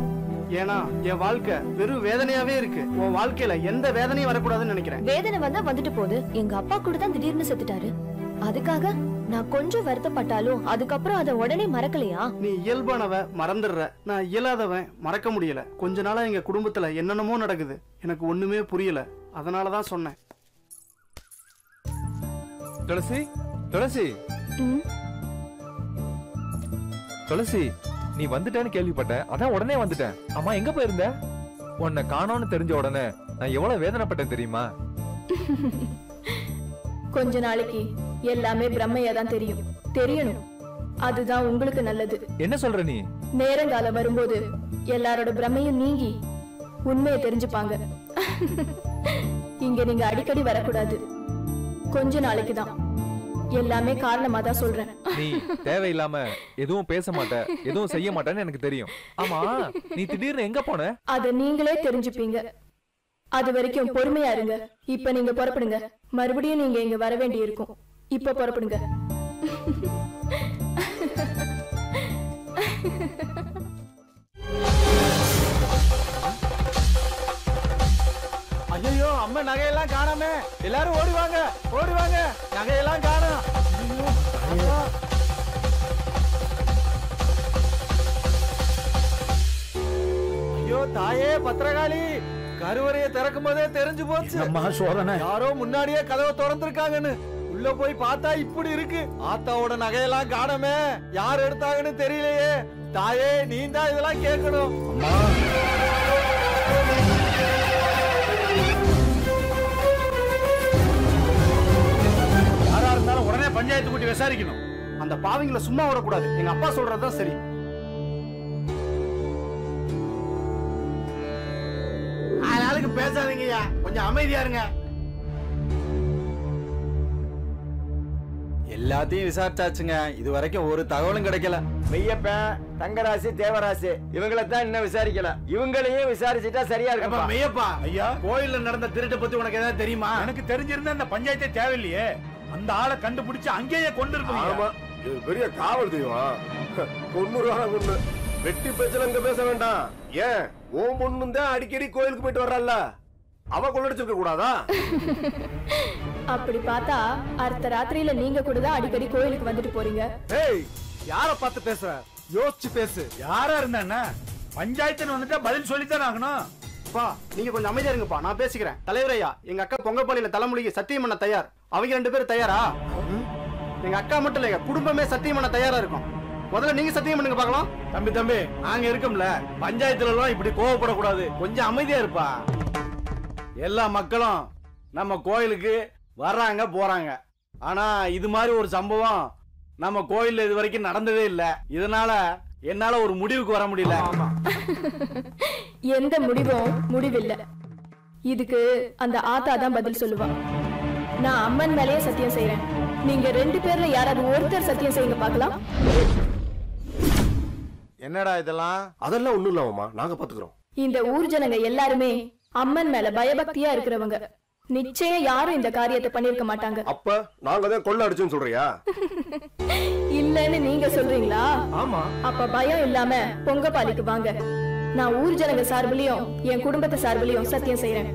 ஏன்னா என் வாழ்க்கை வெறும் வேதனையாவே இருக்கு. உன் வாழ்க்கையில எந்த வேதனையும் வரக்கூடாதுன்னு நினைக்கிறேன். வேதனை வந்தா வந்துட்டு போகுது. எங்க அப்பா கூட தான் திடீர்னு செத்துட்டாரு. அதுக்காக நான் கொஞ்சம் வருத்தப்பட்டாலும் அதுக்கப்புறம் அதை உடனே மறக்கலையா? நீ இயல்பானவ மறந்துடுற. நான் இயலாதவன் மறக்க முடியல. கொஞ்ச நாளா எங்க குடும்பத்துல என்னென்னமோ நடக்குது. எனக்கு ஒண்ணுமே புரியல. அதனாலதான் சொன்னேன். துளசி? துளசி? துளசி? நீ வந்துட்டேன்னு கேள்விப்பட்டேன். அதான் உடனே வந்துட்டேன். அம்மா எங்க போயிருந்த? உன்னை காணோம்னு தெரிஞ்ச உடனே நான் எவ்வளவு வேதனைப்பட்டேன் தெரியுமா? (laughs) கொஞ்ச நாளைக்கு எல்லாமே பிரம்மையா தான் தெரியும். தெரியணும். அதுதான் உங்களுக்கு நல்லது. என்ன சொல்ற நீ? நேரங்காலம் வரும்போது எல்லாரோட பிரமையும் நீங்கி உண்மையை தெரிஞ்சுப்பாங்க. (laughs) இங்க நீங்க அடிக்கடி வரக்கூடாது. கொஞ்ச நாளைக்கு தான். எல்லாமே காரணமா தான் சொல்றேன். நீ தேவையில்லாம எதுவும் பேச மாட்ட எதுவும் செய்ய மாட்டேன்னு எனக்கு தெரியும். ஆமா நீ திடீர்னு எங்க போன? அத நீங்களே தெரிஞ்சுப்பீங்க. அது வரைக்கும் பொறுமையா இருங்க. இப்ப நீங்க புறப்படுங்க. மறுபடியும் நீங்க இங்க வர வேண்டி இருக்கும் இப்ப புறப்படுங்க. ஐயோ அம்மா நகையெல்லாம் காணாமே. எல்லாரும் ஓடுவாங்க ஓடுவாங்க. நகையெல்லாம் காணோம். ஐயோ, தாயே பத்திரகாளி. கருவறையை திறக்கும் போதே தெரிஞ்சு போச்சு. அம்மா சோதனை? யாரோ முன்னாடியே கதவை திறந்திருக்காங்கன்னு. உள்ள போய் பார்த்தா இப்படி இருக்கு. ஆத்தாவோட நகையெல்லாம் காணமே. யார் எடுத்தாங்கன்னு தெரியலையே. தாயே நீ தான் இதெல்லாம் கேட்கணும். யாரா பஞ்சாயத்து கூட்டி விசாரிக்கணும். அந்த பாவிங்களை சும்மா விடக்கூடாது. எங்க அப்பா சொல்றதுதான் சரி. ஆளாளுக்கு பேசாதீங்கய்யா. கொஞ்சம் அமைதியா இருங்க. எல்லாத்தையும் விசாரிச்சாச்சுங்க. இது வரைக்கும் ஒரு தகவலும் கிடைக்கல. மெய்யப்பன் தங்கராசி தேவராசி இவங்களை தான் இன்னும் விசாரிக்கல. இவங்களையும் விசாரிச்சுட்டா சரியா இருக்கும். மெய்யப்பா ஐயா. கோயில்ல நடந்த திருட்டை பத்தி உனக்கு ஏதாவது தெரியுமா? எனக்கு தெரிஞ்சிருந்தா இந்த பஞ்சாயத்தே தேவையில்லையே. அந்த ஆளை கண்டுபிடிச்சு அங்கேயே கொண்டு ஆமா இது பெரிய காவல் தெய்வம். தொண்ணூறு பொண்ணு வெட்டி பேச்சல இங்க பேச வேண்டாம். ஏன்? உன் பொண்ணு தான் அடிக்கடி கோயிலுக்கு போயிட்டு வர்றல்ல அவ கொள்ளடிச்சிருக்க கூடாதா? அப்படி பார்த்தா அடுத்த ராத்திரியில நீங்க கூட தான் அடிக்கடி கோயிலுக்கு வந்துட்டு போறீங்க. ஏய் யார பார்த்து பேசுற? யோசிச்சு பேசு. யாரா இருந்தா பஞ்சாயத்துன்னு வந்துட்டா பதில் சொல்லித்தானே ஆகணும். பா நீங்க கொஞ்சம் அமைதியா இருங்கப்பா. நான் பேசிக்கிறேன். தலைவர் ஐயா எங்க அக்கா பொங்கப்பாளையில தலைமுடிக்கு சத்தியம் பண்ண தயார். அவங்க ரெண்டு பேரும் தயாரா? எங்க அக்கா மட்டும் இல்லைங்க குடும்பமே சத்தியம் பண்ண தயாரா இருக்கும். முதல்ல நீங்க சத்தியம் பண்ணுங்க பார்க்கலாம். தம்பி தம்பி நாங்க இருக்கோம்ல. பஞ்சாயத்துல எல்லாம் இப்படி கோவப்படக்கூடாது. கொஞ்சம் அமைதியா இருப்பா. எல்லா மக்களும் நம்ம கோயிலுக்கு வர்றாங்க போறாங்க. ஆனா இது மாதிரி ஒரு சம்பவம் நம்ம கோயில்ல இது வரைக்கும் நடந்ததே இல்லை. இதனால என்னால ஒரு முடிவுக்கு வர முடியல. எந்த முடிவும் முடிவில்ல. இதுக்கு அந்த ஆத்தா தான் பதில் சொல்லுவா. நான் அம்மன் மேலேயே சத்தியம் செய்றேன். நீங்க ரெண்டு பேர்ல யாராவது ஒருத்தர் சத்தியம் செய்யுங்க பார்க்கலாம். என்னடா இதெல்லாம்? அதெல்லாம் ஒண்ணும் இல்லாமமா நாங்க பாத்துக்கிறோம். இந்த ஊர் ஜனங்க எல்லாருமே அம்மன் மேல பயபக்தியா இருக்கிறவங்க. நிச்சயம் யாரும் இந்த காரியத்தை பண்ணிருக்க மாட்டாங்க. அப்ப நாங்க தான் கொள்ள அடிச்சோன்னு சொல்றியா? இல்லன்னு நீங்க சொல்றீங்களா? ஆமா. அப்ப பயம் இல்லாம பொங்கப்பாலிக்கு வாங்க. நான் ஊர் ஜனங்க சார்பிலையும் என் குடும்பத்தை சார்பிலையும் சத்தியம் செய்றேன்.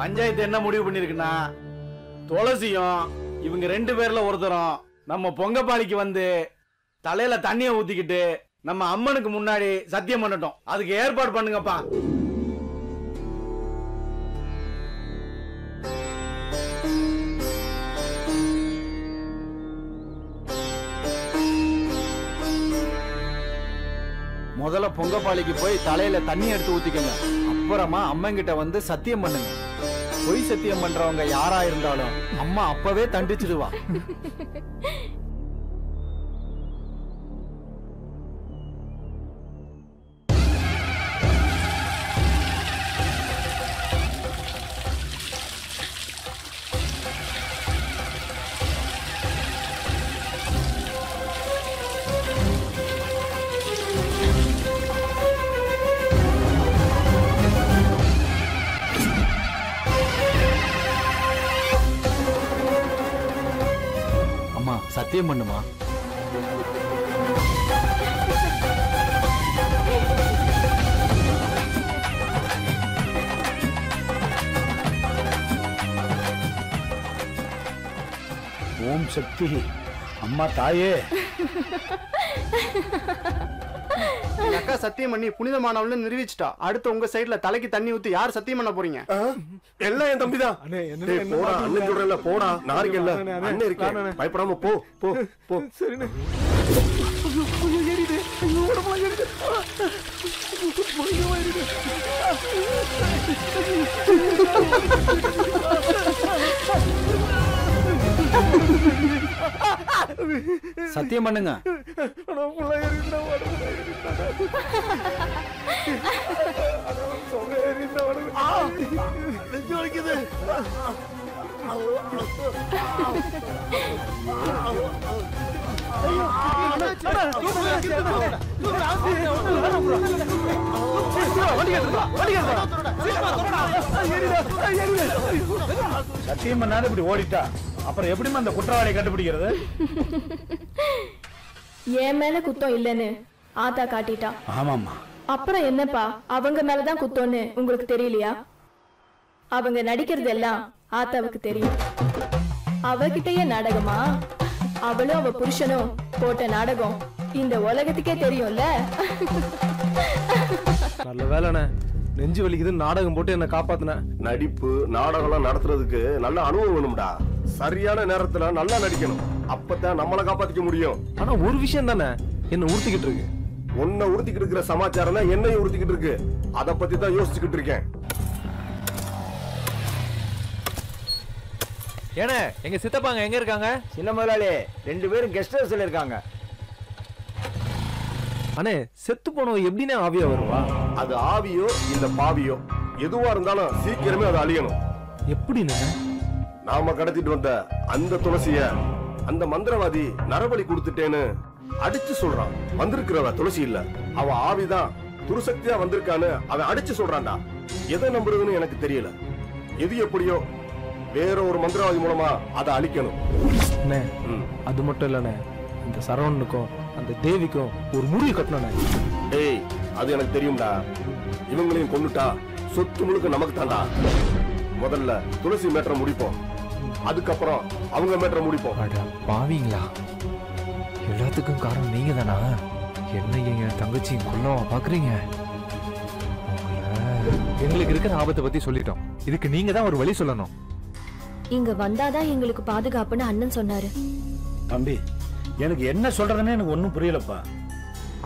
பஞ்சாயத்து என்ன முடிவு பண்ணிருக்குன்னா துளசியும் இவங்க ரெண்டு பேர்ல ஒருத்தரும் நம்ம பொங்கப்பாளிக்கு வந்து தலையில தண்ணிய ஊத்திக்கிட்டு நம்ம அம்மனுக்கு முன்னாடி சத்தியம் பண்ணட்டும். அதுக்கு ஏற்பாடு பண்ணுங்கப்பா. முதல்ல பொங்கப்பாளிக்கு போய் தலையில தண்ணி எடுத்து ஊத்திக்கங்க. அப்புறமா அம்மங்கிட்ட வந்து சத்தியம் பண்ணுங்க. பொய் சத்தியம் பண்றவங்க யாரா இருந்தாலும் அம்மா அப்பவே தண்டிச்சிடுவா. (laughs) அம்மா தாயே. அக்கா சத்தியம் பண்ணி புனிதமானவள்னு நிரூபிச்சிட்டா. அடுத்து உங்க சைடுல தலைக்கு தண்ணி ஊத்தி யார் சத்தியம் பண்ண போறீங்க? எல்லாம் என் தம்பிதான் போடா அண்ணன் சொல்றேன்ல போடா. நாளைக்கு இல்ல அண்ணன் இருக்கேன். பயப்படாம போ போ போ. சரிண்ணே. எரியுது. நெஞ்சு வலிக்குது. சத்தியம் பண்ணாத இப்படி ஓடிட்டா அப்புறம் எப்படிம்மா அந்த குற்றவாளியை கண்டுபிடிக்கிறது? என் மேல குத்தம் இல்லைன்னு ஆத்தா காட்டிட்டா. ஆமாம்மா. அப்புறம் என்னப்பா? அவங்க மேலதான் குத்தம்னு உங்களுக்கு தெரியலையா? அவங்க நடிக்கிறது எல்லாம் ஆத்தாவுக்கு தெரியும். அவகிட்டயே நாடகமா? அவளும் அவ புருஷனும் போட்ட நாடகம் இந்த உலகத்துக்கே தெரியும்ல. நல்ல வேலைண்ணே. நெஞ்சு வலிக்குதுன்னு நாடகம் போட்டு என்ன காப்பாத்தின. நடிப்பு நாடகம்லாம் நடத்துறதுக்கு நல்ல அனுபவம் வேணும்டா. சரியான நேரத்துல நல்லா நடிக்கணும். அப்பதான் நம்மளை காப்பாத்திக்க முடியும். ஆனா ஒரு விஷயம் தானே? என்ன உறுத்திக்கிட்டு இருக்கு. உன்னை உறுத்திக்கிட்டு இருக்கிற சமாச்சாரம் தான் என்னையும் உறுத்திக்கிட்டு இருக்கு. அத பத்தி தான் யோசிச்சுக்கிட்டு இருக்கேன். ஏண்ணே எங்க சித்தப்பாங்க எங்க இருக்காங்க? சின்ன முதலாளி ரெண்டு பேரும் கெஸ்ட் ஹவுஸ்ல இருக்காங்க. அண்ணே செத்து போனவ எப்படிண்ணே ஆவியா வருவா? அது ஆவியோ இல்ல பாவியோ? எதுவா இருந்தாலும் சீக்கிரமே அது அழியணும். எப்படின்னு நாம கடத்திட்டு வந்த அந்த துளசிய அந்த மந்திரவாதி நரபலி கொடுத்துட்டேன்னு அடிச்சு சொல்றான். வந்திருக்கிறவ துளசி இல்ல. அவ ஆவிதான். துருசக்தியா வந்திருக்கான்னு அவன் அடிச்சு சொல்றான்டா. எதை நம்புறதுன்னு எனக்கு தெரியல. எது எப்படியோ வேற ஒரு மந்திரவாதி மூலமா அதை அழிக்கணும். அது மட்டும் இல்லண்ணே. இந்த சரவணனுக்கும் அந்த தேவிக்கும் ஒரு முடிவு கட்டணும்ண்ணே டேய் அது எனக்கு தெரியும்டா. இவங்களையும் கொண்டுட்டா சொத்து முழுக்க நமக்கு தாண்டா. முதல்ல துளசி மேட்டரை முடிப்போம். அதுக்கப்புறம் அவங்க மேட்டரை முடிப்போம். பாவீங்களா? எல்லாத்துக்கும் காரணம் நீங்க தானா என்னையும் என் தங்கச்சியும் கொல்லவா பாக்குறீங்க? எங்களுக்கு இருக்கிற ஆபத்தை பத்தி சொல்லிட்டோம். இதுக்கு நீங்க தான் ஒரு வழி சொல்லணும். இங்க வந்தாதான் எங்களுக்கு பாதுகாப்புன்னு அண்ணன் சொன்னாரு. தம்பி எனக்கு என்ன சொல்றதுன்னு எனக்கு ஒன்றும் புரியலப்பா.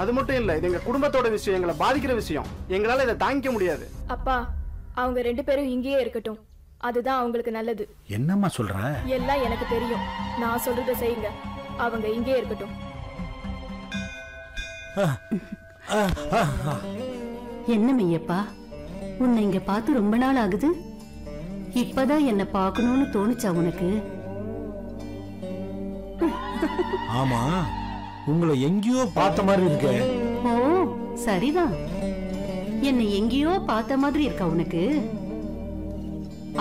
அது மட்டும் இல்ல இது எங்க குடும்பத்தோட விஷயம் எங்களை பாதிக்கிற விஷயம். எங்களால இதை தாங்கிக்க முடியாது. அப்பா அவங்க ரெண்டு பேரும் இங்கேயே இருக்கட்டும். அதுதான் அவங்களுக்கு நல்லது. என்னம்மா சொல்ற? எல்லாம் எனக்கு தெரியும். நான் சொல்றத செய்யுங்க. அவங்க இங்கேயே இருக்கட்டும். என்ன மெய்யப்பா உன்னை இங்க பார்த்து ரொம்ப நாள் ஆகுது. இப்பதான் என்ன பார்க்கணும்னு தோணுச்சா உனக்கு? ஆமா உங்களை எங்கேயோ பார்த்த மாதிரி இருக்கே. ஓ சரிதான். என்னை எங்கேயோ பார்த்த மாதிரி இருக்கா உனக்கு?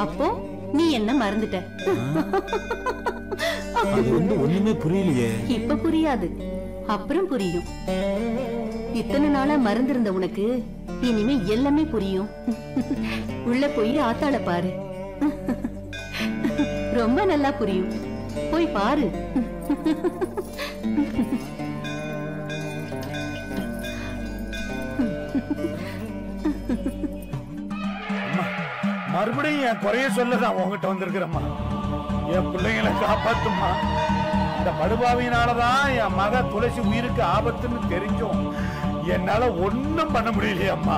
அப்போ நீ என்ன மறந்துட்ட? அது வந்து ஒண்ணுமே புரியலையே. இப்ப புரியாது. அப்புறம் புரியும். இத்தனை நாளா மறந்திருந்த உனக்கு இனிமே எல்லாமே புரியும். உள்ள போய் ஆத்தாள பாரு. ரொம்ப நல்லா புரியும். போய் பாரு. மறுபடியும் என் குறைய சொல்லதான் உங்ககிட்ட வந்திருக்கிறம்மா. என் பிள்ளைங்களை காப்பாத்துமா இந்த படுபாவியினாலதான் என் மக துளசி உயிருக்கு ஆபத்துன்னு தெரிஞ்சும் என்னால ஒன்னும் பண்ண முடியலையம்மா.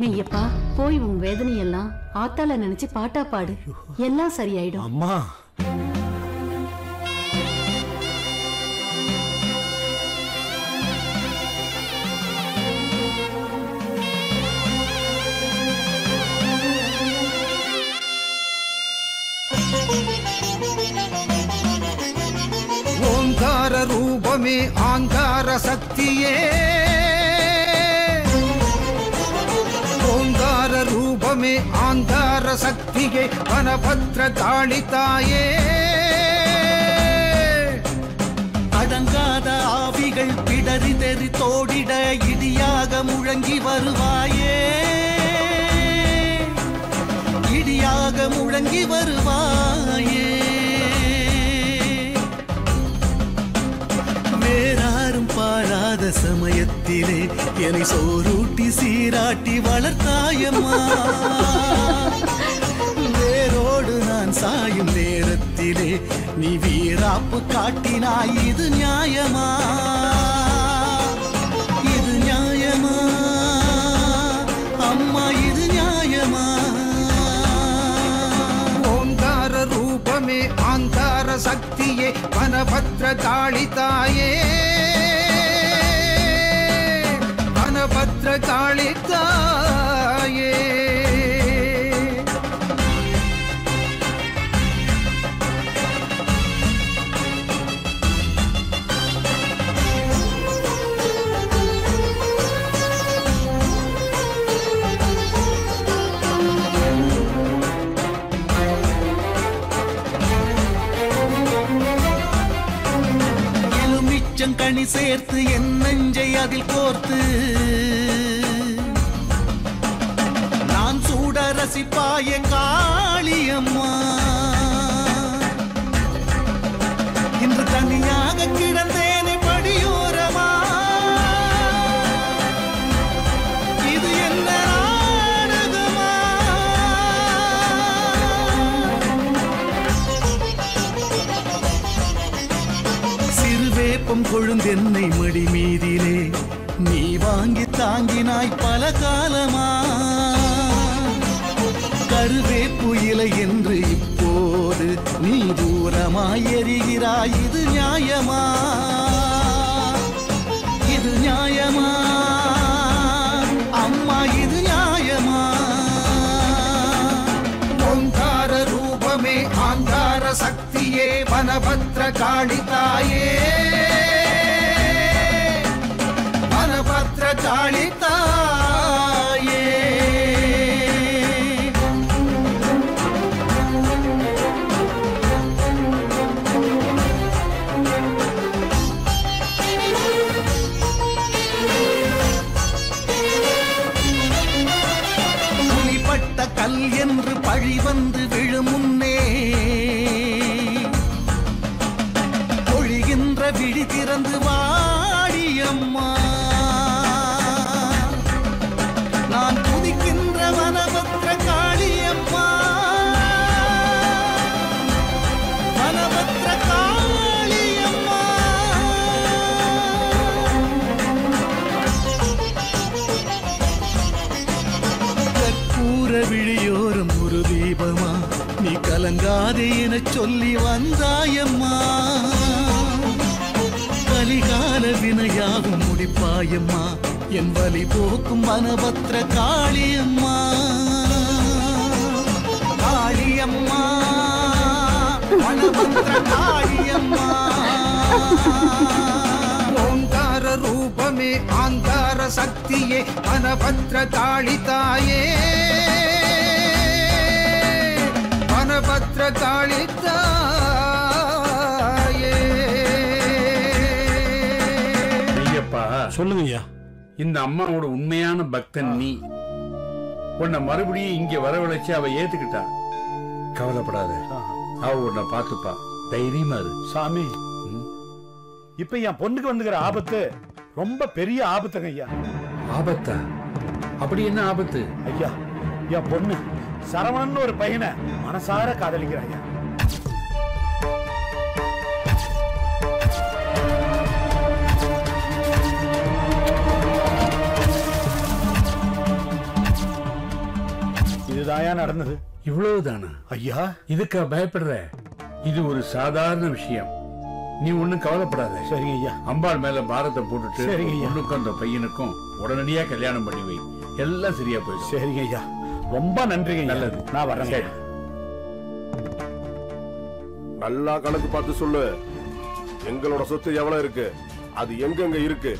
மெய்யப்பா போய் உன் வேதனையெல்லாம் ஆத்தால நினைச்சு பாட்டா பாடு. எல்லாம் சரியாயிடும். அம்மா. ஓங்கார ரூபமே ஆங்கார சக்தியே. ರೂಪಮೇ ಆಂಧಾರ ಶಕ್ತಿಗೆ ವನಭದ್ರ ಕಾಳಿ ತಾಯೇ அடங்காத ஆவிகள் பிடரி தெறி தோடிட இடியாக முழங்கி வருவாயே இடியாக முழங்கி வருவாயே வாழாத சமயத்திலே என்னை சோரூட்டி சீராட்டி வளர்த்தாயம்மா. வேரோடு நான் சாயும் நேரத்திலே நீ வீராப்பு காட்டினாய் இது நியாயமா? இது நியாயமா? அம்மா இது நியாயமா? ஓங்கார ரூபமே ஆந்தார சக்தியே வனபத்ர தாளிதாயே நின்ற காளித்தாயே. கனி சேர்த்து என் நெஞ்சை அதில் கோர்த்து ரசிப்பாய காளியம்மா. இன்று தனியாக கிடந்தேனே படியோரமா. இது என்ன நாடகமா? சிறுவேப்பம் கொழுந்தென்னை மடி மீதிலே நீ வாங்கி தாங்கினாய் பல காலமா? கருவே புயலை என்று இப்போது நீ தூரமாய் எறிகிறாய் இது நியாயமா? இது நியாயமா? அம்மா இது நியாயமா? ஓங்கார ரூபமே ஆங்கார காளிதாயே வனபத்ர காளிதாய் காண சொல்லி வந்தாயம்மா. கலிகால வினையாகும் முடிப்பாயம்மா. என் வலி போக்கும் மனபத்திர காளியம்மா. காளியம்மா மனபத்திர காளியம்மா. ஓங்கார ரூபமே ஆங்கார சக்தியே மனபத்திர காளி தாயே. ஞான பத்திர காளித்தாயே சொல்லுங்கய்யா. இந்த அம்மாவோட உண்மையான பக்தன் நீ. உன்னை மறுபடியும் இங்க வரவழைச்சு அவ ஏத்துக்கிட்டா. கவலைப்படாத. அவ உன்னை பாத்துப்பா தைரியமா இரு. சாமி. இப்ப என் பொண்ணுக்கு வந்துக்கிற ஆபத்து ரொம்ப பெரிய ஆபத்துங்க ஐயா ஆபத்தா? அப்படி என்ன ஆபத்து? ஐயா என் பொண்ணு. சரவணன் ஒரு பையனை மனசார காதலிக்கிறான் ஐயா இதுதாயா நடந்தது? இவ்வளவுதானா? ஐயா. இதுக்கா பயப்படுற? இது ஒரு சாதாரண விஷயம். நீ ஒண்ணும் கவலைப்படாத. சரிங்க ஐயா. அம்பாள் மேல பாரத்தை போட்டுட்டு சரிங்க ஐயா. அந்த பையனுக்கும் உடனடியா கல்யாணம் பண்ணி வை. எல்லாம் சரியா போயிடும். சரிங்க ஐயா. ரொம்ப நன்றிங்க. நல்லது. நான் சரி. நல்லா கணக்கு பார்த்து சொல்லு. எங்களோட சொத்து எவ்வளவு இருக்கு? அது எங்கெங்க இருக்கு?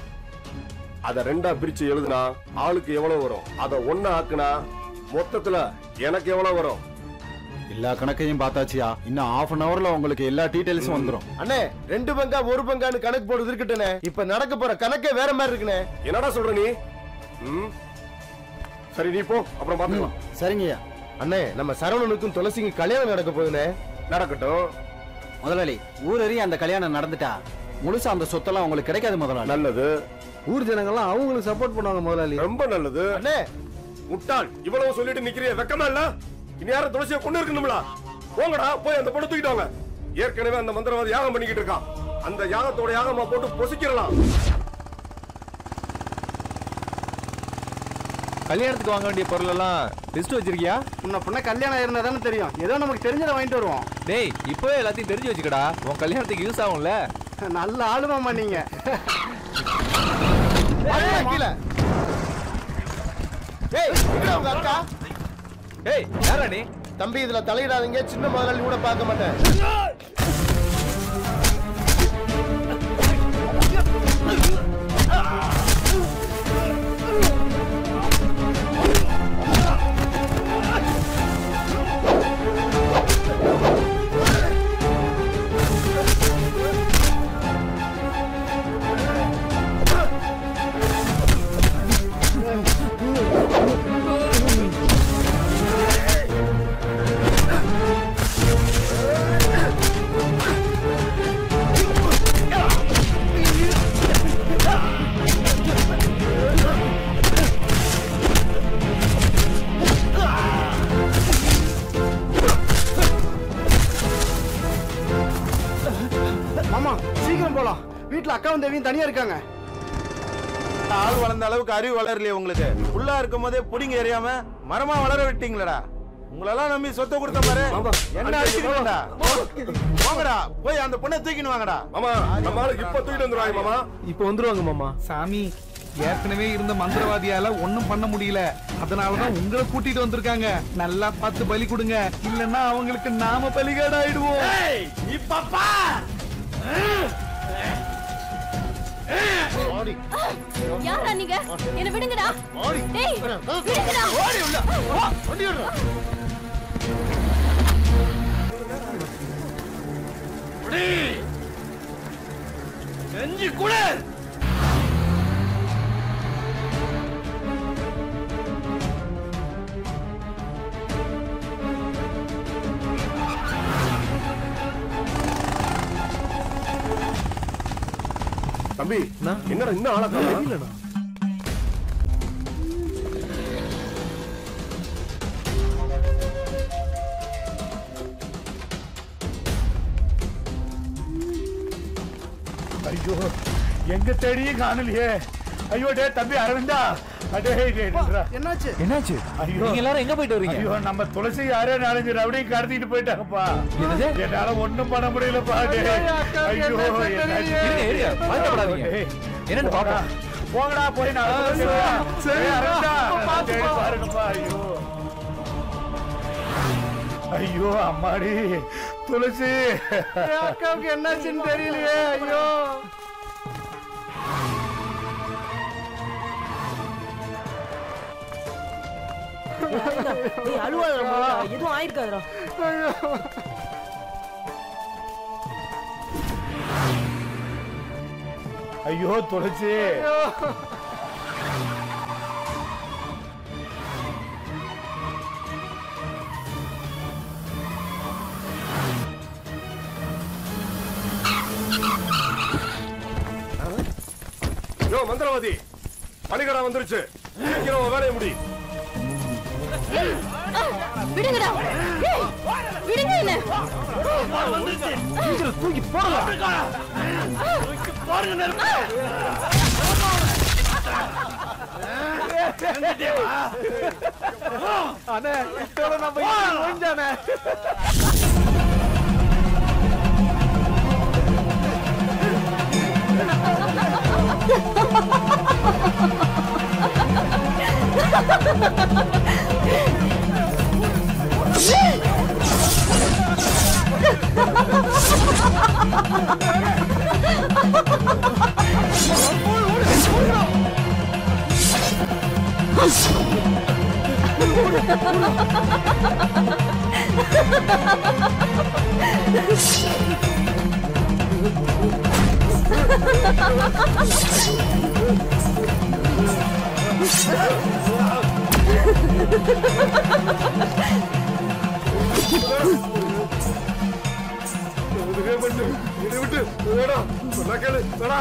அத ரெண்டா பிரிச்சு எழுதுனா ஆளுக்கு எவ்வளவு வரும்? அத ஒண்ணா ஆக்குனா மொத்தத்துல எனக்கு எவ்வளவு வரும்? எல்லா கணக்கையும் பார்த்தாச்சியா? இன்னும் half அன் ஹவர்ல உங்களுக்கு எல்லா டீடைல்ஸும் வந்துரும். அண்ணே ரெண்டு பங்கா ஒரு பங்கான்னு கணக்கு போடுறது இருக்கட்டுனே இப்ப நடக்க போற கணக்கே வேற மாதிரி இருக்குண்ணே. என்னடா சொல்ற நீ? சரி நீ போ. அப்புறம் பாத்துக்கலாம். சரிங்கய்யா. அண்ணே நம்ம சரவணனுக்கும் துளசிக்கும் கல்யாணம் நடக்க போகுதுண்ணே. நடக்கட்டும். முதலாளி ஊரறிய அந்த கல்யாணம் நடந்துட்டா முழுசா அந்த சொத்தெல்லாம் உங்களுக்கு கிடைக்காது முதலாளி. நல்லது. ஊர் ஜனங்கள்லாம் அவங்களுக்கு சப்போர்ட் பண்ணுவாங்க முதலாளி. ரொம்ப நல்லது. அண்ணே! முட்டாள் இவ்வளவு சொல்லிட்டு நிக்கிறிய வெக்கமா இல்ல? இனி யாரும் துளசியை கொண்டு இருக்கணும்ல? போங்கடா போய் அந்த பொண்ணு தூக்கிட்டு வாங்க. ஏற்கனவே அந்த மந்திரவாதி யாகம் பண்ணிக்கிட்டு இருக்கான். அந்த யாகத்தோட யாகமா போட்டு பொசிக்கிறலாம் கல்யாணத்துக்கு வாங்க வேண்டிய பொருள் எல்லாம் லிஸ்ட் வச்சிருக்கியா? உன்ன பொண்ண கல்யாணம் இருந்தா தானே தெரியும். ஏதோ நமக்கு தெரிஞ்சதை வாங்கிட்டு வருவோம். டேய் இப்பவே எல்லாத்தையும் தெரிஞ்சு வச்சுக்கடா. உன் கல்யாணத்துக்கு யூஸ் ஆகும்ல. நல்ல ஆளுமாமா நீங்க. கீழே. ஏய் உங்க அக்கா. ஏய் யாரா நீ? தம்பி இதுல தலையிடாதீங்க. சின்ன முதலாளி கூட பார்க்க மாட்டேன். தேவியும் தனியா இருக்காங்க. ஆள் வளர்ந்த அளவுக்கு அறிவு வளரலையே உங்களுக்கு. புள்ளா இருக்கும் போதே புடிங்க எறியாம மரமா வளர விட்டீங்களடா. உங்களெல்லாம் நம்பி சொத்தை கொடுத்த பாரு. என்ன அடிச்சுக்கணும்டா போங்கடா போய் அந்த பொண்ணை தூக்கின்னு வாங்கடா. மாமா நம்ம ஆளுக்கு இப்ப தூக்கிட்டு வந்துருவாங்க மாமா. இப்ப வந்துருவாங்க மாமா. சாமி ஏற்கனவே இருந்த மந்திரவாதியால ஒண்ணும் பண்ண முடியல. அதனாலதான் உங்களை கூட்டிட்டு வந்திருக்காங்க. நல்லா பார்த்து பலி கொடுங்க. இல்லன்னா அவங்களுக்கு நாம பலிகாடாயிடுவோம். இப்பப்பா யாரா நீங்க? என்ன விடுங்கடா. டேய் விடுங்கடா. ஓடி உள்ள. வண்டி விடுறா செஞ்சு கூட தம்பி என்னடா இன்னும் ஆளா தெரியலடா. ஐயோ எங்க தேடியும் காணலையே. ஐயோ டே தம்பி அரவிந்தா. என்னாச்சு? என்னாச்சு? ஐயோ. நீங்க எல்லாரும் எங்க போயிட்டு வர்றீங்க ஐயோ நம்ம துளசி யாரோ நாலஞ்சு ரவுடியும் கடத்திட்டு போயிட்டாங்கப்பா? என்னால ஒண்ணும் பண்ண முடியலப்பா டேய். ஐயோ என்னன்னு போங்கடா. பாப்போம். போங்கடா போய் நான். டேய், அரவிந்தா, பாருங்கப்பா ஐயோ. ஐயோ அம்மாடி. துளசி. அக்காவுக்கு என்னாச்சுன்னு தெரியலையே ஐயோ. அழுவாதடா எதுவும் ஆயிருக்காதுடா ஐயோ துளசி மந்திரவாதி பணிகடா வந்துருச்சு வேலையை முடி விடுங்கடா. விடுங்க என்ன. தூக்கி போடுங்க அண்ணே இதோட நம்ம முடிஞ்சானே Ha ha ha ha ha! Ha ha ha! விட்டு வேடா சொன்னா கேளு வேடா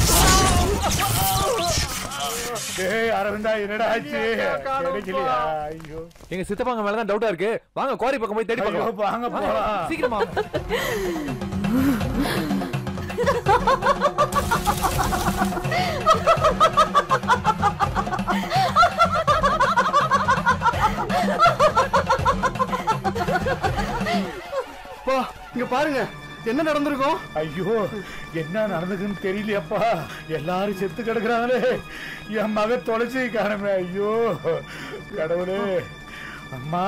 டேய் அரவிந்தா என்னடா ஆச்சு? கிடைக்கலையா ஐயோ. எங்க சித்தப்பாங்க மேல தான் டவுட்டா இருக்கு. வாங்க குவாரி பக்கம் போய் தேடி பார்க்கலாம். வாங்க போலாம். சீக்கிரமா பா இங்க பாருங்க. என்ன நடந்திருக்கும்? ஐயோ என்ன நடந்துக்குன்னு தெரியலையப்பா. எல்லாரும் செத்து கிடக்குறாங்களே. என் மக தொலைச்சி காணுமே. ஐயோ கடவுளே. அம்மா.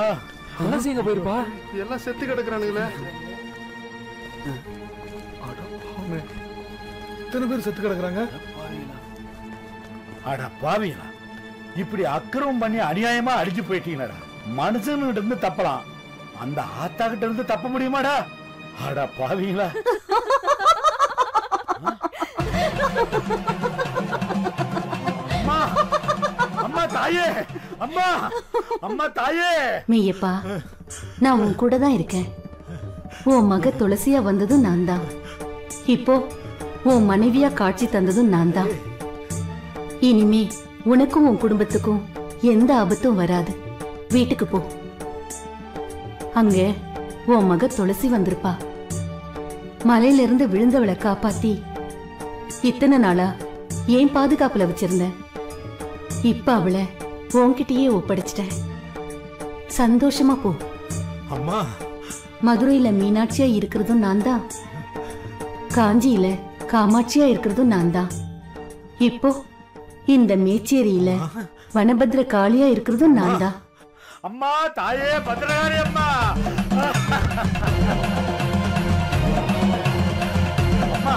துளசி எங்க போயிருப்பா. எல்லாம் செத்து கிடக்குறானுங்களே. இத்தனை பேர் செத்து கிடக்குறாங்க. அட பாவிங்களா இப்படி அக்கிரமம் பண்ணி அநியாயமா அடிச்சு போயிட்டீங்கடா மனுஷன்கிட்ட இருந்து தப்பலாம். அந்த ஆத்தா கிட்ட இருந்து தப்ப முடியுமாடா? அட பாவீங்களா. அம்மா அம்மா தாயே அம்மா அம்மா தாயே. மெய்யப்பா நான் உன் கூட தான் இருக்கேன். உன் மக துளசியா வந்ததும் நான் தான். இப்போ உன் மனைவியா காட்சி தந்ததும் நான் தான். இனிமே உனக்கும் உன் குடும்பத்துக்கும் எந்த ஆபத்தும் வராது. வீட்டுக்கு போ. அங்க உன் மக துளசி வந்திருப்பா. மலையில இருந்து விழுந்தவளை காப்பாத்தி இத்தனை நாளா ஏன் பாதுகாப்புல வச்சிருந்தேன் இப்ப அவளை உன்கிட்டயே ஒப்படைச்சிட்டேன். சந்தோஷமா போ. அம்மா. மதுரையில மீனாட்சியா இருக்கிறதும் நான் தான் காஞ்சியில காமாட்சியா இருக்கிறதும் நான் தான் இப்போ இந்த மேச்சேரியில வனபத்ர காளியா இருக்கிறதும் நான் தான் அம்மா தாயே பத்திரகாரி அம்மா. அம்மா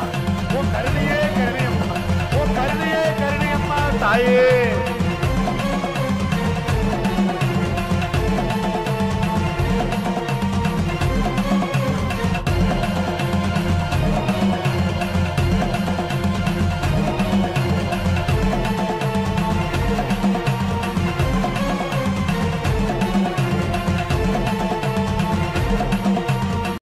உன் கருணையே கருணை அம்மா. உன் கருணையே கருணை அம்மா தாயே.